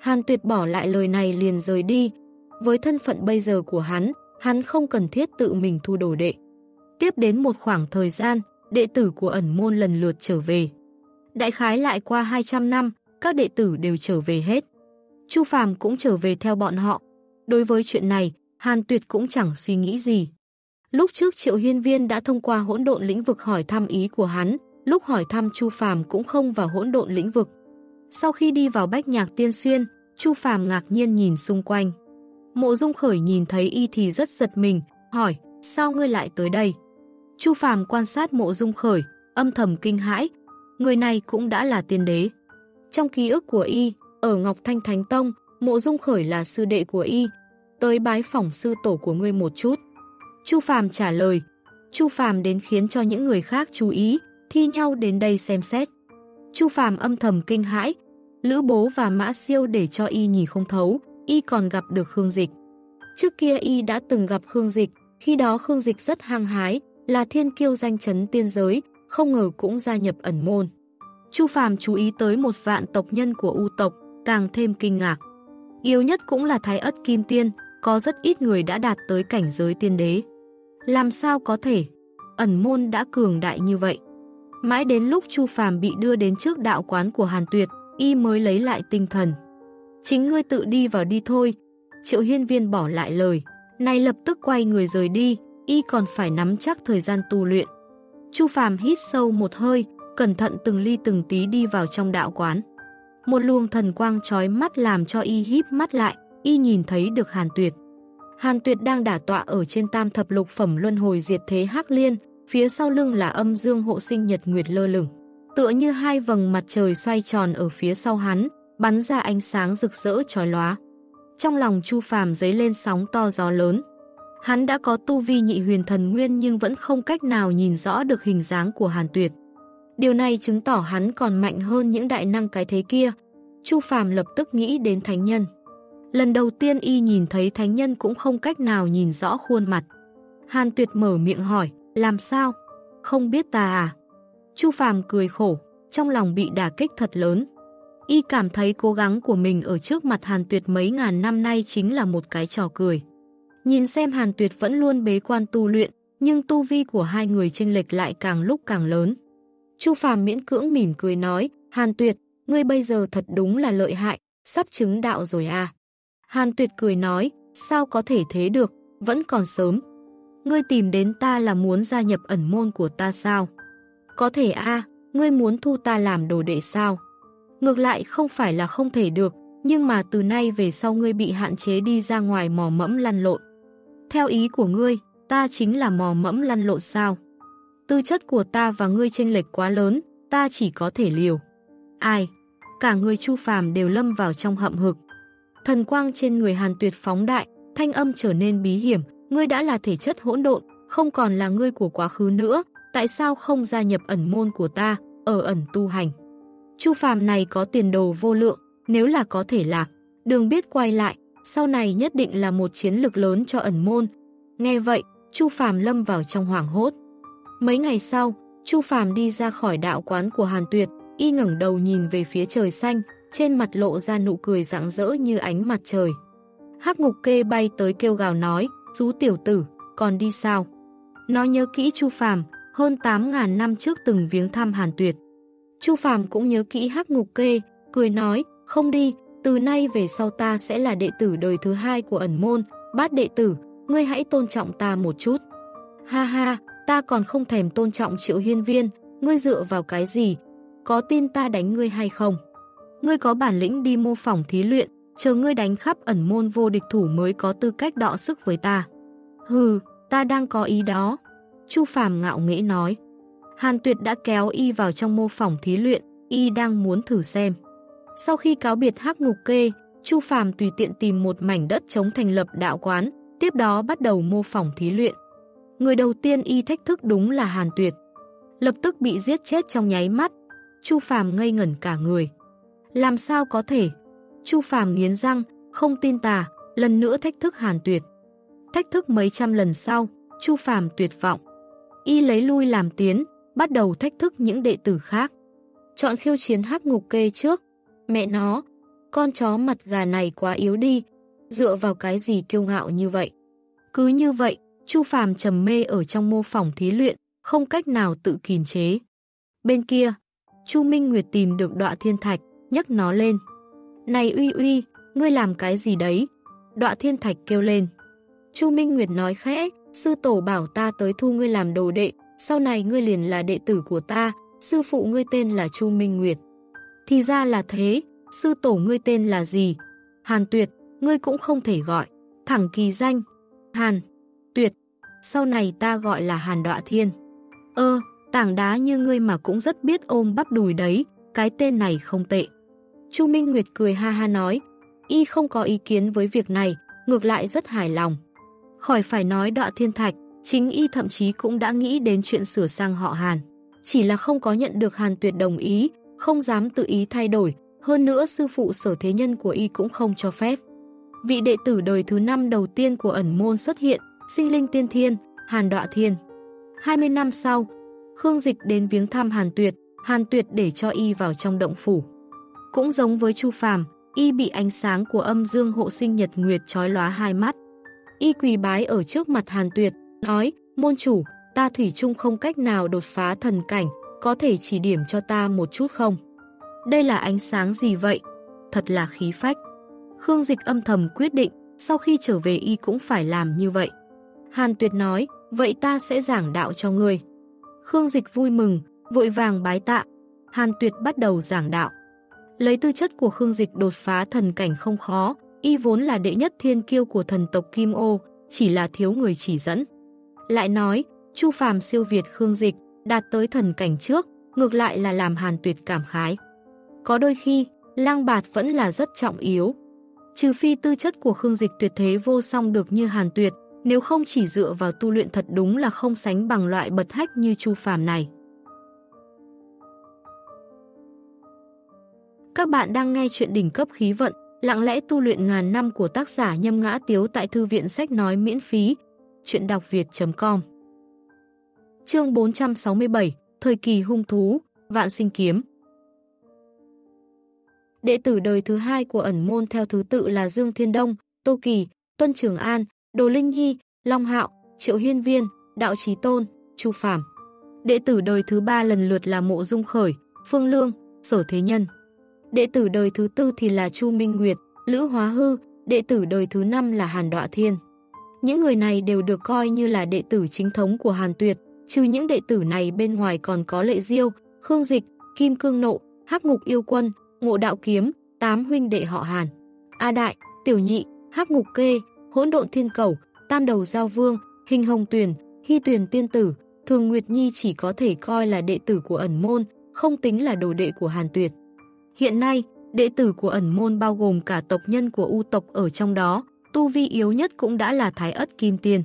Hàn Tuyệt bỏ lại lời này liền rời đi. Với thân phận bây giờ của hắn, hắn không cần thiết tự mình thu đồ đệ. Tiếp đến một khoảng thời gian, đệ tử của ẩn môn lần lượt trở về. Đại khái lại qua 200 năm, các đệ tử đều trở về hết. Chu Phàm cũng trở về theo bọn họ. Đối với chuyện này, Hàn Tuyệt cũng chẳng suy nghĩ gì. Lúc trước Triệu Hiên Viên đã thông qua hỗn độn lĩnh vực hỏi thăm ý của hắn, lúc hỏi thăm Chu Phàm cũng không vào hỗn độn lĩnh vực. Sau khi đi vào Bách Nhạc Tiên Xuyên, Chu Phàm ngạc nhiên nhìn xung quanh. Mộ Dung Khởi nhìn thấy y thì rất giật mình, hỏi, sao ngươi lại tới đây? Chu Phàm quan sát Mộ Dung Khởi, âm thầm kinh hãi, người này cũng đã là tiên đế. Trong ký ức của y, ở Ngọc Thanh Thánh Tông, Mộ Dung Khởi là sư đệ của y, tới bái phỏng sư tổ của ngươi một chút. Chu Phàm trả lời, Chu Phàm đến khiến cho những người khác chú ý, thi nhau đến đây xem xét. Chu Phàm âm thầm kinh hãi, Lữ Bố và Mã Siêu để cho y nhìn không thấu, y còn gặp được Khương Dịch. Trước kia y đã từng gặp Khương Dịch, khi đó Khương Dịch rất hăng hái, là thiên kiêu danh chấn tiên giới, không ngờ cũng gia nhập ẩn môn. Chu Phàm chú ý tới một vạn tộc nhân của U tộc, càng thêm kinh ngạc. Yếu nhất cũng là Thái Ất Kim Tiên, có rất ít người đã đạt tới cảnh giới tiên đế. Làm sao có thể? Ẩn môn đã cường đại như vậy. Mãi đến lúc Chu Phàm bị đưa đến trước đạo quán của Hàn Tuyệt, y mới lấy lại tinh thần. Chính ngươi tự đi vào đi thôi. Triệu Hiên Viên bỏ lại lời, này lập tức quay người rời đi, y còn phải nắm chắc thời gian tu luyện. Chu Phàm hít sâu một hơi, cẩn thận từng ly từng tí đi vào trong đạo quán. Một luồng thần quang chói mắt làm cho y híp mắt lại, y nhìn thấy được Hàn Tuyệt. Hàn Tuyệt đang đả tọa ở trên tam thập lục phẩm luân hồi diệt thế hắc liên, phía sau lưng là âm dương hộ sinh nhật nguyệt lơ lửng. Tựa như hai vầng mặt trời xoay tròn ở phía sau hắn, bắn ra ánh sáng rực rỡ chói lóa. Trong lòng Chu Phàm dấy lên sóng to gió lớn. Hắn đã có tu vi nhị huyền thần nguyên nhưng vẫn không cách nào nhìn rõ được hình dáng của Hàn Tuyệt. Điều này chứng tỏ hắn còn mạnh hơn những đại năng cái thế kia. Chu Phàm lập tức nghĩ đến thánh nhân. Lần đầu tiên y nhìn thấy thánh nhân cũng không cách nào nhìn rõ khuôn mặt. Hàn Tuyệt mở miệng hỏi, làm sao? Không biết ta à? Chu Phàm cười khổ, trong lòng bị đả kích thật lớn. Y cảm thấy cố gắng của mình ở trước mặt Hàn Tuyệt mấy ngàn năm nay chính là một cái trò cười. Nhìn xem Hàn Tuyệt vẫn luôn bế quan tu luyện, nhưng tu vi của hai người chênh lệch lại càng lúc càng lớn. Chu Phàm miễn cưỡng mỉm cười nói, Hàn Tuyệt, ngươi bây giờ thật đúng là lợi hại, sắp chứng đạo rồi à. Hàn Tuyệt cười nói, sao có thể thế được, vẫn còn sớm. Ngươi tìm đến ta là muốn gia nhập ẩn môn của ta sao? Có thể a ngươi muốn thu ta làm đồ đệ sao? Ngược lại không phải là không thể được, nhưng mà từ nay về sau ngươi bị hạn chế đi ra ngoài mò mẫm lăn lộn. Theo ý của ngươi, ta chính là mò mẫm lăn lộn sao? Tư chất của ta và ngươi chênh lệch quá lớn, ta chỉ có thể liều. Ai? Cả người Chu Phàm đều lâm vào trong hậm hực. Thần quang trên người Hàn Tuyệt phóng đại, thanh âm trở nên bí hiểm, ngươi đã là thể chất hỗn độn, không còn là ngươi của quá khứ nữa, tại sao không gia nhập ẩn môn của ta, ở ẩn tu hành? Chu Phàm này có tiền đồ vô lượng, nếu là có thể lạc, đường biết quay lại, sau này nhất định là một chiến lược lớn cho ẩn môn. Nghe vậy, Chu Phàm lâm vào trong hoảng hốt. Mấy ngày sau, Chu Phàm đi ra khỏi đạo quán của Hàn Tuyệt, y ngẩng đầu nhìn về phía trời xanh, trên mặt lộ ra nụ cười rạng rỡ như ánh mặt trời. Hắc Ngục Kê bay tới kêu gào nói, "Chú tiểu tử, còn đi sao?" Nó nhớ kỹ Chu Phàm, hơn 8.000 năm trước từng viếng thăm Hàn Tuyệt. Chu Phàm cũng nhớ kỹ Hắc Ngục Kê, cười nói, "Không đi, từ nay về sau ta sẽ là đệ tử đời thứ hai của ẩn môn, bát đệ tử, ngươi hãy tôn trọng ta một chút." Ha ha, ta còn không thèm tôn trọng triệu hiên viên, ngươi dựa vào cái gì? Có tin ta đánh ngươi hay không? Ngươi có bản lĩnh đi mô phỏng thí luyện, chờ ngươi đánh khắp ẩn môn vô địch thủ mới có tư cách đọ sức với ta. Hừ, ta đang có ý đó. Chu Phàm ngạo nghễ nói. Hàn Tuyệt đã kéo y vào trong mô phỏng thí luyện, y đang muốn thử xem. Sau khi cáo biệt hắc ngục kê, Chu Phàm tùy tiện tìm một mảnh đất chống thành lập đạo quán, tiếp đó bắt đầu mô phỏng thí luyện. Người đầu tiên y thách thức đúng là Hàn Tuyệt. Lập tức bị giết chết trong nháy mắt. Chu Phàm ngây ngẩn cả người. Làm sao có thể? Chu Phàm nghiến răng, không tin tà, lần nữa thách thức Hàn Tuyệt. Thách thức mấy trăm lần sau, Chu Phàm tuyệt vọng. Y lấy lui làm tiến, bắt đầu thách thức những đệ tử khác. Chọn khiêu chiến hắc ngục kê trước. Mẹ nó, con chó mặt gà này quá yếu đi, dựa vào cái gì kiêu ngạo như vậy. Cứ như vậy, Chu Phàm trầm mê ở trong mô phỏng thí luyện, không cách nào tự kìm chế. Bên kia, Chu Minh Nguyệt tìm được đọa thiên thạch, nhấc nó lên. Này uy uy, ngươi làm cái gì đấy? Đọa thiên thạch kêu lên. Chu Minh Nguyệt nói khẽ, sư tổ bảo ta tới thu ngươi làm đồ đệ, sau này ngươi liền là đệ tử của ta, sư phụ ngươi tên là Chu Minh Nguyệt. Thì ra là thế, sư tổ ngươi tên là gì? Hàn Tuyệt, ngươi cũng không thể gọi, thẳng kỳ danh. Hàn, Tuyệt, sau này ta gọi là Hàn Đọa Thiên. Ơ, tảng đá như ngươi mà cũng rất biết ôm bắp đùi đấy, cái tên này không tệ. Chu Minh Nguyệt cười ha ha nói, y không có ý kiến với việc này, ngược lại rất hài lòng. Khỏi phải nói đọa thiên thạch, chính y thậm chí cũng đã nghĩ đến chuyện sửa sang họ Hàn. Chỉ là không có nhận được Hàn Tuyệt đồng ý, không dám tự ý thay đổi, hơn nữa sư phụ sở thế nhân của y cũng không cho phép. Vị đệ tử đời thứ năm đầu tiên của ẩn môn xuất hiện, sinh linh tiên thiên, Hàn Đọa Thiên. 20 năm sau, Khương Dịch đến viếng thăm Hàn Tuyệt, Hàn Tuyệt để cho y vào trong động phủ. Cũng giống với Chu Phàm, y bị ánh sáng của âm dương hộ sinh nhật nguyệt trói lóa hai mắt. Y quỳ bái ở trước mặt Hàn Tuyệt, nói, môn chủ, ta thủy chung không cách nào đột phá thần cảnh, có thể chỉ điểm cho ta một chút không? Đây là ánh sáng gì vậy? Thật là khí phách. Khương Dịch âm thầm quyết định, sau khi trở về y cũng phải làm như vậy. Hàn Tuyệt nói, vậy ta sẽ giảng đạo cho ngươi. Khương Dịch vui mừng, vội vàng bái tạ. Hàn Tuyệt bắt đầu giảng đạo. Lấy tư chất của Khương Dịch đột phá thần cảnh không khó, y vốn là đệ nhất thiên kiêu của thần tộc Kim Ô, chỉ là thiếu người chỉ dẫn. Lại nói, Chu Phàm siêu việt Khương Dịch, đạt tới thần cảnh trước, ngược lại là làm Hàn Tuyệt cảm khái. Có đôi khi, lang bạt vẫn là rất trọng yếu. Trừ phi tư chất của Khương Dịch tuyệt thế vô song được như Hàn Tuyệt, nếu không chỉ dựa vào tu luyện thật đúng là không sánh bằng loại bật hách như Chu Phàm này. Các bạn đang nghe chuyện đỉnh cấp khí vận, lặng lẽ tu luyện ngàn năm của tác giả Nhâm Ngã Tiếu tại Thư viện Sách Nói miễn phí, chuyện đọc việt.com Chương 467, Thời kỳ hung thú, Vạn sinh kiếm Đệ tử đời thứ hai của ẩn môn theo thứ tự là Dương Thiên Đông, Tô Kỳ, Tuân Trường An, Đồ Linh Nhi, Long Hạo, Triệu Hiên Viên, Đạo Trí Tôn, Chu Phạm. Đệ tử đời thứ ba lần lượt là Mộ Dung Khởi, Phương Lương, Sở Thế Nhân. Đệ tử đời thứ tư thì là Chu Minh Nguyệt, Lữ Hóa Hư, đệ tử đời thứ năm là Hàn Đọa Thiên. Những người này đều được coi như là đệ tử chính thống của Hàn Tuyệt, trừ những đệ tử này bên ngoài còn có Lệ Diêu, Khương Dịch, Kim Cương Nộ, Hắc Ngục Yêu Quân, Ngộ Đạo Kiếm, tám huynh đệ họ Hàn. A Đại, Tiểu Nhị, Hắc Ngục Kê, Hỗn Độn Thiên Cầu, Tam Đầu Giao Vương, Hình Hồng Tuyền, Hy Tuyền Tiên Tử, Thường Nguyệt Nhi chỉ có thể coi là đệ tử của ẩn môn, không tính là đồ đệ của Hàn Tuyệt. Hiện nay, đệ tử của ẩn môn bao gồm cả tộc nhân của U tộc ở trong đó, tu vi yếu nhất cũng đã là Thái Ất Kim Tiên.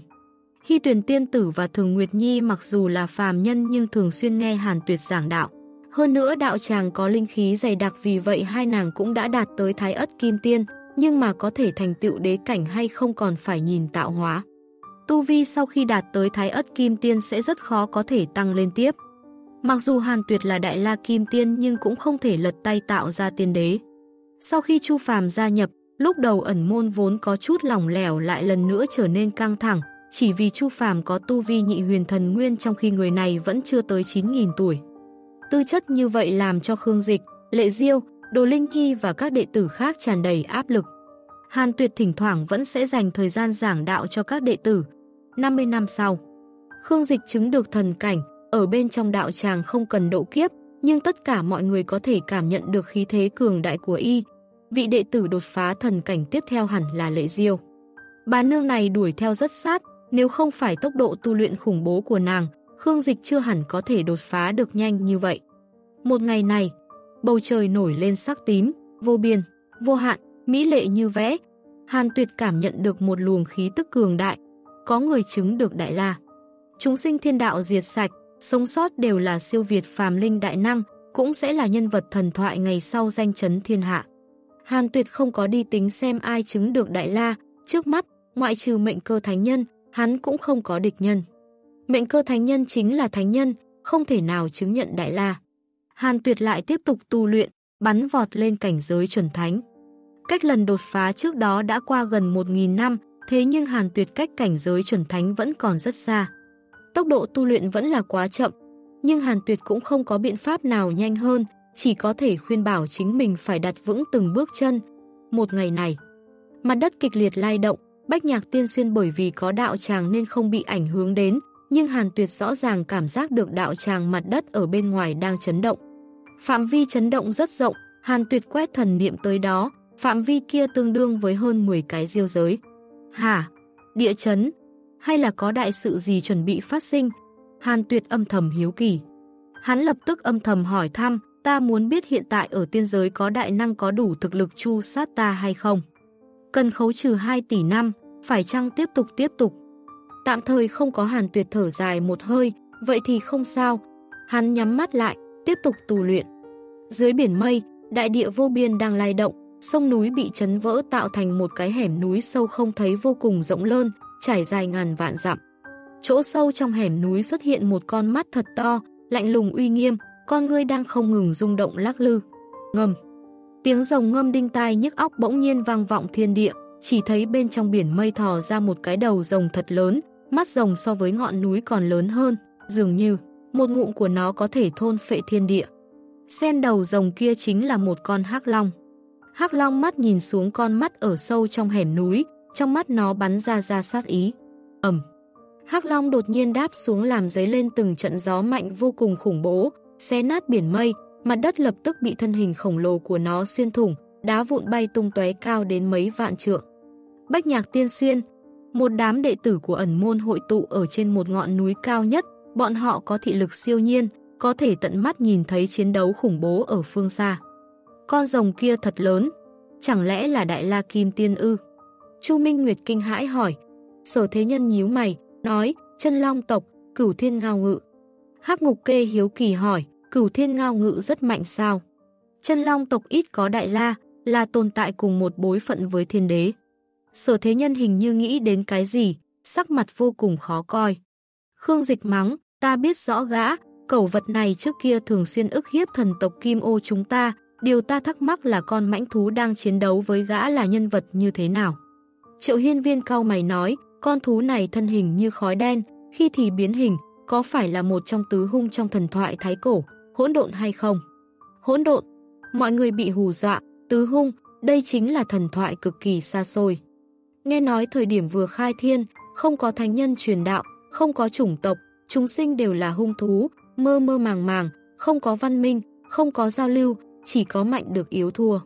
Hy tuyển Tiên Tử và Thường Nguyệt Nhi mặc dù là phàm nhân nhưng thường xuyên nghe Hàn Tuyệt giảng đạo. Hơn nữa đạo tràng có linh khí dày đặc vì vậy hai nàng cũng đã đạt tới Thái Ất Kim Tiên, nhưng mà có thể thành tựu đế cảnh hay không còn phải nhìn tạo hóa. Tu vi sau khi đạt tới Thái Ất Kim Tiên sẽ rất khó có thể tăng lên tiếp. Mặc dù Hàn Tuyệt là Đại La Kim Tiên nhưng cũng không thể lật tay tạo ra tiên đế. Sau khi Chu Phàm gia nhập, lúc đầu ẩn môn vốn có chút lỏng lẻo lại lần nữa trở nên căng thẳng, chỉ vì Chu Phàm có tu vi nhị huyền thần nguyên trong khi người này vẫn chưa tới 9.000 tuổi. Tư chất như vậy làm cho Khương Dịch, Lệ Diêu, Đồ Linh Hy và các đệ tử khác tràn đầy áp lực. Hàn Tuyệt thỉnh thoảng vẫn sẽ dành thời gian giảng đạo cho các đệ tử. 50 năm sau, Khương Dịch chứng được thần cảnh, ở bên trong đạo tràng không cần độ kiếp, nhưng tất cả mọi người có thể cảm nhận được khí thế cường đại của y. Vị đệ tử đột phá thần cảnh tiếp theo hẳn là Lệ Diêu. Bà nương này đuổi theo rất sát, nếu không phải tốc độ tu luyện khủng bố của nàng, Khương Dịch chưa hẳn có thể đột phá được nhanh như vậy. Một ngày này, bầu trời nổi lên sắc tím, vô biên, vô hạn, mỹ lệ như vẽ. Hàn Tuyệt cảm nhận được một luồng khí tức cường đại, có người chứng được đại la. Chúng sinh thiên đạo diệt sạch, sống sót đều là siêu việt phàm linh đại năng, cũng sẽ là nhân vật thần thoại ngày sau danh chấn thiên hạ. Hàn Tuyệt không có đi tính xem ai chứng được Đại La, trước mắt, ngoại trừ mệnh cơ thánh nhân, hắn cũng không có địch nhân. Mệnh cơ thánh nhân chính là thánh nhân, không thể nào chứng nhận Đại La. Hàn Tuyệt lại tiếp tục tu luyện, bắn vọt lên cảnh giới chuẩn thánh. Cách lần đột phá trước đó đã qua gần 1.000 năm, thế nhưng Hàn Tuyệt cách cảnh giới chuẩn thánh vẫn còn rất xa. Tốc độ tu luyện vẫn là quá chậm, nhưng Hàn Tuyệt cũng không có biện pháp nào nhanh hơn, chỉ có thể khuyên bảo chính mình phải đặt vững từng bước chân. Một ngày này, mặt đất kịch liệt lay động, Bách Nhạc Tiên Xuyên bởi vì có đạo tràng nên không bị ảnh hưởng đến, nhưng Hàn Tuyệt rõ ràng cảm giác được đạo tràng mặt đất ở bên ngoài đang chấn động. Phạm vi chấn động rất rộng, Hàn Tuyệt quét thần niệm tới đó, phạm vi kia tương đương với hơn 10 cái diêu giới. Hả? Địa chấn? Hay là có đại sự gì chuẩn bị phát sinh? Hàn Tuyệt âm thầm hiếu kỳ. Hắn lập tức âm thầm hỏi thăm, ta muốn biết hiện tại ở tiên giới có đại năng có đủ thực lực chu sát ta hay không? Cần khấu trừ 2 tỷ năm, phải chăng tiếp tục tiếp tục? Tạm thời không có Hàn Tuyệt thở dài một hơi, vậy thì không sao. Hắn nhắm mắt lại, tiếp tục tù luyện. Dưới biển mây, đại địa vô biên đang lay động, sông núi bị chấn vỡ tạo thành một cái hẻm núi sâu không thấy vô cùng rộng lớn trải dài ngàn vạn dặm. Chỗ sâu trong hẻm núi xuất hiện một con mắt thật to, lạnh lùng uy nghiêm, con ngươi đang không ngừng rung động lắc lư. Ngầm. Tiếng rồng ngâm đinh tai nhức óc bỗng nhiên vang vọng thiên địa, chỉ thấy bên trong biển mây thò ra một cái đầu rồng thật lớn, mắt rồng so với ngọn núi còn lớn hơn, dường như một ngụm của nó có thể thôn phệ thiên địa. Xem đầu rồng kia chính là một con hắc long. Hắc long mắt nhìn xuống con mắt ở sâu trong hẻm núi, trong mắt nó bắn ra ra sát ý. Ẩm. Hắc long đột nhiên đáp xuống làm giấy lên từng trận gió mạnh vô cùng khủng bố, xé nát biển mây, mặt đất lập tức bị thân hình khổng lồ của nó xuyên thủng, đá vụn bay tung tóe cao đến mấy vạn trượng. Bách nhạc tiên xuyên, một đám đệ tử của ẩn môn hội tụ ở trên một ngọn núi cao nhất, bọn họ có thị lực siêu nhiên, có thể tận mắt nhìn thấy chiến đấu khủng bố ở phương xa. Con rồng kia thật lớn, chẳng lẽ là Đại La Kim Tiên ư? Chu Minh Nguyệt kinh hãi hỏi. Sở Thế Nhân nhíu mày, nói, chân long tộc, cửu thiên ngao ngự. Hắc Ngục Kê hiếu kỳ hỏi, cửu thiên ngao ngự rất mạnh sao? Chân long tộc ít có Đại La, là tồn tại cùng một bối phận với thiên đế. Sở Thế Nhân hình như nghĩ đến cái gì, sắc mặt vô cùng khó coi. Khương Dịch mắng, ta biết rõ gã, cẩu vật này trước kia thường xuyên ức hiếp thần tộc Kim Ô chúng ta, điều ta thắc mắc là con mãnh thú đang chiến đấu với gã là nhân vật như thế nào. Triệu hiên viên cao mày nói, con thú này thân hình như khói đen, khi thì biến hình, có phải là một trong tứ hung trong thần thoại thái cổ, hỗn độn hay không? Hỗn độn, mọi người bị hù dọa, tứ hung, đây chính là thần thoại cực kỳ xa xôi. Nghe nói thời điểm vừa khai thiên, không có thánh nhân truyền đạo, không có chủng tộc, chúng sinh đều là hung thú, mơ mơ màng màng, không có văn minh, không có giao lưu, chỉ có mạnh được yếu thua.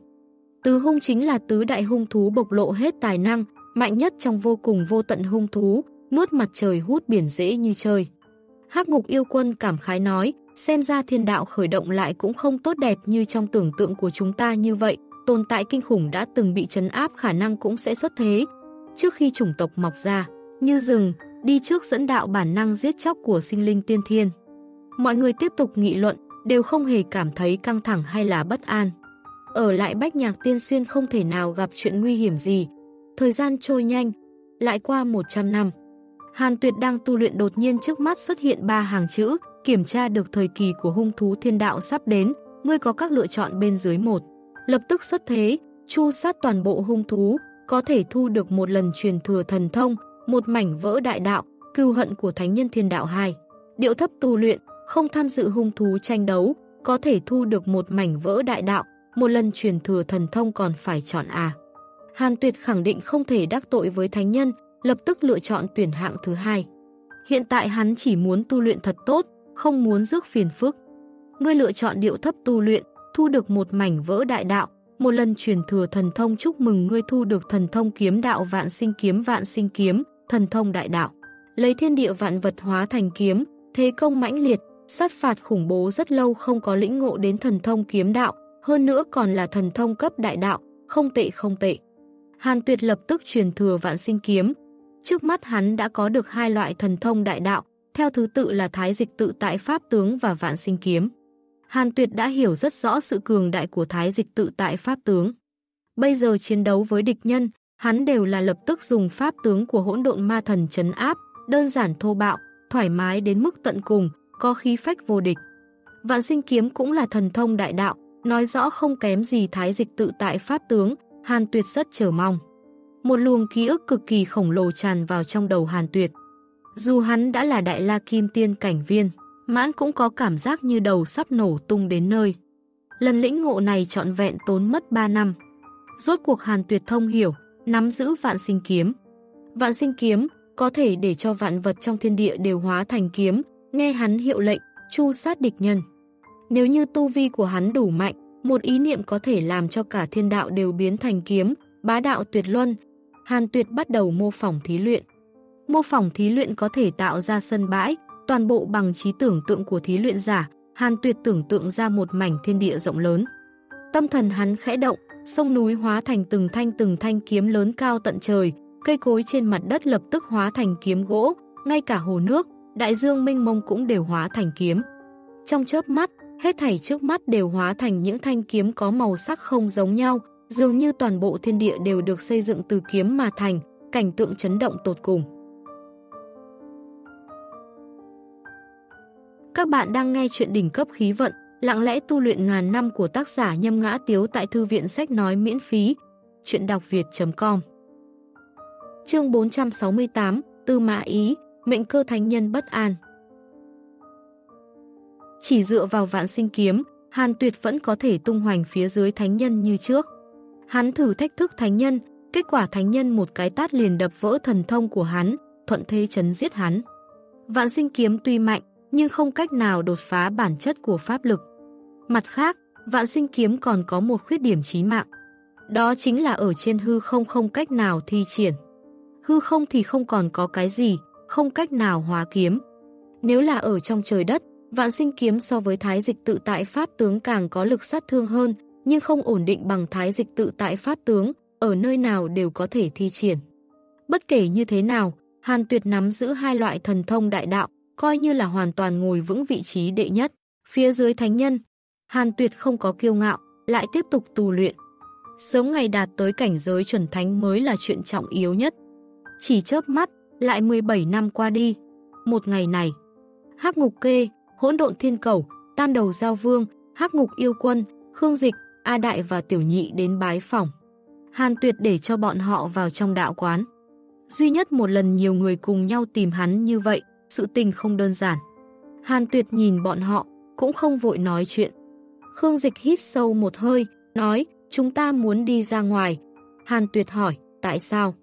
Tứ hung chính là tứ đại hung thú bộc lộ hết tài năng, mạnh nhất trong vô cùng vô tận hung thú, nuốt mặt trời hút biển dễ như chơi. Hắc ngục yêu quân cảm khái nói, xem ra thiên đạo khởi động lại cũng không tốt đẹp như trong tưởng tượng của chúng ta như vậy, tồn tại kinh khủng đã từng bị chấn áp khả năng cũng sẽ xuất thế. Trước khi chủng tộc mọc ra, như rừng, đi trước dẫn đạo bản năng giết chóc của sinh linh tiên thiên. Mọi người tiếp tục nghị luận, đều không hề cảm thấy căng thẳng hay là bất an. Ở lại Bách Nhạc Tiên Xuyên không thể nào gặp chuyện nguy hiểm gì. Thời gian trôi nhanh, lại qua 100 năm. Hàn Tuyệt đang tu luyện đột nhiên trước mắt xuất hiện ba hàng chữ, kiểm tra được thời kỳ của hung thú thiên đạo sắp đến, ngươi có các lựa chọn bên dưới một. Lập tức xuất thế, chu sát toàn bộ hung thú, có thể thu được một lần truyền thừa thần thông, một mảnh vỡ đại đạo, cưu hận của thánh nhân thiên đạo 2. Điệu thấp tu luyện, không tham dự hung thú tranh đấu, có thể thu được một mảnh vỡ đại đạo, một lần truyền thừa thần thông còn phải chọn à. Hàn Tuyệt khẳng định không thể đắc tội với thánh nhân, lập tức lựa chọn tuyển hạng thứ hai. Hiện tại hắn chỉ muốn tu luyện thật tốt, không muốn rước phiền phức. Ngươi lựa chọn điệu thấp tu luyện, thu được một mảnh vỡ đại đạo, một lần truyền thừa thần thông chúc mừng ngươi thu được thần thông kiếm đạo vạn sinh kiếm vạn sinh kiếm, thần thông đại đạo. Lấy thiên địa vạn vật hóa thành kiếm, thế công mãnh liệt, sát phạt khủng bố rất lâu không có lĩnh ngộ đến thần thông kiếm đạo, hơn nữa còn là thần thông cấp đại đạo, không tệ không tệ. Hàn Tuyệt lập tức truyền thừa vạn sinh kiếm. Trước mắt hắn đã có được hai loại thần thông đại đạo, theo thứ tự là thái dịch tự tại pháp tướng và vạn sinh kiếm. Hàn Tuyệt đã hiểu rất rõ sự cường đại của thái dịch tự tại pháp tướng. Bây giờ chiến đấu với địch nhân, hắn đều là lập tức dùng pháp tướng của hỗn độn ma thần chấn áp, đơn giản thô bạo, thoải mái đến mức tận cùng, có khí phách vô địch. Vạn sinh kiếm cũng là thần thông đại đạo, nói rõ không kém gì thái dịch tự tại pháp tướng, Hàn Tuyệt rất chờ mong. Một luồng ký ức cực kỳ khổng lồ tràn vào trong đầu Hàn Tuyệt. Dù hắn đã là đại la kim tiên cảnh viên, mãn cũng có cảm giác như đầu sắp nổ tung đến nơi. Lần lĩnh ngộ này trọn vẹn tốn mất 3 năm. Rốt cuộc Hàn Tuyệt thông hiểu, nắm giữ vạn sinh kiếm. Vạn sinh kiếm có thể để cho vạn vật trong thiên địa đều hóa thành kiếm, nghe hắn hiệu lệnh, chu sát địch nhân. Nếu như tu vi của hắn đủ mạnh, một ý niệm có thể làm cho cả thiên đạo đều biến thành kiếm, bá đạo tuyệt luân. Hàn Tuyệt bắt đầu mô phỏng thí luyện. Mô phỏng thí luyện có thể tạo ra sân bãi, toàn bộ bằng trí tưởng tượng của thí luyện giả, Hàn Tuyệt tưởng tượng ra một mảnh thiên địa rộng lớn. Tâm thần hắn khẽ động, sông núi hóa thành từng thanh từng thanh kiếm lớn cao tận trời, cây cối trên mặt đất lập tức hóa thành kiếm gỗ, ngay cả hồ nước, đại dương mênh mông cũng đều hóa thành kiếm. Trong chớp mắt, hết thảy trước mắt đều hóa thành những thanh kiếm có màu sắc không giống nhau, dường như toàn bộ thiên địa đều được xây dựng từ kiếm mà thành, cảnh tượng chấn động tột cùng. Các bạn đang nghe chuyện đỉnh cấp khí vận, lặng lẽ tu luyện ngàn năm của tác giả Nhâm Ngã Tiếu tại Thư viện Sách Nói miễn phí, chuyện đọc việt.com Chương 468, Tư Mã Ý, Mệnh cơ thánh nhân bất an Chỉ dựa vào vạn sinh kiếm, Hàn Tuyệt vẫn có thể tung hoành phía dưới thánh nhân như trước. Hắn thử thách thức thánh nhân, kết quả thánh nhân một cái tát liền đập vỡ thần thông của hắn, thuận thế chấn giết hắn. Vạn sinh kiếm tuy mạnh, nhưng không cách nào đột phá bản chất của pháp lực. Mặt khác, vạn sinh kiếm còn có một khuyết điểm chí mạng. Đó chính là ở trên hư không không cách nào thi triển. Hư không thì không còn có cái gì, không cách nào hóa kiếm. Nếu là ở trong trời đất, vạn sinh kiếm so với thái dịch tự tại pháp tướng càng có lực sát thương hơn, nhưng không ổn định bằng thái dịch tự tại pháp tướng, ở nơi nào đều có thể thi triển. Bất kể như thế nào, Hàn Tuyệt nắm giữ hai loại thần thông đại đạo, coi như là hoàn toàn ngồi vững vị trí đệ nhất. Phía dưới thánh nhân, Hàn Tuyệt không có kiêu ngạo, lại tiếp tục tù luyện. Sớm ngày đạt tới cảnh giới chuẩn thánh mới là chuyện trọng yếu nhất. Chỉ chớp mắt, lại 17 năm qua đi. Một ngày này, Hắc Ngục Kê, Hỗn Độn Thiên Cầu, Tam Đầu Giao Vương, Hắc Ngục Yêu Quân, Khương Dịch, A Đại và Tiểu Nhị đến bái phòng. Hàn Tuyệt để cho bọn họ vào trong đạo quán. Duy nhất một lần nhiều người cùng nhau tìm hắn như vậy, sự tình không đơn giản. Hàn Tuyệt nhìn bọn họ, cũng không vội nói chuyện. Khương Dịch hít sâu một hơi, nói, chúng ta muốn đi ra ngoài. Hàn Tuyệt hỏi, tại sao?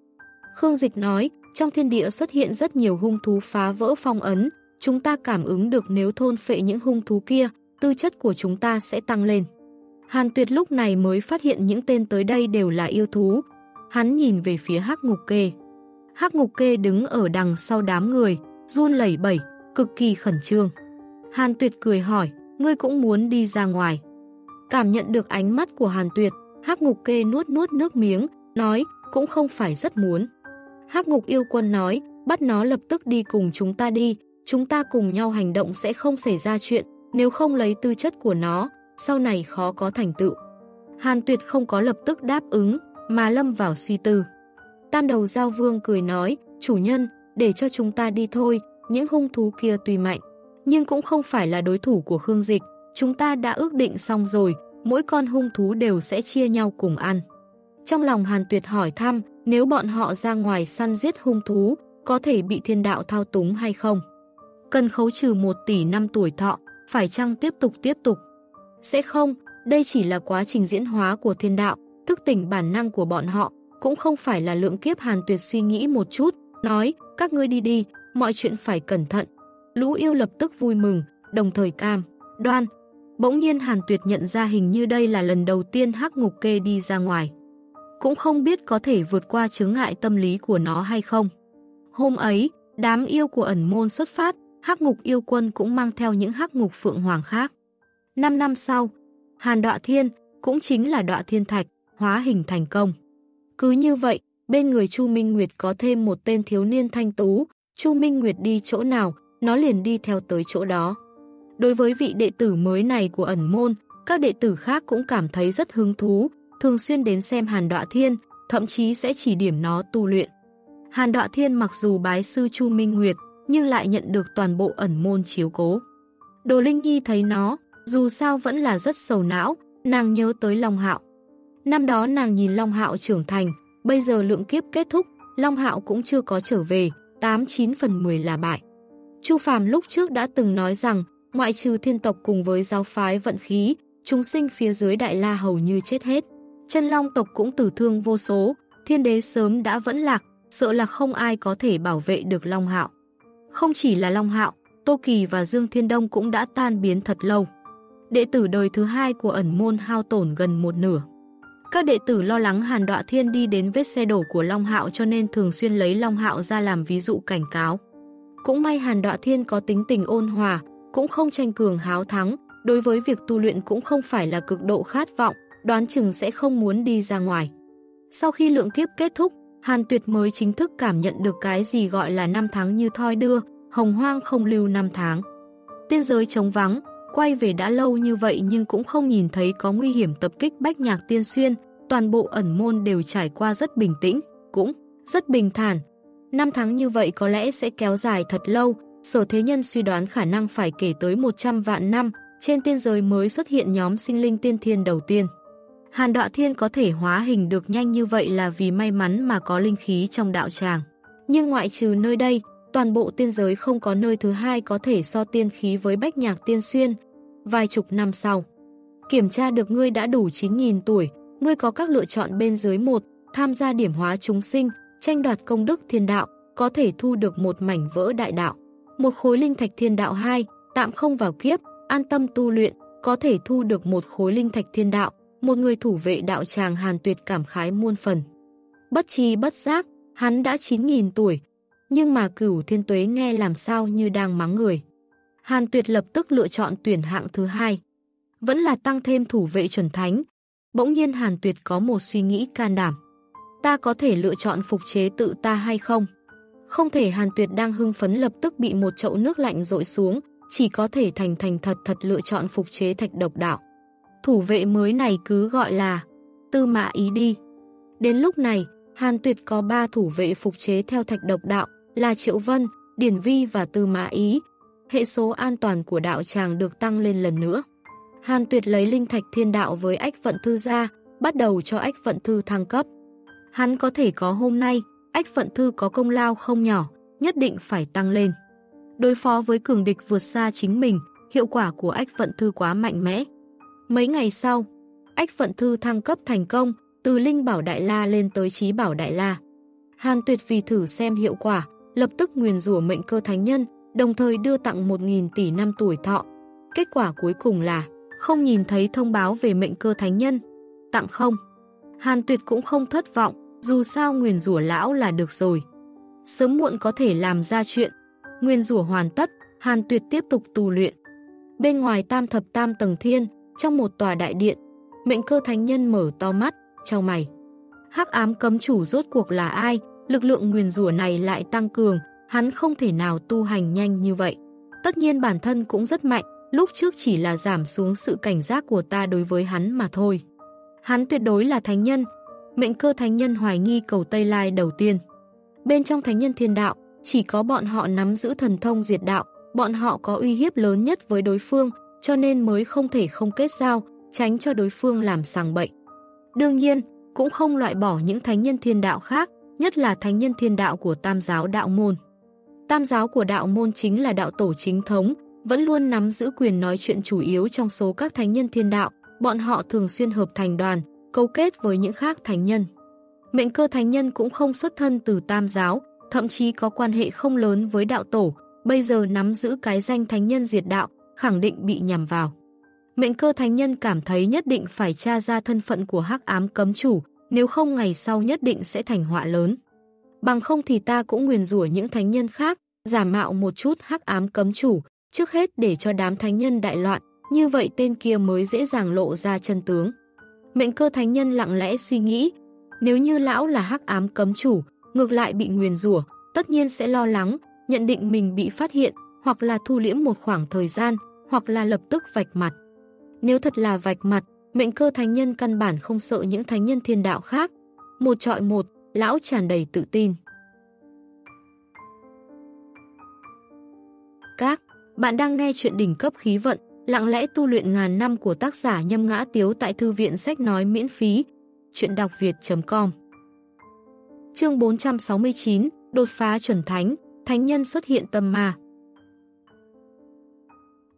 Khương Dịch nói, trong thiên địa xuất hiện rất nhiều hung thú phá vỡ phong ấn, chúng ta cảm ứng được nếu thôn phệ những hung thú kia, tư chất của chúng ta sẽ tăng lên. Hàn Tuyệt lúc này mới phát hiện những tên tới đây đều là yêu thú. Hắn nhìn về phía Hắc Ngục Kê. Hắc Ngục Kê đứng ở đằng sau đám người, run lẩy bẩy, cực kỳ khẩn trương. Hàn Tuyệt cười hỏi, ngươi cũng muốn đi ra ngoài. Cảm nhận được ánh mắt của Hàn Tuyệt, Hắc Ngục Kê nuốt nuốt nước miếng, nói, cũng không phải rất muốn. Hắc Ngục yêu quân nói, bắt nó lập tức đi cùng chúng ta đi, chúng ta cùng nhau hành động sẽ không xảy ra chuyện, nếu không lấy tư chất của nó, sau này khó có thành tựu. Hàn Tuyệt không có lập tức đáp ứng, mà lâm vào suy tư. Tam đầu giao vương cười nói, chủ nhân, để cho chúng ta đi thôi, những hung thú kia tùy mạnh, nhưng cũng không phải là đối thủ của Khương Dịch, chúng ta đã ước định xong rồi, mỗi con hung thú đều sẽ chia nhau cùng ăn. Trong lòng Hàn Tuyệt hỏi thăm, nếu bọn họ ra ngoài săn giết hung thú, có thể bị thiên đạo thao túng hay không? Cần khấu trừ 1 tỷ năm tuổi thọ, phải chăng tiếp tục tiếp tục? Sẽ không, đây chỉ là quá trình diễn hóa của thiên đạo, thức tỉnh bản năng của bọn họ, cũng không phải là lượng kiếp Hàn Tuyệt suy nghĩ một chút, nói, các ngươi đi đi, mọi chuyện phải cẩn thận. Lũ yêu lập tức vui mừng, đồng thời cam, đoan. Bỗng nhiên Hàn Tuyệt nhận ra hình như đây là lần đầu tiên hắc ngục kê đi ra ngoài. Cũng không biết có thể vượt qua chướng ngại tâm lý của nó hay không. Hôm ấy, đám yêu của ẩn môn xuất phát, hắc ngục yêu quân cũng mang theo những hắc ngục phượng hoàng khác. Năm năm sau, Hàn Đọa Thiên, cũng chính là Đọa Thiên Thạch, hóa hình thành công. Cứ như vậy, bên người Chu Minh Nguyệt có thêm một tên thiếu niên thanh tú, Chu Minh Nguyệt đi chỗ nào, nó liền đi theo tới chỗ đó. Đối với vị đệ tử mới này của ẩn môn, các đệ tử khác cũng cảm thấy rất hứng thú, thường xuyên đến xem Hàn Đọa Thiên, thậm chí sẽ chỉ điểm nó tu luyện. Hàn Đọa Thiên mặc dù bái sư Chu Minh Nguyệt, nhưng lại nhận được toàn bộ ẩn môn chiếu cố. Đồ Linh Nhi thấy nó, dù sao vẫn là rất sầu não, nàng nhớ tới Long Hạo. Năm đó nàng nhìn Long Hạo trưởng thành, bây giờ lượng kiếp kết thúc, Long Hạo cũng chưa có trở về, 8-9 phần 10 là bại. Chu Phàm lúc trước đã từng nói rằng, ngoại trừ thiên tộc cùng với giáo phái vận khí, chúng sinh phía dưới Đại La hầu như chết hết. Chân Long tộc cũng tử thương vô số, thiên đế sớm đã vẫn lạc, sợ là không ai có thể bảo vệ được Long Hạo. Không chỉ là Long Hạo, Tô Kỳ và Dương Thiên Đông cũng đã tan biến thật lâu. Đệ tử đời thứ hai của ẩn môn hao tổn gần một nửa. Các đệ tử lo lắng Hàn Đọa Thiên đi đến vết xe đổ của Long Hạo cho nên thường xuyên lấy Long Hạo ra làm ví dụ cảnh cáo. Cũng may Hàn Đọa Thiên có tính tình ôn hòa, cũng không tranh cường háo thắng, đối với việc tu luyện cũng không phải là cực độ khát vọng, đoán chừng sẽ không muốn đi ra ngoài. Sau khi lượng kiếp kết thúc, Hàn Tuyệt mới chính thức cảm nhận được cái gì gọi là năm tháng như thoi đưa, hồng hoang không lưu năm tháng. Tiên giới trống vắng, quay về đã lâu như vậy nhưng cũng không nhìn thấy có nguy hiểm tập kích bách nhạc tiên xuyên, toàn bộ ẩn môn đều trải qua rất bình tĩnh, cũng rất bình thản. Năm tháng như vậy có lẽ sẽ kéo dài thật lâu, sở thế nhân suy đoán khả năng phải kể tới 100 vạn năm, trên tiên giới mới xuất hiện nhóm sinh linh tiên thiên đầu tiên. Hàn đọa thiên có thể hóa hình được nhanh như vậy là vì may mắn mà có linh khí trong đạo tràng. Nhưng ngoại trừ nơi đây, toàn bộ tiên giới không có nơi thứ hai có thể so tiên khí với bách nhạc tiên xuyên. Vài chục năm sau, kiểm tra được ngươi đã đủ 9.000 tuổi, ngươi có các lựa chọn bên dưới một, tham gia điểm hóa chúng sinh, tranh đoạt công đức thiên đạo, có thể thu được một mảnh vỡ đại đạo. Một khối linh thạch thiên đạo 2, tạm không vào kiếp, an tâm tu luyện, có thể thu được một khối linh thạch thiên đạo, một người thủ vệ đạo tràng hàn tuyệt cảm khái muôn phần. Bất tri bất giác, hắn đã 9.000 tuổi, nhưng mà cửu thiên tuế nghe làm sao như đang mắng người. Hàn tuyệt lập tức lựa chọn tuyển hạng thứ hai. Vẫn là tăng thêm thủ vệ chuẩn thánh. Bỗng nhiên Hàn tuyệt có một suy nghĩ can đảm. Ta có thể lựa chọn phục chế tự ta hay không? Không thể Hàn tuyệt đang hưng phấn lập tức bị một chậu nước lạnh rội xuống, chỉ có thể thành thành thật thật lựa chọn phục chế thạch độc đạo. Thủ vệ mới này cứ gọi là tư mã ý đi. Đến lúc này, Hàn Tuyệt có ba thủ vệ phục chế theo thạch độc đạo là Triệu Vân, Điển Vi và Tư Mã Ý. Hệ số an toàn của đạo tràng được tăng lên lần nữa. Hàn Tuyệt lấy linh thạch thiên đạo với ách vận thư ra, bắt đầu cho ách vận thư thăng cấp. Hắn có thể có hôm nay, ách vận thư có công lao không nhỏ, nhất định phải tăng lên. Đối phó với cường địch vượt xa chính mình, hiệu quả của ách vận thư quá mạnh mẽ. Mấy ngày sau, ách vận thư thăng cấp thành công, từ Linh Bảo Đại La lên tới Trí Bảo Đại La. Hàn Tuyệt vì thử xem hiệu quả, lập tức nguyền rủa mệnh cơ thánh nhân, đồng thời đưa tặng 1.000 tỷ năm tuổi thọ. Kết quả cuối cùng là không nhìn thấy thông báo về mệnh cơ thánh nhân. Tặng không. Hàn Tuyệt cũng không thất vọng, dù sao nguyền rủa lão là được rồi. Sớm muộn có thể làm ra chuyện. Nguyên rủa hoàn tất, Hàn Tuyệt tiếp tục tu luyện. Bên ngoài tam thập tam tầng thiên, trong một tòa đại điện, mệnh cơ thánh nhân mở to mắt, trao mày. hắc ám cấm chủ rốt cuộc là ai? Lực lượng nguyền rủa này lại tăng cường, hắn không thể nào tu hành nhanh như vậy. Tất nhiên bản thân cũng rất mạnh, lúc trước chỉ là giảm xuống sự cảnh giác của ta đối với hắn mà thôi. Hắn tuyệt đối là thánh nhân, mệnh cơ thánh nhân hoài nghi cầu Tây Lai đầu tiên. Bên trong thánh nhân thiên đạo, chỉ có bọn họ nắm giữ thần thông diệt đạo, bọn họ có uy hiếp lớn nhất với đối phương, cho nên mới không thể không kết giao, tránh cho đối phương làm sàng bậy. Đương nhiên, cũng không loại bỏ những thánh nhân thiên đạo khác, nhất là thánh nhân thiên đạo của tam giáo đạo môn. Tam giáo của đạo môn chính là đạo tổ chính thống, vẫn luôn nắm giữ quyền nói chuyện chủ yếu trong số các thánh nhân thiên đạo, bọn họ thường xuyên hợp thành đoàn, câu kết với những khác thánh nhân. Mệnh cơ thánh nhân cũng không xuất thân từ tam giáo, thậm chí có quan hệ không lớn với đạo tổ, bây giờ nắm giữ cái danh thánh nhân diệt đạo, khẳng định bị nhằm vào. Mệnh cơ thánh nhân cảm thấy nhất định phải tra ra thân phận của hắc ám cấm chủ, nếu không ngày sau nhất định sẽ thành họa lớn. Bằng không thì ta cũng nguyền rủa những thánh nhân khác, giả mạo một chút hắc ám cấm chủ, trước hết để cho đám thánh nhân đại loạn, như vậy tên kia mới dễ dàng lộ ra chân tướng. Mệnh cơ thánh nhân lặng lẽ suy nghĩ, nếu như lão là hắc ám cấm chủ, ngược lại bị nguyền rủa, tất nhiên sẽ lo lắng, nhận định mình bị phát hiện, hoặc là thu liễm một khoảng thời gian, hoặc là lập tức vạch mặt. Nếu thật là vạch mặt, mệnh cơ thánh nhân căn bản không sợ những thánh nhân thiên đạo khác. Một trọi một, lão tràn đầy tự tin. Các bạn đang nghe chuyện đỉnh cấp khí vận, lặng lẽ tu luyện ngàn năm của tác giả Nhâm Ngã Tiếu tại Thư viện Sách Nói miễn phí. Chuyện đọc việt.com Chương 469 Đột phá chuẩn thánh, thánh nhân xuất hiện tâm ma.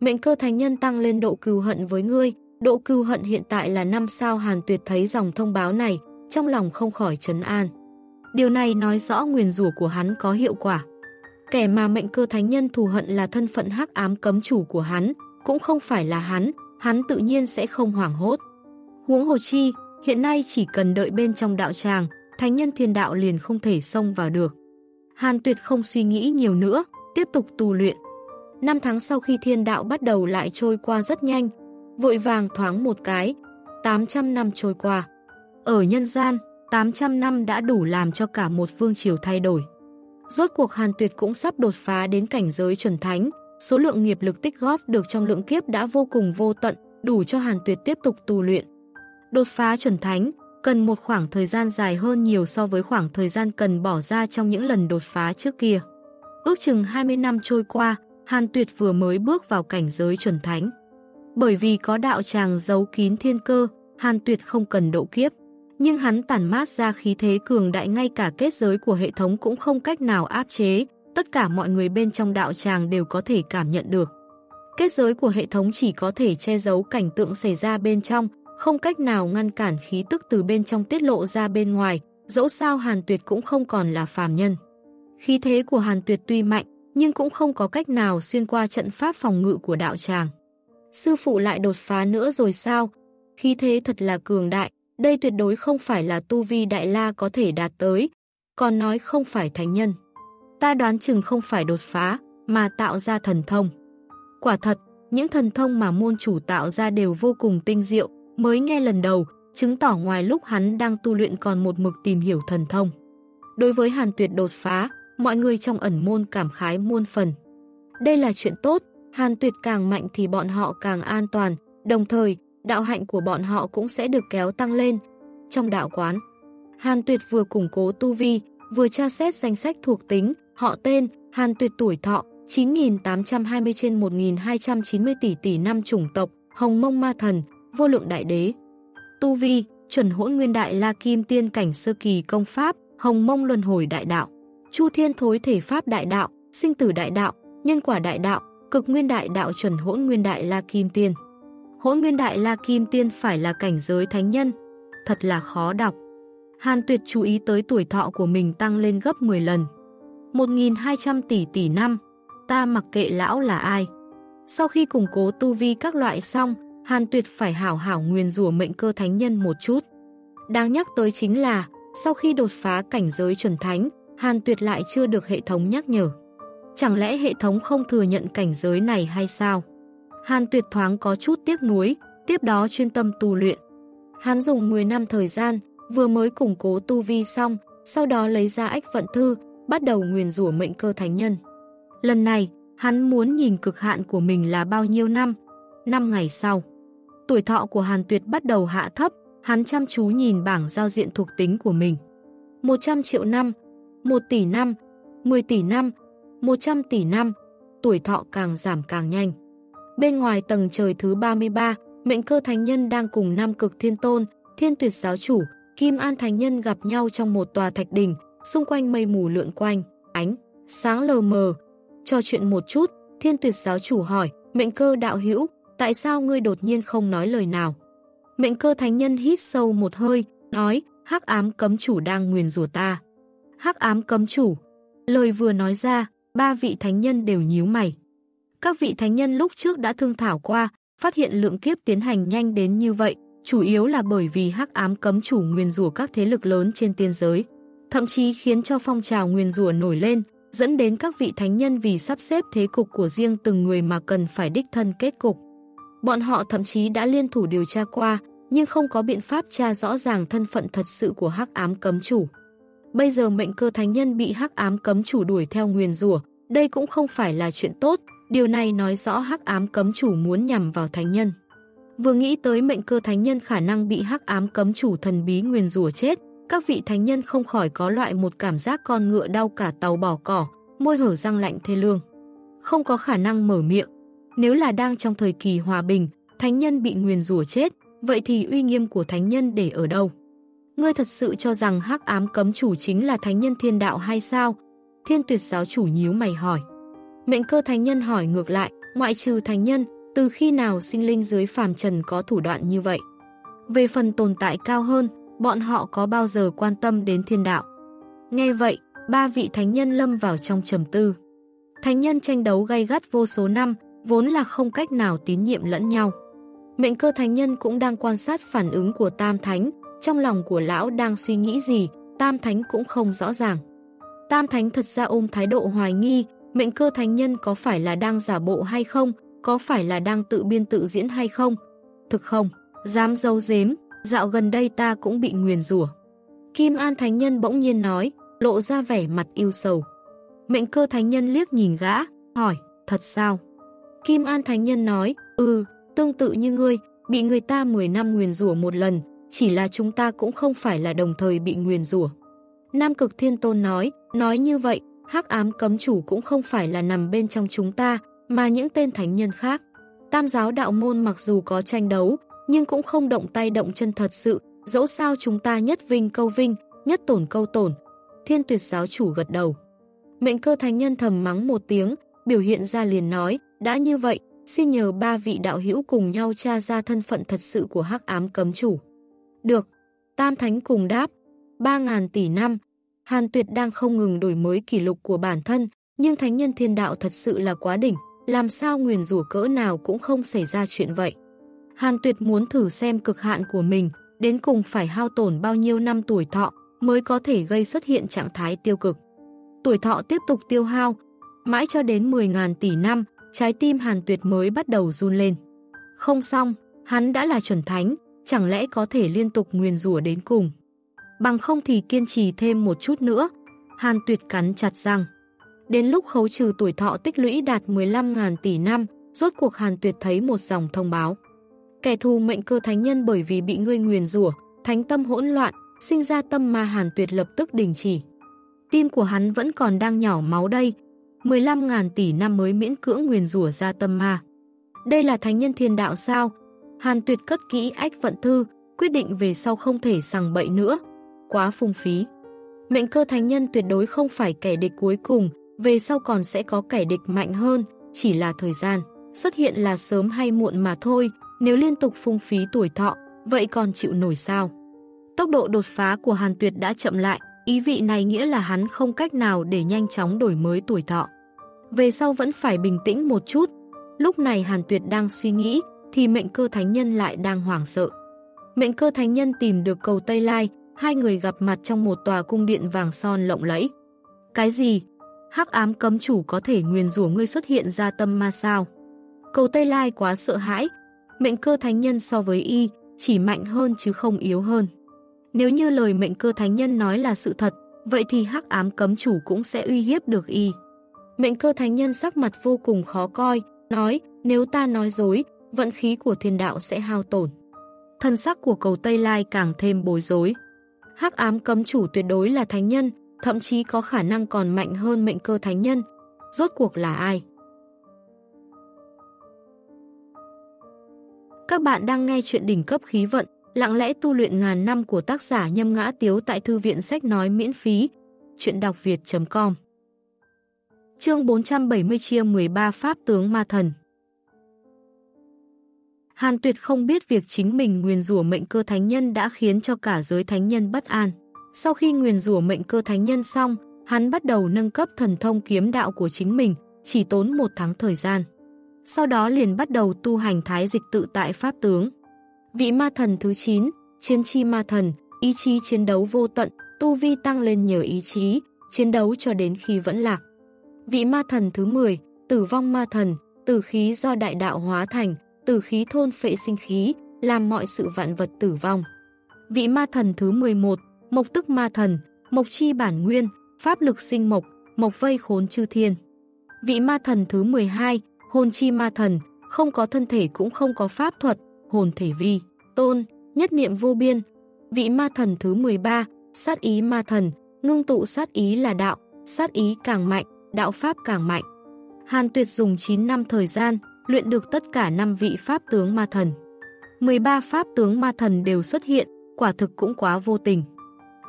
Mệnh cơ thánh nhân tăng lên độ cừu hận với ngươi, độ cừu hận hiện tại là 5 sao Hàn Tuyệt thấy dòng thông báo này, trong lòng không khỏi trấn an. Điều này nói rõ nguyền rủa của hắn có hiệu quả. Kẻ mà mệnh cơ thánh nhân thù hận là thân phận hắc ám cấm chủ của hắn, cũng không phải là hắn, hắn tự nhiên sẽ không hoảng hốt. Huống hồ chi, hiện nay chỉ cần đợi bên trong đạo tràng, thánh nhân thiên đạo liền không thể xông vào được. Hàn tuyệt không suy nghĩ nhiều nữa, tiếp tục tu luyện. Năm tháng sau khi thiên đạo bắt đầu lại trôi qua rất nhanh, vội vàng thoáng một cái, 800 năm trôi qua. Ở nhân gian, 800 năm đã đủ làm cho cả một vương triều thay đổi. Rốt cuộc Hàn Tuyệt cũng sắp đột phá đến cảnh giới chuẩn thánh, số lượng nghiệp lực tích góp được trong lượng kiếp đã vô cùng vô tận, đủ cho Hàn Tuyệt tiếp tục tu luyện. Đột phá chuẩn thánh, cần một khoảng thời gian dài hơn nhiều so với khoảng thời gian cần bỏ ra trong những lần đột phá trước kia. Ước chừng 20 năm trôi qua, Hàn Tuyệt vừa mới bước vào cảnh giới chuẩn thánh. Bởi vì có đạo tràng giấu kín thiên cơ, Hàn Tuyệt không cần độ kiếp. Nhưng hắn tản mát ra khí thế cường đại ngay cả kết giới của hệ thống cũng không cách nào áp chế, tất cả mọi người bên trong đạo tràng đều có thể cảm nhận được. Kết giới của hệ thống chỉ có thể che giấu cảnh tượng xảy ra bên trong, không cách nào ngăn cản khí tức từ bên trong tiết lộ ra bên ngoài, dẫu sao Hàn Tuyệt cũng không còn là phàm nhân. Khí thế của Hàn Tuyệt tuy mạnh, nhưng cũng không có cách nào xuyên qua trận pháp phòng ngự của đạo tràng. Sư phụ lại đột phá nữa rồi sao? Khí thế thật là cường đại, đây tuyệt đối không phải là tu vi đại la có thể đạt tới, còn nói không phải thánh nhân. Ta đoán chừng không phải đột phá, mà tạo ra thần thông. Quả thật, những thần thông mà môn chủ tạo ra đều vô cùng tinh diệu, mới nghe lần đầu, chứng tỏ ngoài lúc hắn đang tu luyện còn một mực tìm hiểu thần thông. Đối với Hàn Tuyệt đột phá, mọi người trong ẩn môn cảm khái muôn phần. Đây là chuyện tốt, Hàn Tuyệt càng mạnh thì bọn họ càng an toàn, đồng thời, đạo hạnh của bọn họ cũng sẽ được kéo tăng lên. Trong đạo quán, Hàn Tuyệt vừa củng cố tu vi, vừa tra xét danh sách thuộc tính, họ tên, Hàn Tuyệt tuổi thọ, 9.820 trên 1.290 tỷ tỷ năm chủng tộc, Hồng Mông Ma Thần, Vô Lượng Đại Đế. Tu Vi, chuẩn hỗn nguyên đại La Kim Tiên Cảnh Sơ Kỳ Công Pháp, Hồng Mông Luân Hồi Đại Đạo. Chu Thiên Thối Thể Pháp Đại Đạo, Sinh Tử Đại Đạo, Nhân Quả Đại Đạo, Cực Nguyên Đại Đạo chuẩn hỗn nguyên đại La Kim Tiên. Hỗn nguyên đại La Kim Tiên phải là cảnh giới thánh nhân, thật là khó đọc. Hàn Tuyệt chú ý tới tuổi thọ của mình tăng lên gấp 10 lần. 1.200 tỷ tỷ năm, ta mặc kệ lão là ai. Sau khi củng cố tu vi các loại xong, Hàn Tuyệt phải hảo hảo nguyên rủa mệnh cơ thánh nhân một chút. Đáng nhắc tới chính là, sau khi đột phá cảnh giới chuẩn thánh, Hàn Tuyệt lại chưa được hệ thống nhắc nhở. Chẳng lẽ hệ thống không thừa nhận cảnh giới này hay sao? Hàn Tuyệt thoáng có chút tiếc nuối, tiếp đó chuyên tâm tu luyện. Hắn dùng 10 năm thời gian, vừa mới củng cố tu vi xong, sau đó lấy ra ách vận thư, bắt đầu nguyền rủa mệnh cơ thánh nhân. Lần này, hắn muốn nhìn cực hạn của mình là bao nhiêu năm? 5 ngày sau. Tuổi thọ của Hàn Tuyệt bắt đầu hạ thấp, hắn chăm chú nhìn bảng giao diện thuộc tính của mình. 100 triệu năm, 1 tỷ năm, 10 tỷ năm, 100 tỷ năm, tuổi thọ càng giảm càng nhanh. Bên ngoài tầng trời thứ 33, mệnh cơ thánh nhân đang cùng Nam Cực Thiên Tôn, Thiên Tuyệt Giáo Chủ, Kim An Thánh Nhân gặp nhau trong một tòa thạch đình, xung quanh mây mù lượn quanh, ánh, sáng lờ mờ. Cho chuyện một chút, Thiên Tuyệt Giáo Chủ hỏi, mệnh cơ đạo hữu, tại sao ngươi đột nhiên không nói lời nào? Mệnh cơ thánh nhân hít sâu một hơi, nói, hắc ám cấm chủ đang nguyền rủa ta. Hắc ám cấm chủ. Lời vừa nói ra, ba vị thánh nhân đều nhíu mày. Các vị thánh nhân lúc trước đã thương thảo qua, phát hiện lượng kiếp tiến hành nhanh đến như vậy, chủ yếu là bởi vì hắc ám cấm chủ nguyên rủa các thế lực lớn trên tiên giới, thậm chí khiến cho phong trào nguyên rủa nổi lên, dẫn đến các vị thánh nhân vì sắp xếp thế cục của riêng từng người mà cần phải đích thân kết cục. Bọn họ thậm chí đã liên thủ điều tra qua, nhưng không có biện pháp tra rõ ràng thân phận thật sự của hắc ám cấm chủ. Bây giờ mệnh cơ thánh nhân bị hắc ám cấm chủ đuổi theo nguyền rủa, đây cũng không phải là chuyện tốt, điều này nói rõ hắc ám cấm chủ muốn nhằm vào thánh nhân. Vừa nghĩ tới mệnh cơ thánh nhân khả năng bị hắc ám cấm chủ thần bí nguyền rủa chết, các vị thánh nhân không khỏi có loại một cảm giác con ngựa đau cả tàu bỏ cỏ, môi hở răng lạnh thê lương. Không có khả năng mở miệng. Nếu là đang trong thời kỳ hòa bình, thánh nhân bị nguyền rủa chết, vậy thì uy nghiêm của thánh nhân để ở đâu? Ngươi thật sự cho rằng hắc ám cấm chủ chính là thánh nhân thiên đạo hay sao? Thiên tuyệt giáo chủ nhíu mày hỏi. Mệnh cơ thánh nhân hỏi ngược lại, ngoại trừ thánh nhân, từ khi nào sinh linh dưới phàm trần có thủ đoạn như vậy? Về phần tồn tại cao hơn, bọn họ có bao giờ quan tâm đến thiên đạo? Nghe vậy, ba vị thánh nhân lâm vào trong trầm tư. Thánh nhân tranh đấu gay gắt vô số năm, vốn là không cách nào tín nhiệm lẫn nhau. Mệnh cơ thánh nhân cũng đang quan sát phản ứng của tam thánh, trong lòng của lão đang suy nghĩ gì, tam thánh cũng không rõ ràng. Tam thánh thật ra ôm thái độ hoài nghi, mệnh cơ thánh nhân có phải là đang giả bộ hay không, có phải là đang tự biên tự diễn hay không? Thực không, dám dâu dếm, dạo gần đây ta cũng bị nguyền rủa. Kim An Thánh Nhân bỗng nhiên nói, lộ ra vẻ mặt yêu sầu. Mệnh cơ Thánh Nhân liếc nhìn gã, hỏi, thật sao? Kim An Thánh Nhân nói, ừ, tương tự như ngươi, bị người ta 10 năm nguyền rủa một lần, chỉ là chúng ta cũng không phải là đồng thời bị nguyền rủa. Nam Cực Thiên Tôn nói, nói như vậy, hắc ám cấm chủ cũng không phải là nằm bên trong chúng ta, mà những tên thánh nhân khác. Tam giáo đạo môn mặc dù có tranh đấu, nhưng cũng không động tay động chân thật sự, dẫu sao chúng ta nhất vinh câu vinh, nhất tổn câu tổn. Thiên tuyệt giáo chủ gật đầu. Mệnh cơ thánh nhân thầm mắng một tiếng, biểu hiện ra liền nói, đã như vậy, xin nhờ ba vị đạo hữu cùng nhau tra ra thân phận thật sự của hắc ám cấm chủ. Được, Tam Thánh cùng đáp, 3.000 tỷ năm, Hàn Tuyệt đang không ngừng đổi mới kỷ lục của bản thân, nhưng Thánh nhân thiên đạo thật sự là quá đỉnh, làm sao nguyền rủa cỡ nào cũng không xảy ra chuyện vậy. Hàn Tuyệt muốn thử xem cực hạn của mình, đến cùng phải hao tổn bao nhiêu năm tuổi thọ mới có thể gây xuất hiện trạng thái tiêu cực. Tuổi thọ tiếp tục tiêu hao, mãi cho đến 10.000 tỷ năm, trái tim Hàn Tuyệt mới bắt đầu run lên. Không xong, hắn đã là chuẩn thánh, chẳng lẽ có thể liên tục nguyền rủa đến cùng. Bằng không thì kiên trì thêm một chút nữa. Hàn Tuyệt cắn chặt răng. Đến lúc khấu trừ tuổi thọ tích lũy đạt 15.000 tỷ năm, rốt cuộc Hàn Tuyệt thấy một dòng thông báo. Kẻ thù mệnh cơ thánh nhân bởi vì bị ngươi nguyền rủa, thánh tâm hỗn loạn, sinh ra tâm ma Hàn Tuyệt lập tức đình chỉ. Tim của hắn vẫn còn đang nhỏ máu đây, 15.000 tỷ năm mới miễn cưỡng nguyền rủa ra tâm ma. Đây là thánh nhân thiên đạo sao? Hàn Tuyệt cất kỹ ách vận thư, quyết định về sau không thể sằng bậy nữa. Quá phung phí. Mệnh cơ thánh nhân tuyệt đối không phải kẻ địch cuối cùng, về sau còn sẽ có kẻ địch mạnh hơn, chỉ là thời gian. Xuất hiện là sớm hay muộn mà thôi, nếu liên tục phung phí tuổi thọ, vậy còn chịu nổi sao? Tốc độ đột phá của Hàn Tuyệt đã chậm lại, ý vị này nghĩa là hắn không cách nào để nhanh chóng đổi mới tuổi thọ. Về sau vẫn phải bình tĩnh một chút. Lúc này Hàn Tuyệt đang suy nghĩ, thì mệnh cơ thánh nhân lại đang hoảng sợ. Mệnh cơ thánh nhân tìm được cầu Tây Lai, hai người gặp mặt trong một tòa cung điện vàng son lộng lẫy. Cái gì? Hắc ám cấm chủ có thể nguyền rủa ngươi xuất hiện ra tâm ma sao? Cầu Tây Lai quá sợ hãi, mệnh cơ thánh nhân so với y chỉ mạnh hơn chứ không yếu hơn. Nếu như lời mệnh cơ thánh nhân nói là sự thật, vậy thì hắc ám cấm chủ cũng sẽ uy hiếp được y. Mệnh cơ thánh nhân sắc mặt vô cùng khó coi, nói nếu ta nói dối, vận khí của thiên đạo sẽ hao tổn. Thân sắc của cầu Tây Lai càng thêm bối rối hắc ám cấm chủ tuyệt đối là thánh nhân, thậm chí có khả năng còn mạnh hơn mệnh cơ thánh nhân. Rốt cuộc là ai? Các bạn đang nghe chuyện đỉnh cấp khí vận, lặng lẽ tu luyện ngàn năm của tác giả Nhâm Ngã Tiếu tại Thư viện Sách Nói miễn phí. Chuyện đọc việt.com Chương 470 chia 13 Pháp tướng Ma Thần Hàn Tuyệt không biết việc chính mình nguyền rủa mệnh cơ thánh nhân đã khiến cho cả giới thánh nhân bất an. Sau khi nguyền rủa mệnh cơ thánh nhân xong, hắn bắt đầu nâng cấp thần thông kiếm đạo của chính mình, chỉ tốn một tháng thời gian. Sau đó liền bắt đầu tu hành thái dịch tự tại pháp tướng. Vị ma thần thứ 9, chiến chi ma thần, ý chí chiến đấu vô tận, tu vi tăng lên nhờ ý chí, chiến đấu cho đến khi vẫn lạc. Vị ma thần thứ 10, tử vong ma thần, tử khí do đại đạo hóa thành, tử khí thôn phệ sinh khí, làm mọi sự vạn vật tử vong. Vị ma thần thứ 11, mộc tức ma thần, mộc chi bản nguyên, pháp lực sinh mộc, mộc vây khốn chư thiên. Vị ma thần thứ 12, hồn chi ma thần, không có thân thể cũng không có pháp thuật, hồn thể vi, tôn, nhất niệm vô biên. Vị ma thần thứ 13, sát ý ma thần, ngưng tụ sát ý là đạo, sát ý càng mạnh, đạo pháp càng mạnh. Hàn Tuyệt dùng 9 năm thời gian, luyện được tất cả 5 vị pháp tướng ma thần. 13 pháp tướng ma thần đều xuất hiện, quả thực cũng quá vô tình.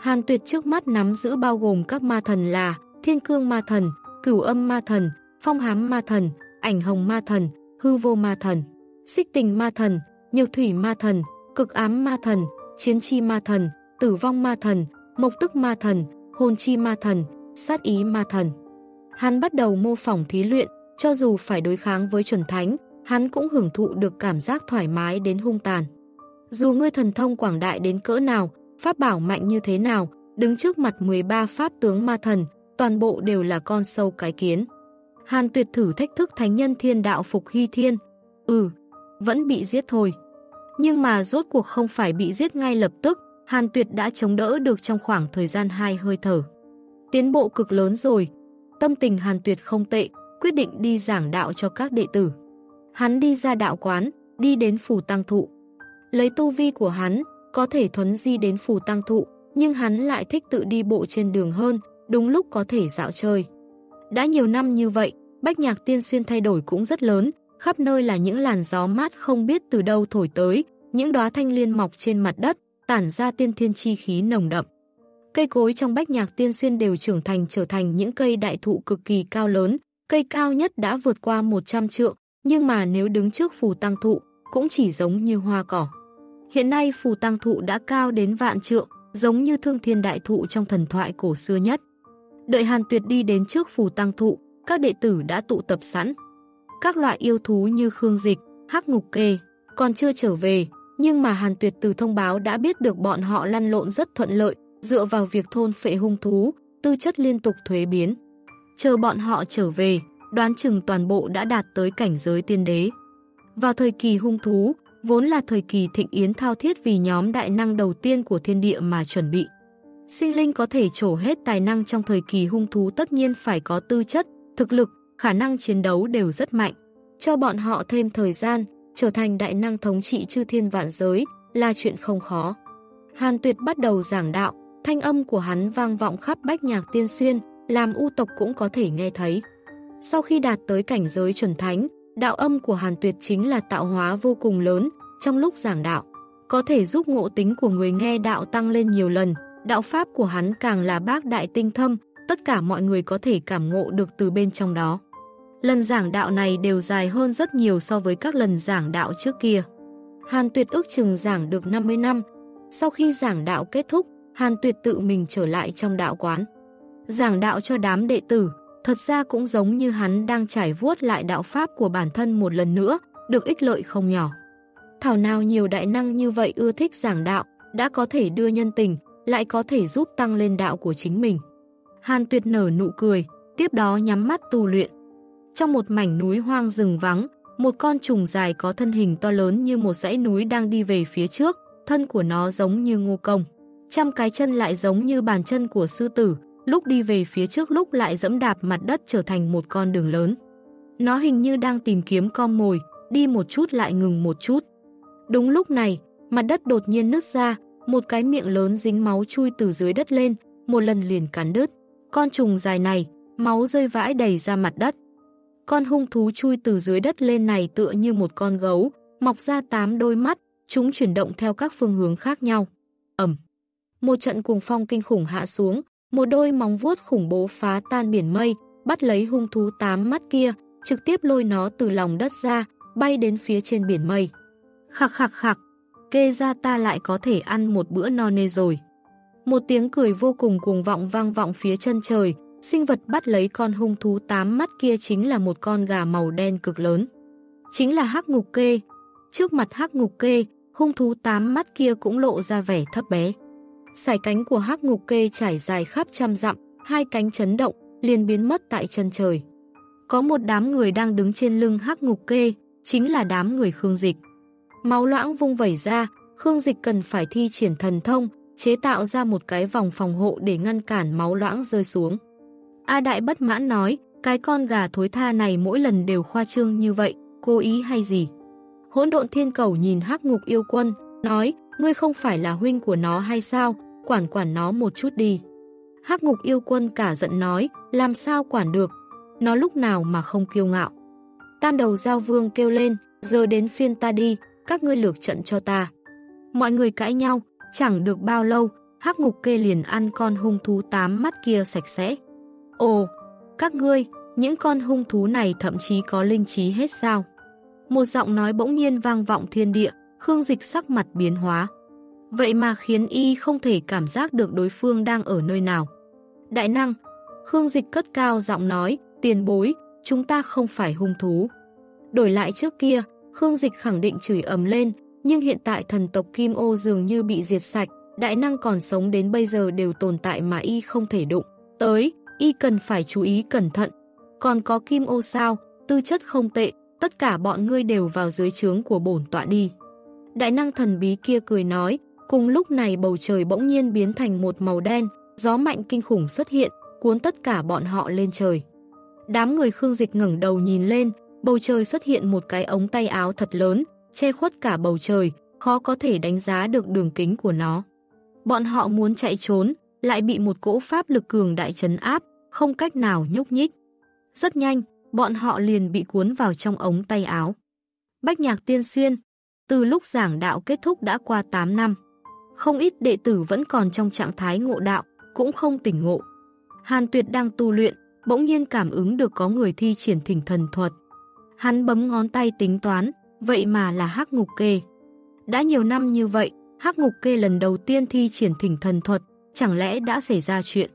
Hàn Tuyệt trước mắt nắm giữ bao gồm các ma thần là Thiên Cương ma thần, Cửu Âm ma thần, Phong Hám ma thần, Ảnh Hồng ma thần, Hư Vô ma thần, Xích Tình ma thần, Nhược Thủy ma thần, Cực Ám ma thần, Chiến Chi ma thần, Tử Vong ma thần, Mộc Tức ma thần, Hồn Chi ma thần, Sát Ý ma thần. Hắn bắt đầu mô phỏng thí luyện, cho dù phải đối kháng với chuẩn thánh, hắn cũng hưởng thụ được cảm giác thoải mái đến hung tàn. Dù ngươi thần thông quảng đại đến cỡ nào, pháp bảo mạnh như thế nào, đứng trước mặt 13 pháp tướng ma thần, toàn bộ đều là con sâu cái kiến. Hàn tuyệt thử thách thức thánh nhân thiên đạo phục hy thiên. Ừ, vẫn bị giết thôi. Nhưng mà rốt cuộc không phải bị giết ngay lập tức, Hàn tuyệt đã chống đỡ được trong khoảng thời gian hai hơi thở. Tiến bộ cực lớn rồi. Tâm tình Hàn tuyệt không tệ, quyết định đi giảng đạo cho các đệ tử. Hắn đi ra đạo quán, đi đến phủ tăng thụ. Lấy tu vi của hắn, có thể thuấn di đến phủ tăng thụ, nhưng hắn lại thích tự đi bộ trên đường hơn, đúng lúc có thể dạo chơi. Đã nhiều năm như vậy, bách nhạc tiên xuyên thay đổi cũng rất lớn, khắp nơi là những làn gió mát không biết từ đâu thổi tới, những đóa thanh liên mọc trên mặt đất, tản ra tiên thiên chi khí nồng đậm. Cây cối trong bách nhạc tiên xuyên đều trưởng thành trở thành những cây đại thụ cực kỳ cao lớn, cây cao nhất đã vượt qua 100 trượng, nhưng mà nếu đứng trước phù tăng thụ, cũng chỉ giống như hoa cỏ. Hiện nay phù tăng thụ đã cao đến vạn trượng, giống như thương thiên đại thụ trong thần thoại cổ xưa nhất. Đợi Hàn Tuyệt đi đến trước phù tăng thụ, các đệ tử đã tụ tập sẵn. Các loại yêu thú như khương dịch, hắc ngục kê, còn chưa trở về, nhưng mà Hàn Tuyệt từ thông báo đã biết được bọn họ lăn lộn rất thuận lợi, dựa vào việc thôn phệ hung thú, tư chất liên tục thuế biến. Chờ bọn họ trở về, đoán chừng toàn bộ đã đạt tới cảnh giới tiên đế. Vào thời kỳ hung thú, vốn là thời kỳ thịnh yến thao thiết vì nhóm đại năng đầu tiên của thiên địa mà chuẩn bị. Sinh linh có thể trổ hết tài năng trong thời kỳ hung thú tất nhiên phải có tư chất, thực lực, khả năng chiến đấu đều rất mạnh. Cho bọn họ thêm thời gian, trở thành đại năng thống trị chư thiên vạn giới là chuyện không khó. Hàn Tuyệt bắt đầu giảng đạo, thanh âm của hắn vang vọng khắp bách nhạc tiên xuyên, làm u tộc cũng có thể nghe thấy. Sau khi đạt tới cảnh giới chuẩn thánh, đạo âm của Hàn Tuyệt chính là tạo hóa vô cùng lớn trong lúc giảng đạo. Có thể giúp ngộ tính của người nghe đạo tăng lên nhiều lần, đạo pháp của hắn càng là bác đại tinh thâm, tất cả mọi người có thể cảm ngộ được từ bên trong đó. Lần giảng đạo này đều dài hơn rất nhiều so với các lần giảng đạo trước kia. Hàn Tuyệt ước chừng giảng được 50 năm. Sau khi giảng đạo kết thúc, Hàn Tuyệt tự mình trở lại trong đạo quán. Giảng đạo cho đám đệ tử, thật ra cũng giống như hắn đang trải vuốt lại đạo pháp của bản thân một lần nữa, được ích lợi không nhỏ. Thảo nào nhiều đại năng như vậy ưa thích giảng đạo, đã có thể đưa nhân tình, lại có thể giúp tăng lên đạo của chính mình. Hàn tuyệt nở nụ cười, tiếp đó nhắm mắt tu luyện. Trong một mảnh núi hoang rừng vắng, một con trùng dài có thân hình to lớn như một dãy núi đang đi về phía trước, thân của nó giống như ngô công. Trăm cái chân lại giống như bàn chân của sư tử, lúc đi về phía trước lúc lại dẫm đạp mặt đất trở thành một con đường lớn. Nó hình như đang tìm kiếm con mồi, đi một chút lại ngừng một chút. Đúng lúc này, mặt đất đột nhiên nứt ra, một cái miệng lớn dính máu chui từ dưới đất lên, một lần liền cắn đứt. Con trùng dài này, máu rơi vãi đầy ra mặt đất. Con hung thú chui từ dưới đất lên này tựa như một con gấu, mọc ra tám đôi mắt, chúng chuyển động theo các phương hướng khác nhau. Ẩm. Một trận cuồng phong kinh khủng hạ xuống, một đôi móng vuốt khủng bố phá tan biển mây, bắt lấy hung thú tám mắt kia, trực tiếp lôi nó từ lòng đất ra, bay đến phía trên biển mây. Khắc khắc khắc, kê ra ta lại có thể ăn một bữa no nê rồi. Một tiếng cười vô cùng cuồng vọng vang vọng phía chân trời, sinh vật bắt lấy con hung thú tám mắt kia chính là một con gà màu đen cực lớn. Chính là hắc ngục kê. Trước mặt hắc ngục kê, hung thú tám mắt kia cũng lộ ra vẻ thấp bé. Sải cánh của hắc ngục kê trải dài khắp trăm dặm, hai cánh chấn động, liền biến mất tại chân trời. Có một đám người đang đứng trên lưng hắc ngục kê, chính là đám người Khương Dịch. Máu loãng vung vẩy ra, Khương Dịch cần phải thi triển thần thông, chế tạo ra một cái vòng phòng hộ để ngăn cản máu loãng rơi xuống. A Đại bất mãn nói, Cái con gà thối tha này mỗi lần đều khoa trương như vậy, cố ý hay gì? Hỗn độn thiên cầu nhìn hắc ngục yêu quân, nói, ngươi không phải là huynh của nó hay sao, quản quản nó một chút đi. Hắc ngục yêu quân cả giận nói, làm sao quản được, nó lúc nào mà không kiêu ngạo. Tam đầu giao vương kêu lên, giờ đến phiên ta đi, các ngươi lược trận cho ta. Mọi người cãi nhau, chẳng được bao lâu, hắc ngục kê liền ăn con hung thú tám mắt kia sạch sẽ. Ồ, các ngươi, những con hung thú này thậm chí có linh trí hết sao? Một giọng nói bỗng nhiên vang vọng thiên địa, Khương Dịch sắc mặt biến hóa. Vậy mà khiến y không thể cảm giác được đối phương đang ở nơi nào. Đại năng, Khương Dịch cất cao giọng nói, tiền bối, chúng ta không phải hung thú. Đổi lại trước kia, Khương Dịch khẳng định chửi ầm lên, nhưng hiện tại thần tộc Kim Ô dường như bị diệt sạch, đại năng còn sống đến bây giờ đều tồn tại mà y không thể đụng. Tới, y cần phải chú ý cẩn thận. Còn có Kim Ô sao, tư chất không tệ, tất cả bọn ngươi đều vào dưới trướng của bổn tọa đi. Đại năng thần bí kia cười nói, cùng lúc này bầu trời bỗng nhiên biến thành một màu đen, gió mạnh kinh khủng xuất hiện, cuốn tất cả bọn họ lên trời. Đám người Khương Dịch ngẩng đầu nhìn lên, bầu trời xuất hiện một cái ống tay áo thật lớn, che khuất cả bầu trời, khó có thể đánh giá được đường kính của nó. Bọn họ muốn chạy trốn, lại bị một cỗ pháp lực cường đại chấn áp, không cách nào nhúc nhích. Rất nhanh, bọn họ liền bị cuốn vào trong ống tay áo. Bách nhạc tiên xuyên, từ lúc giảng đạo kết thúc đã qua 8 năm. Không ít đệ tử vẫn còn trong trạng thái ngộ đạo, cũng không tỉnh ngộ. Hàn Tuyệt đang tu luyện, bỗng nhiên cảm ứng được có người thi triển thỉnh thần thuật. Hắn bấm ngón tay tính toán, vậy mà là hắc ngục kê. Đã nhiều năm như vậy, hắc ngục kê lần đầu tiên thi triển thỉnh thần thuật, chẳng lẽ đã xảy ra chuyện.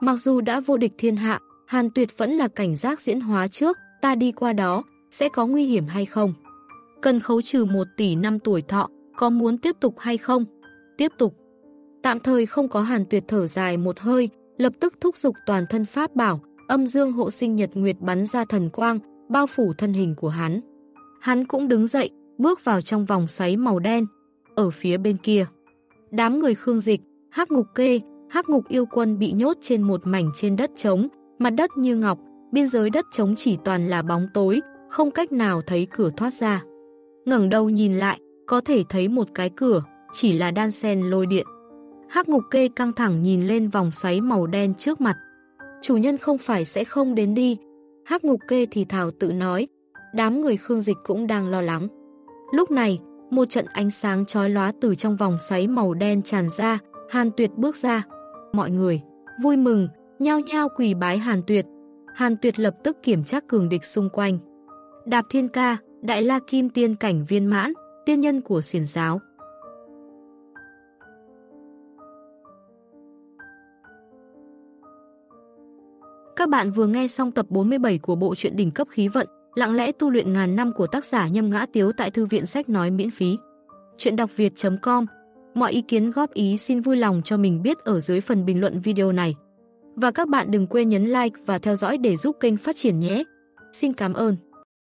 Mặc dù đã vô địch thiên hạ, Hàn Tuyệt vẫn là cảnh giác diễn hóa trước, ta đi qua đó, sẽ có nguy hiểm hay không? Cần khấu trừ 1 tỷ năm tuổi thọ, có muốn tiếp tục hay không? Tiếp tục. Tạm thời không có Hàn Tuyệt thở dài một hơi, lập tức thúc dục toàn thân pháp bảo, âm dương hộ sinh nhật nguyệt bắn ra thần quang, bao phủ thân hình của hắn. Hắn cũng đứng dậy, bước vào trong vòng xoáy màu đen, ở phía bên kia. Đám người khương dịch, hắc ngục kê, hắc ngục yêu quân bị nhốt trên một mảnh trên đất trống, mặt đất như ngọc, biên giới đất trống chỉ toàn là bóng tối, không cách nào thấy cửa thoát ra. ngẩng đầu nhìn lại, có thể thấy một cái cửa, chỉ là đan sen lôi điện. Hắc ngục kê căng thẳng nhìn lên vòng xoáy màu đen trước mặt. Chủ nhân không phải sẽ không đến đi. Hắc ngục kê thì thảo tự nói. Đám người khương dịch cũng đang lo lắng. Lúc này, một trận ánh sáng chói lóa từ trong vòng xoáy màu đen tràn ra, Hàn Tuyệt bước ra. Mọi người, vui mừng, nhao nhao quỳ bái Hàn Tuyệt. Hàn Tuyệt lập tức kiểm tra cường địch xung quanh. Đạp Thiên Ca, Đại La Kim Tiên Cảnh Viên Mãn, tiên nhân của xiển giáo. Các bạn vừa nghe xong tập 47 của bộ truyện đỉnh cấp khí vận, lặng lẽ tu luyện ngàn năm của tác giả Nhâm Ngã Tiếu tại thư viện sách nói miễn phí. Truyện đọc việt.com Mọi ý kiến góp ý xin vui lòng cho mình biết ở dưới phần bình luận video này. Và các bạn đừng quên nhấn like và theo dõi để giúp kênh phát triển nhé. Xin cảm ơn.